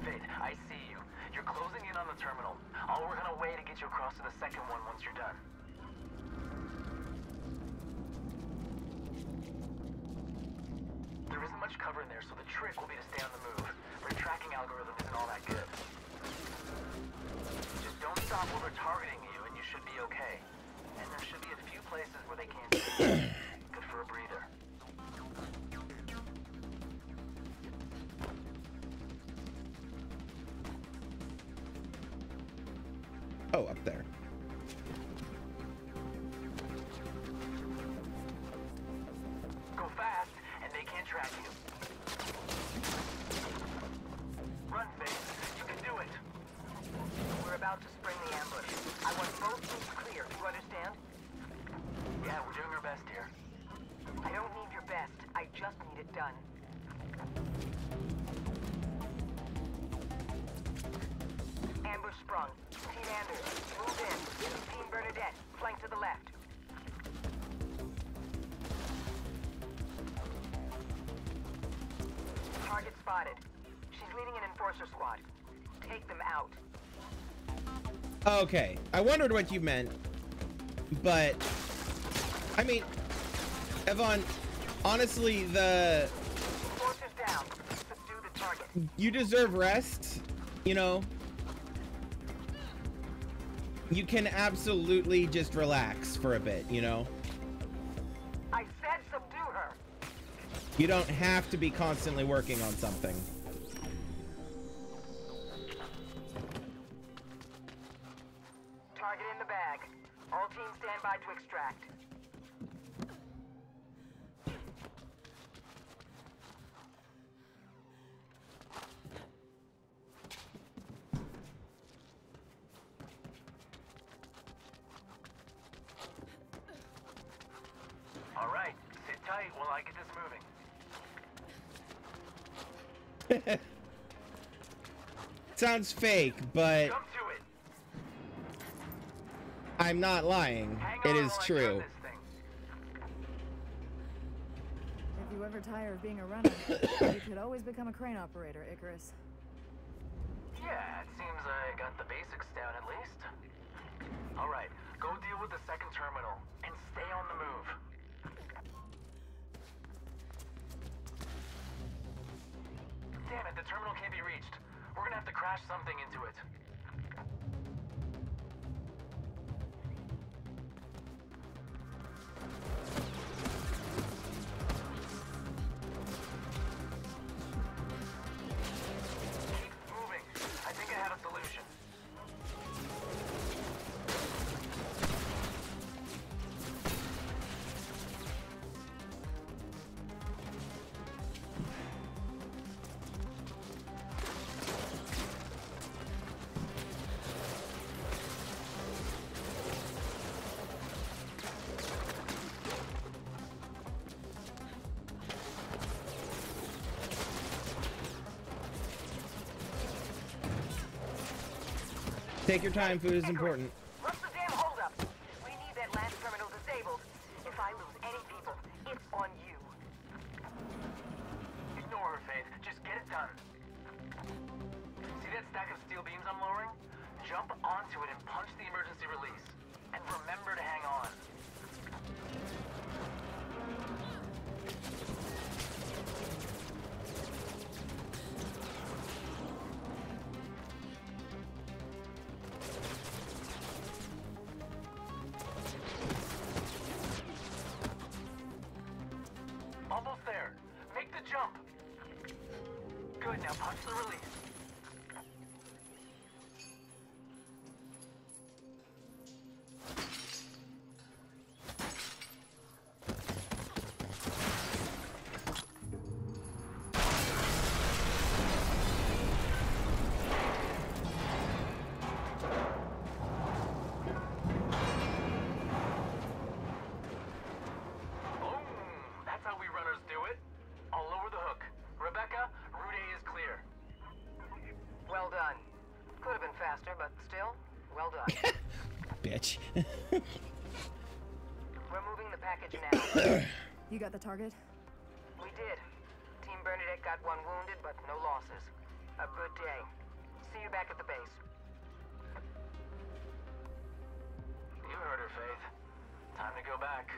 Faith, I see you. You're closing in on the terminal. I'll work on a way to get you across to the second one once you're done. There isn't much cover in there, so the trick will be to stay on the move. Their tracking algorithm isn't all that good. Just don't stop while we're targeting. Okay, I wondered what you meant, but I mean, Evon, honestly, the Forces down. Subdue the target. you deserve rest. You know, you can absolutely just relax for a bit. You know, I said subdue her. you don't have to be constantly working on something. Sounds fake, but Jump to it. I'm not lying. It is true. If you ever tire of being a runner, you could always become a crane operator, Icarus. Yeah, it seems I got the basics down at least. All right, go deal with the second terminal and stay on the move. Damn it, the terminal can't crash something into it. Take your time. Food is important. Bitch. We're moving the package now. You got the target? we did. Team Bernadette got one wounded, but no losses. A good day. See you back at the base. You heard her, Faith. Time to go back.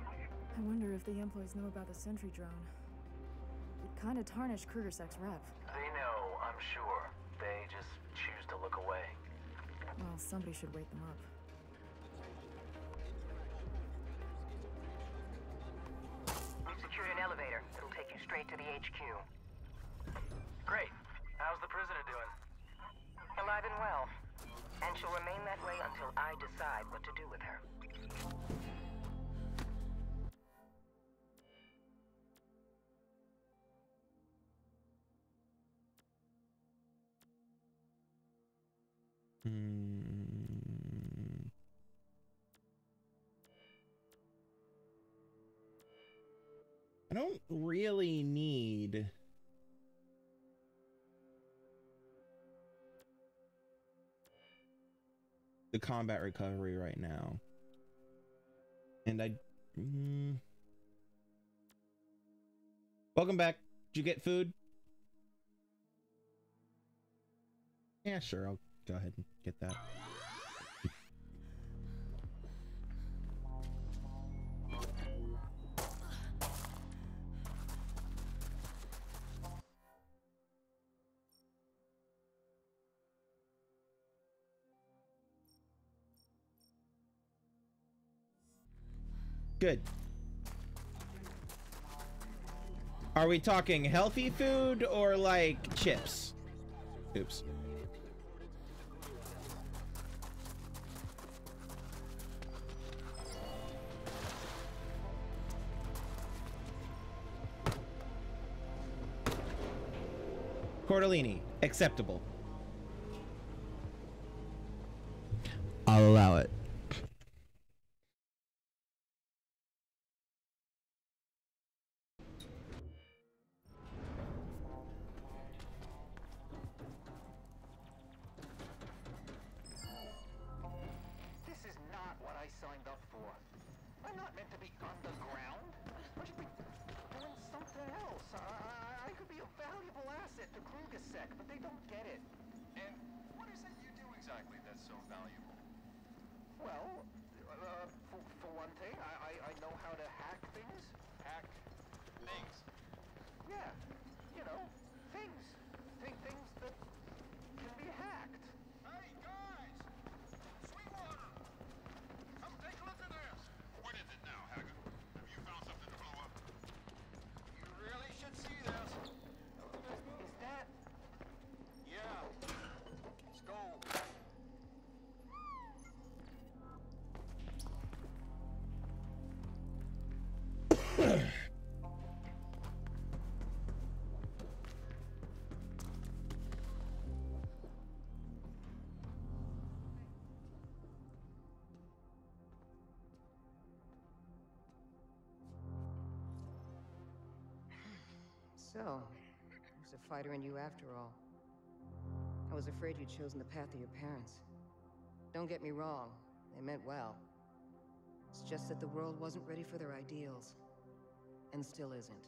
I wonder if the employees know about the sentry drone. It kind of tarnished KrugerSec's rep. They know, I'm sure. They just choose to look away. Well, somebody should wake them up. Mm. I don't really need... the combat recovery right now. And I... Mm. Welcome back. Did you get food? Yeah, sure. I'll go ahead and get that. Good. Are we talking healthy food or like chips? Oops. Tortellini, acceptable. I'll allow it. Fighter in you after all. I was afraid you'd chosen the path of your parents. Don't get me wrong, they meant well. It's just that the world wasn't ready for their ideals. And still isn't.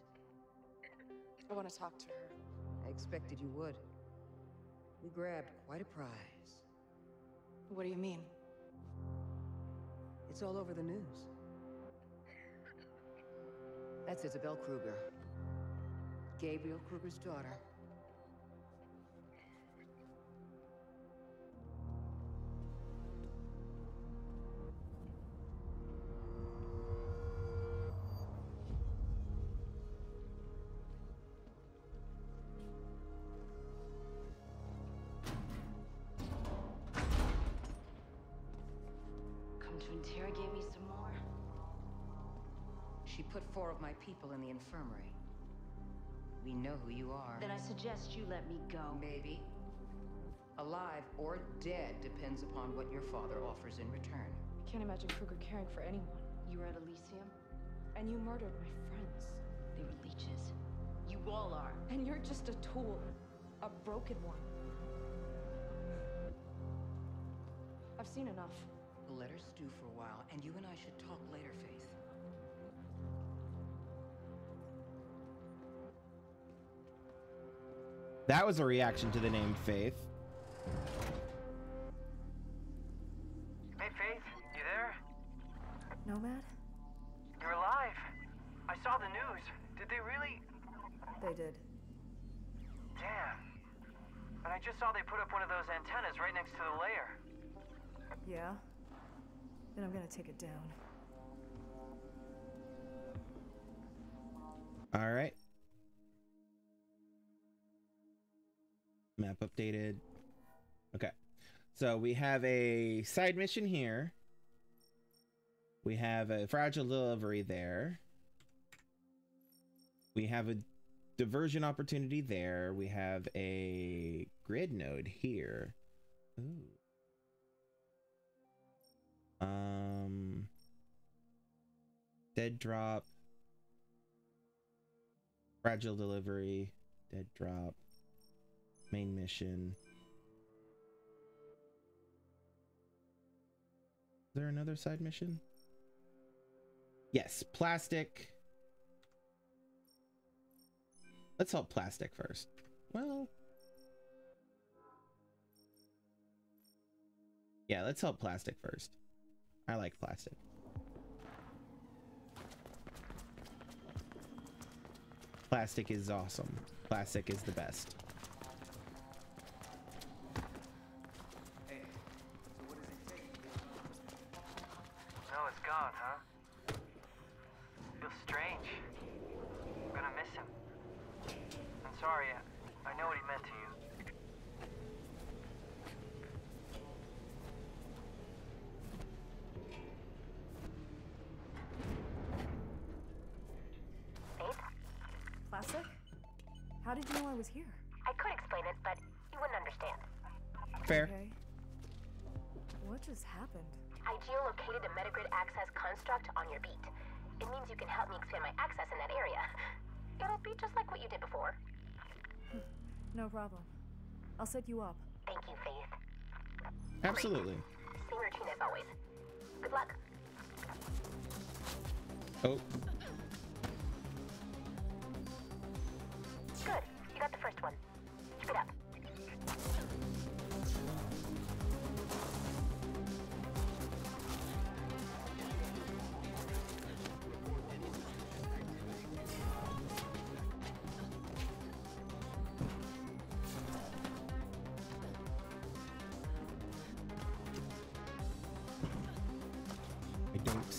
I want to talk to her. I expected you would. We grabbed quite a prize. What do you mean? It's all over the news. That's Isabel Kruger. Gabriel Kruger's daughter. Four of my people in the infirmary. We know who you are. Then I suggest you let me go. Maybe. Alive or dead depends upon what your father offers in return. I can't imagine Kruger caring for anyone. You were at Elysium? And you murdered my friends. They were leeches. You all are. And you're just a tool. A broken one. I've seen enough. Let her stew for a while, and you and I should talk later, Faith. That was a reaction to the name Faith. Hey, Faith, you there? Nomad? You're alive. I saw the news. Did they really? They did. Damn. And I just saw they put up one of those antennas right next to the layer. Yeah? Then I'm gonna take it down. All right. Map updated. Okay. So we have a side mission here. We have a fragile delivery there. We have a diversion opportunity there. We have a grid node here. Ooh. Um dead drop. Fragile delivery, dead drop, main mission. Is there another side mission? Yes, plastic. Let's help plastic first. Well, yeah, let's help plastic first. I like plastic. Plastic is awesome. Plastic is the best. Gone, huh? Feels strange. I'm gonna miss him. I'm sorry. I, I know what he meant to you. Faith? Plastic? How did you know I was here? I could explain it, but you wouldn't understand. Fair. Okay. What just happened? I geolocated a metagrid access construct on your beat. It means you can help me expand my access in that area. It'll be just like what you did before. Hmm. No problem. I'll set you up. Thank you, Faith. Absolutely. Same routine as always. Good luck. Oh,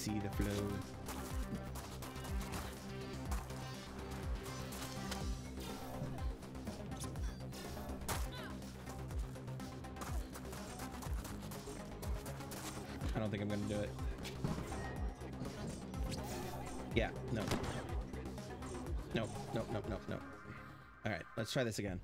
see the flow. I don't think I'm gonna do it. Yeah, no. No, no, no, no, no. All right, let's try this again.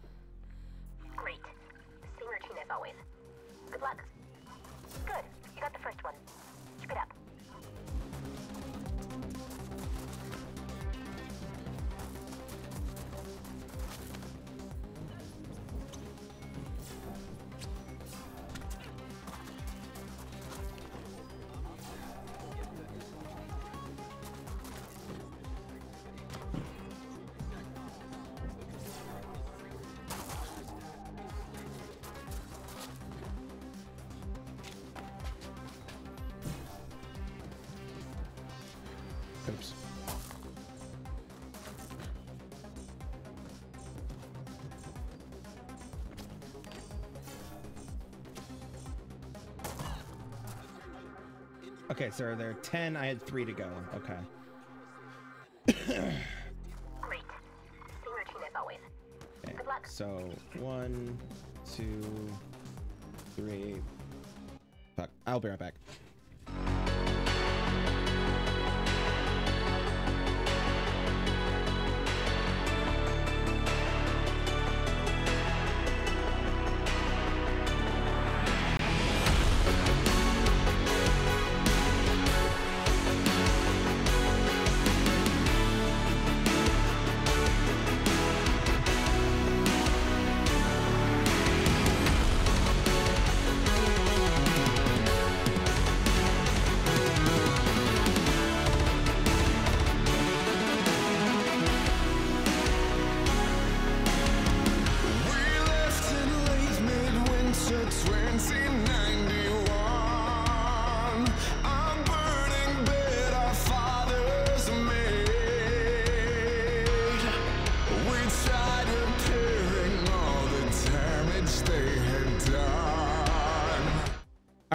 Okay, so there are 10. I had three to go. Okay. Great. Same routine as always. Okay, Good luck. So one, two, three. Fuck. I'll be right back.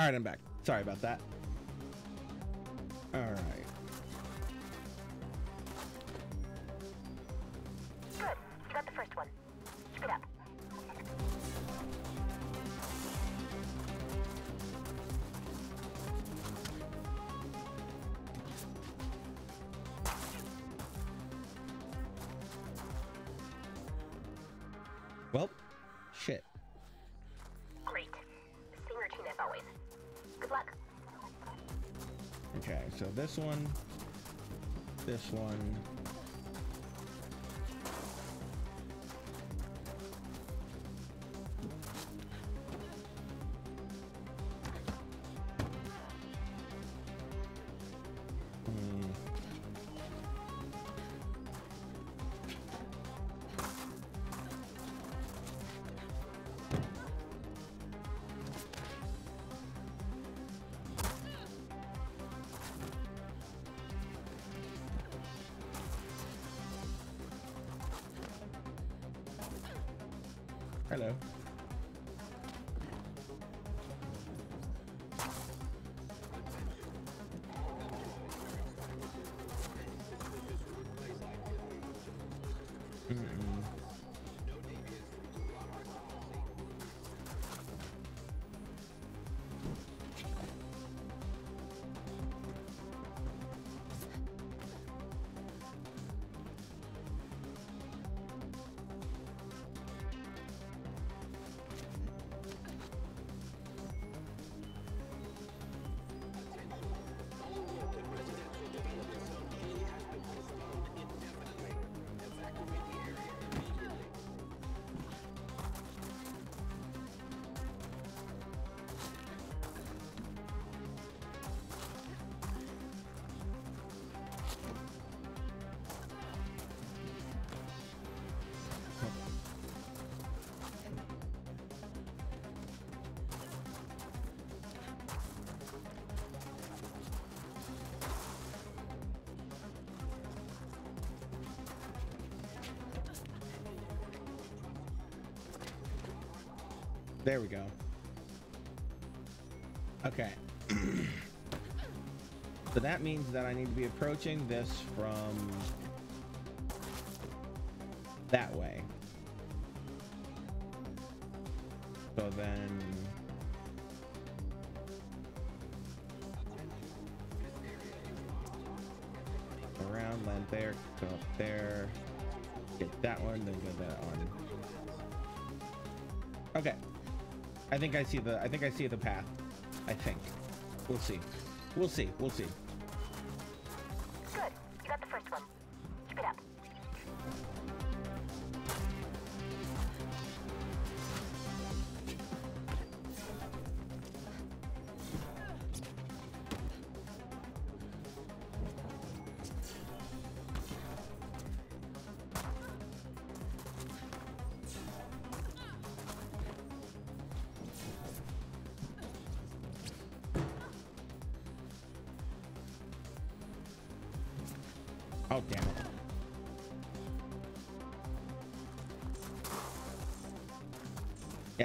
Right, I'm back. Sorry about that. This one, this one, Hello. There we go. Okay. so that means that I need to be approaching this from that way. So then around, land there, go up there, get that one, then go that one. Okay. I think I see the I think I see the path. I think. We'll see. We'll see. We'll see.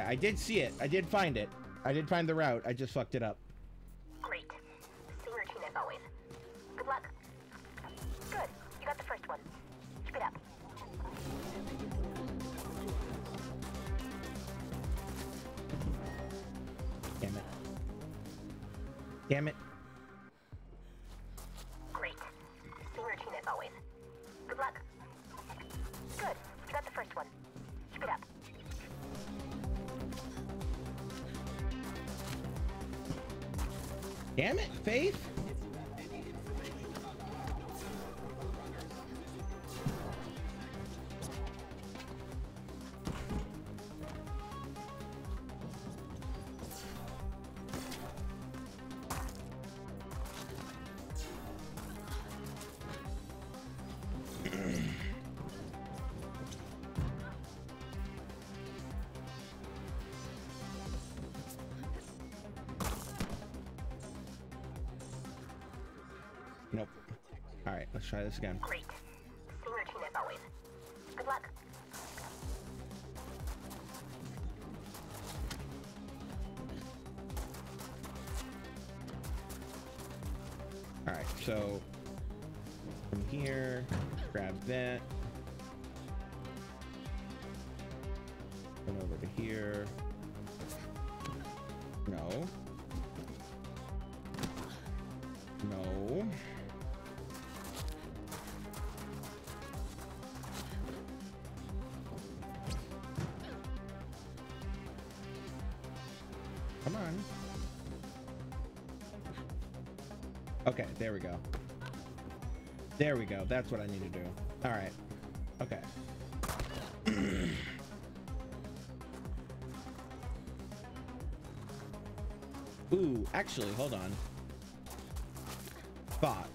I did see it. I did find it. I did find the route. I just fucked it up. Let's try this again. Great. Same routine as always. Good luck. All right, so from here, grab that. Then over to here. No. Okay, there we go. There we go. That's what I need to do. All right. Okay. Ooh, actually, hold on. Thought.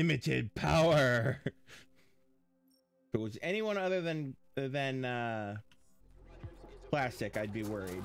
unlimited power. If it was anyone other than than uh plastic i'd be worried.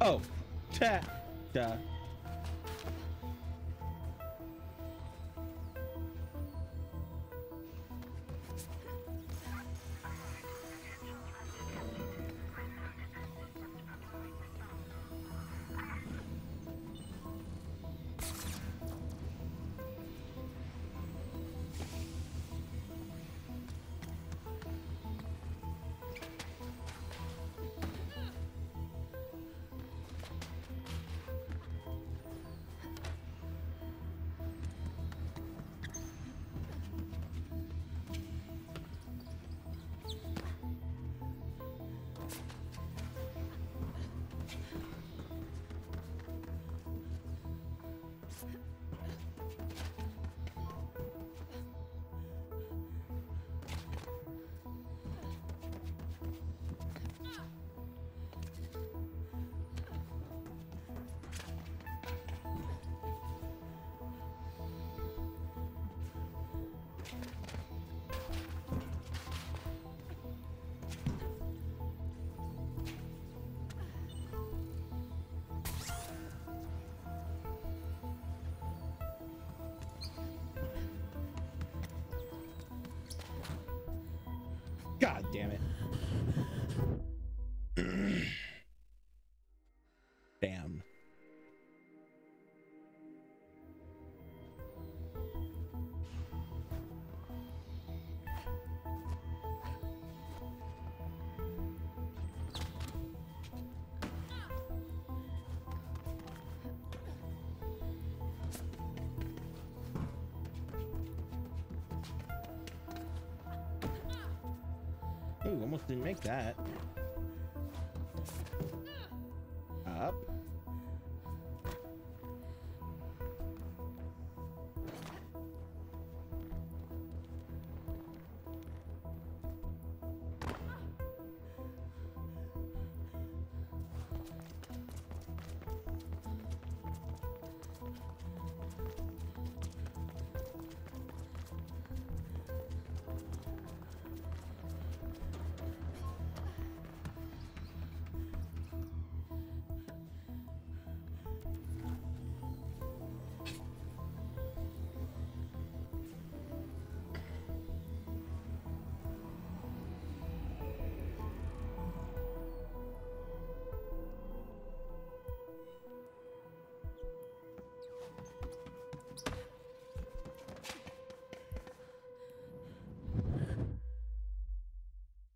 Oh, ta, da. Damn it. Didn't make that.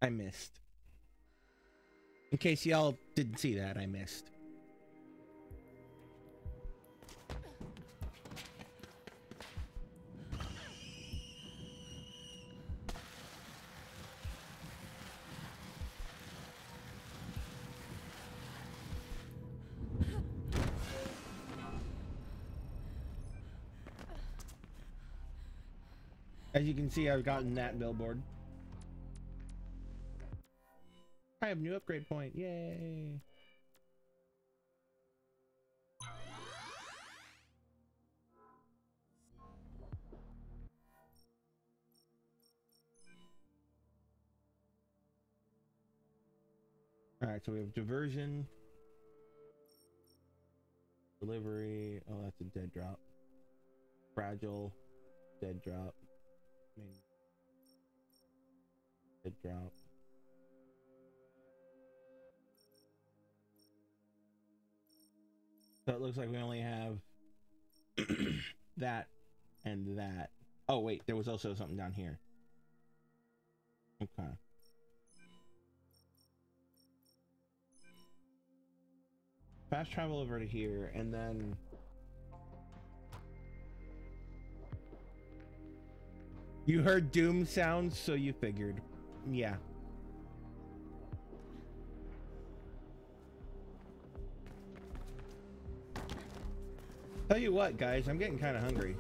I missed. In case y'all didn't see that, I missed. As you can see, I've gotten that billboard. I have new upgrade point. Yay. All right, so we have diversion, delivery. Oh, that's a dead drop. Fragile, dead drop. I mean, dead drop. So it looks like we only have that and that. Oh wait, there was also something down here. Okay. Fast travel over to here and then You heard doom sounds, so you figured. Yeah. Tell you what, guys, I'm getting kind of hungry.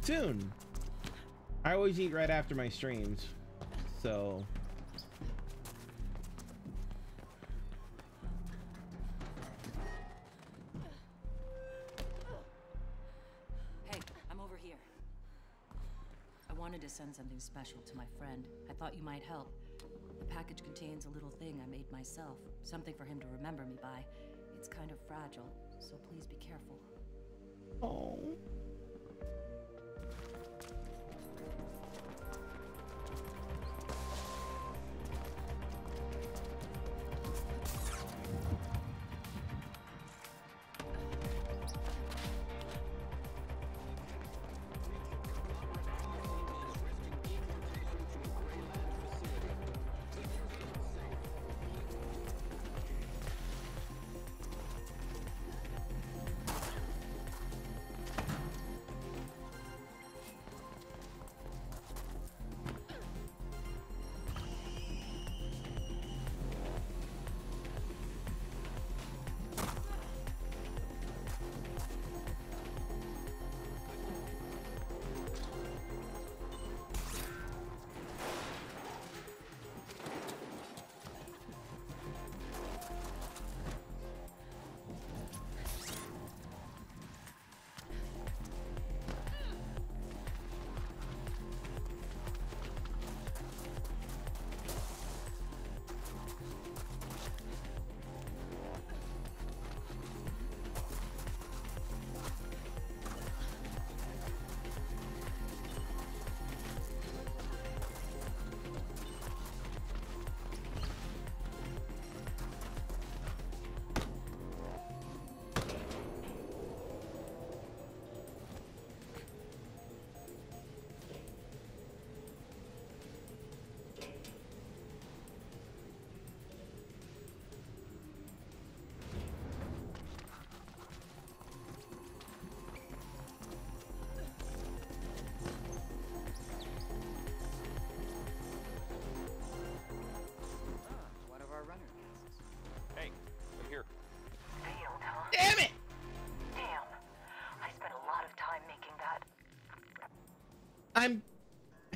Soon. I always eat right after my streams, so thought you might help. The package contains a little thing I made myself, something for him to remember me by. It's kind of fragile, so please be careful. Oh.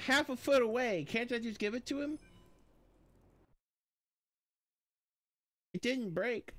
Half a foot away. Can't I just give it to him? It didn't break.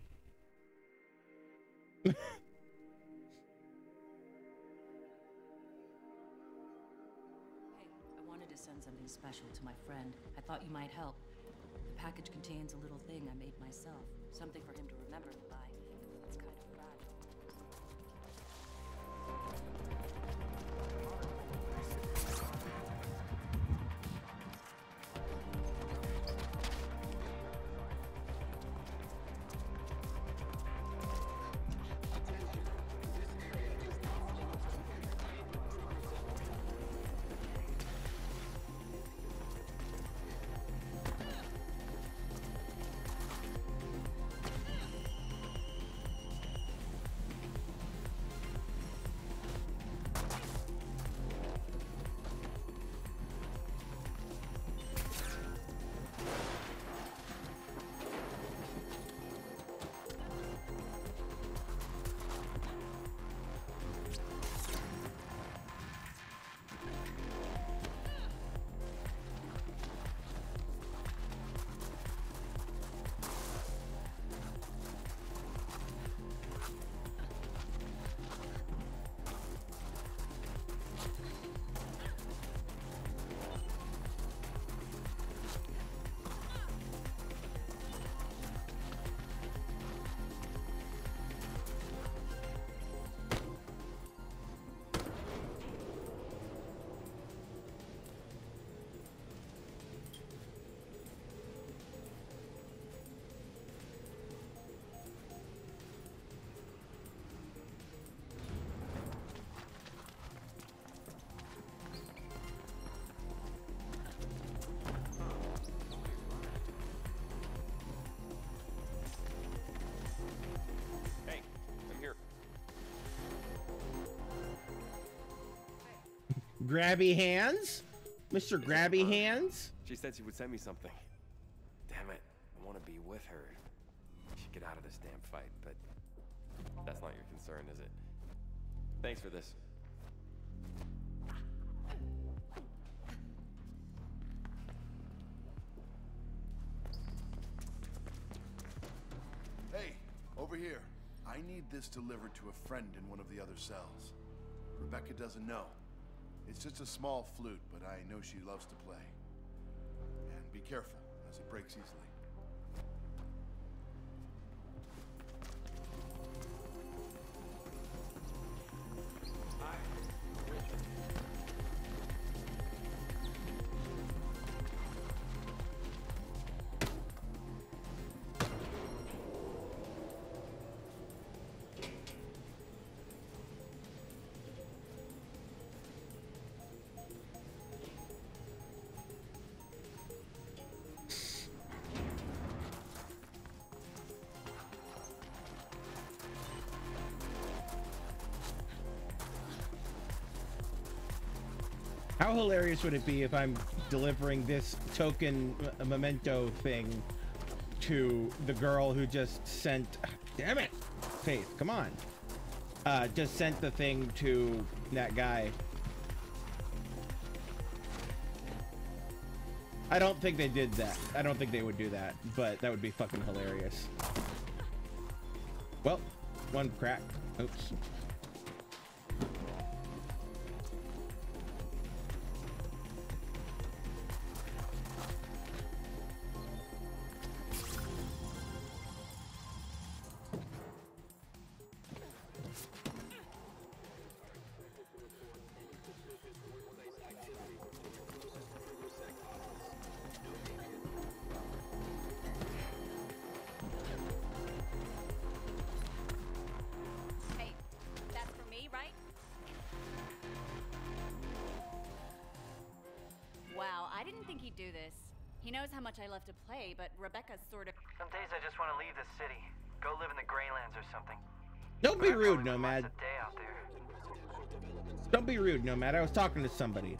Grabby hands? Mr. Grabby hands? She said she would send me something. Damn it. I want to be with her. We should get out of this damn fight, but that's not your concern, is it? Thanks for this. Hey, over here. I need this delivered to a friend in one of the other cells. Rebecca doesn't know. It's just a small flute, but I know she loves to play. And be careful, as it breaks easily. How hilarious would it be if I'm delivering this token memento thing to the girl who just sent. Damn it! Faith, come on. Uh, just sent the thing to that guy. I don't think they did that. I don't think they would do that, but that would be fucking hilarious. Well, one crack. Oops. Nomad. Day out there. Don't be rude, Nomad. I was talking to somebody.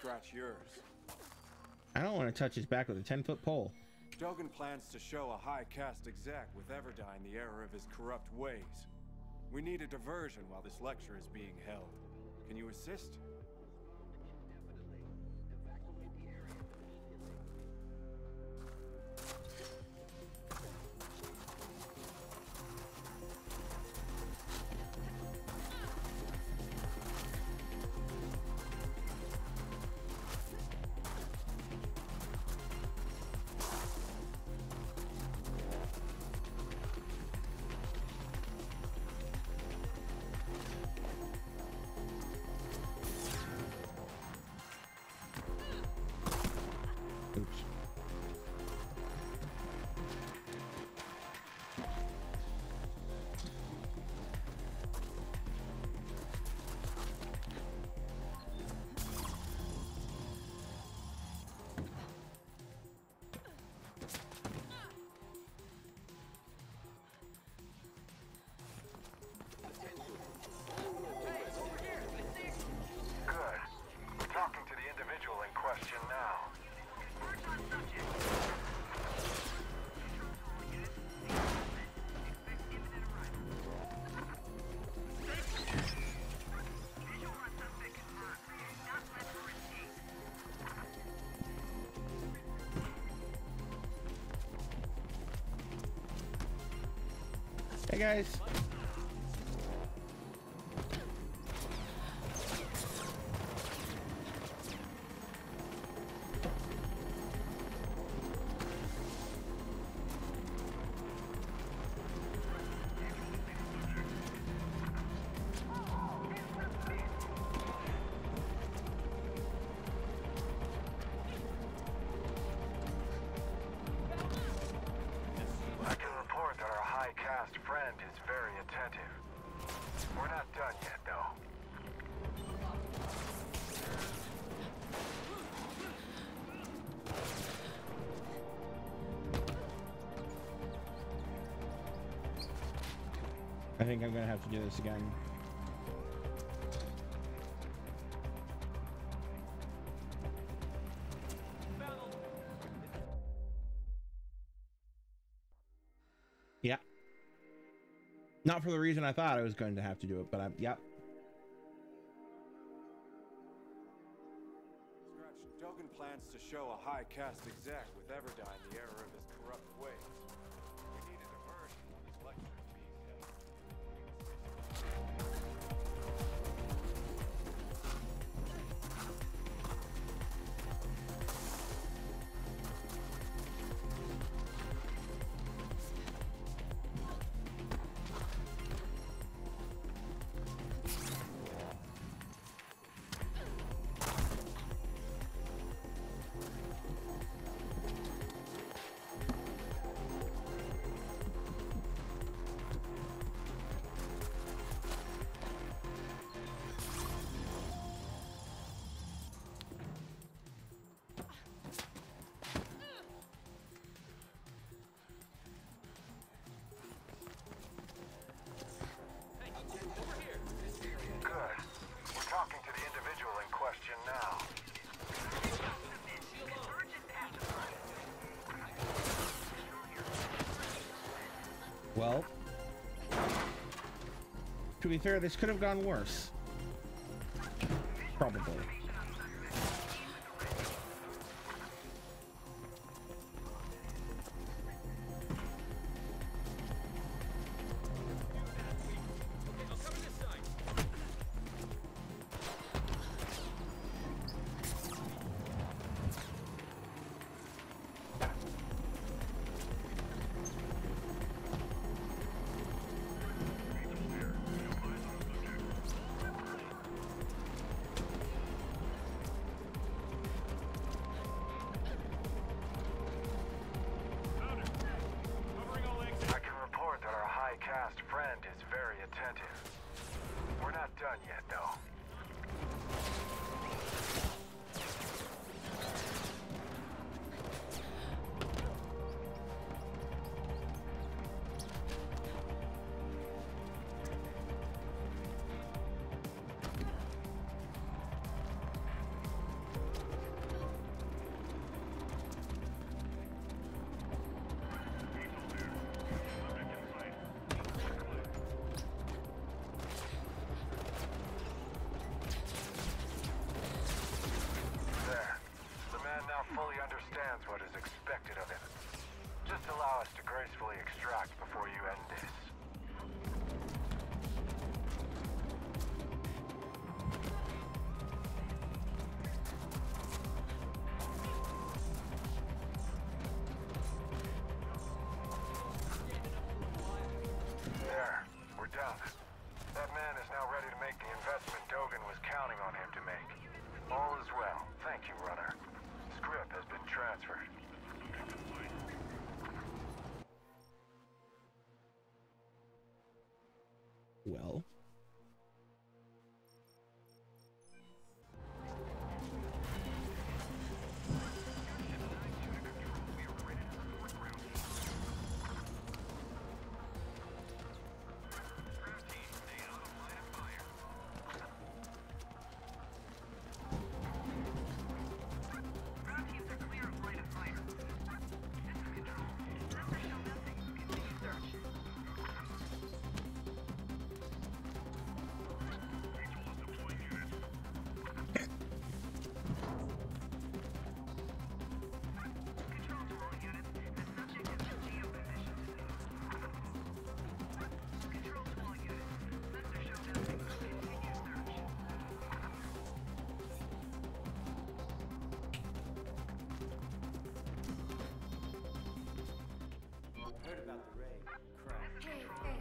Scratch yours. I don't want to touch his back with a 10 foot pole. Dogen plans to show a high caste exec with Everdine the error of his corrupt ways. We need a diversion while this lecture is being held. Can you assist? Hey guys. Think I'm gonna have to do this again. Yeah. Not for the reason I thought I was going to have to do it, but I'm, yep. Scratch plans to show a high caste exec with to be fair, this could have gone worse. Probably.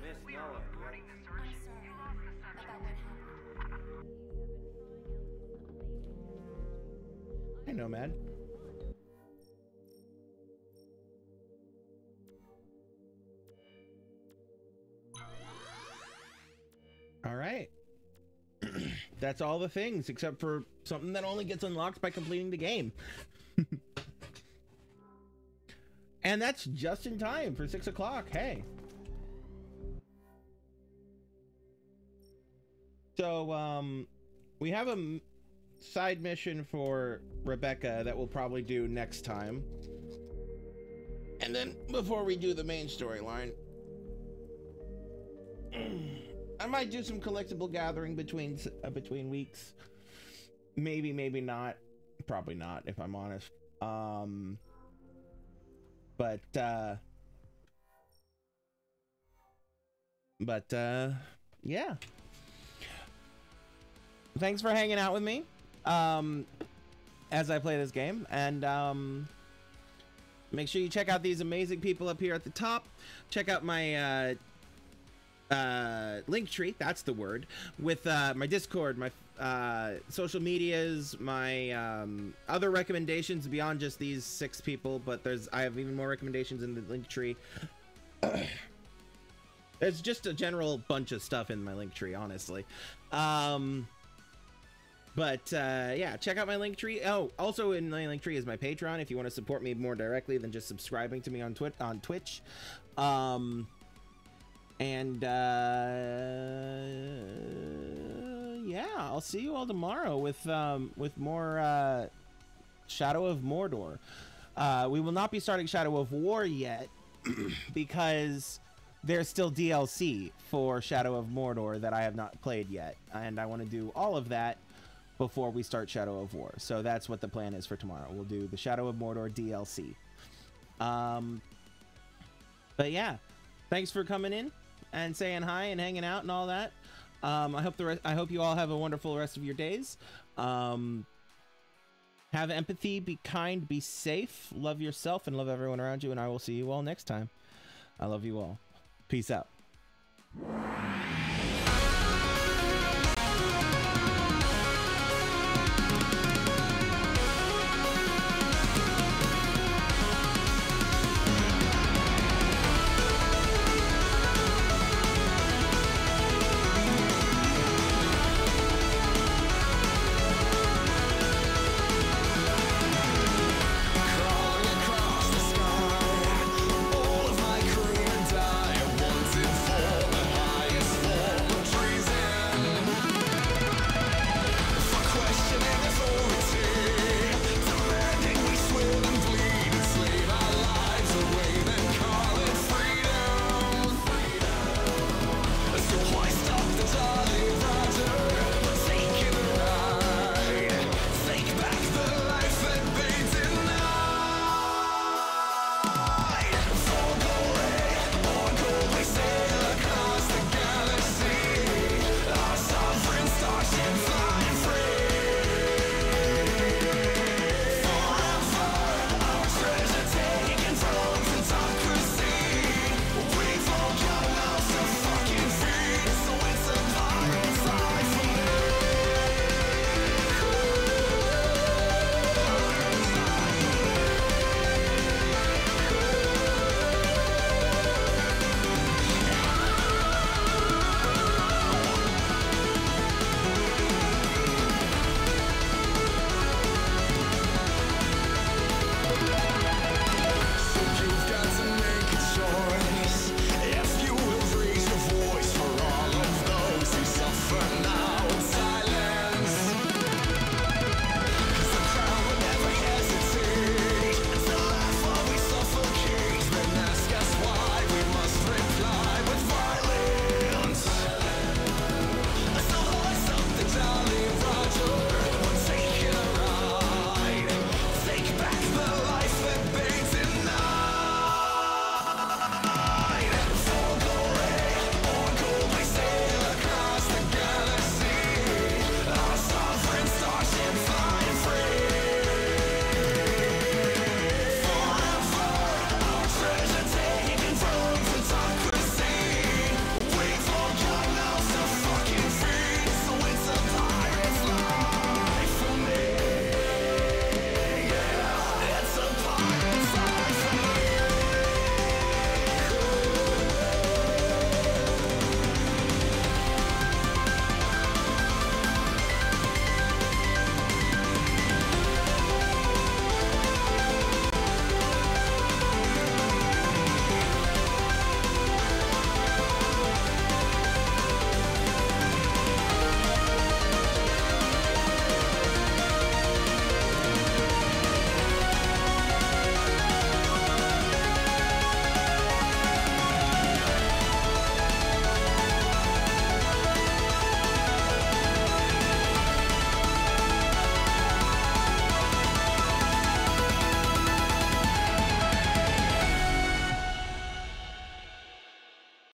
Miss Noah, yep. Hi, Nomad. All right. That's all the things, except for something that only gets unlocked by completing the game. and that's just in time for six o'clock. Hey. We have a side mission for Rebecca that we'll probably do next time. And then before we do the main storyline, I might do some collectible gathering between uh, between weeks. Maybe, maybe not. Probably not, if I'm honest. Um, but uh, but uh, yeah. Thanks for hanging out with me. Um, as I play this game, and um, make sure you check out these amazing people up here at the top. Check out my uh, uh, link tree. That's the word. With uh, my Discord, my uh, social medias, my um, other recommendations beyond just these six people. But there's I have even more recommendations in the link tree. There's just a general bunch of stuff in my link tree, honestly. Um, but uh, yeah, check out my link tree. Oh, also in my link tree is my Patreon if you want to support me more directly than just subscribing to me on Twit on Twitch. Um, and uh, yeah, I'll see you all tomorrow with um, with more uh, Shadow of Mordor. Uh, we will not be starting Shadow of War yet because there's still DLC for Shadow of Mordor that I have not played yet, and I want to do all of that before we start Shadow of War. So that's what the plan is for tomorrow. We'll do the Shadow of Mordor DLC. Um, but yeah, thanks for coming in and saying hi and hanging out and all that. Um, I hope the re- I hope you all have a wonderful rest of your days. Um, have empathy, be kind, be safe, love yourself, and love everyone around you. And I will see you all next time. I love you all. Peace out.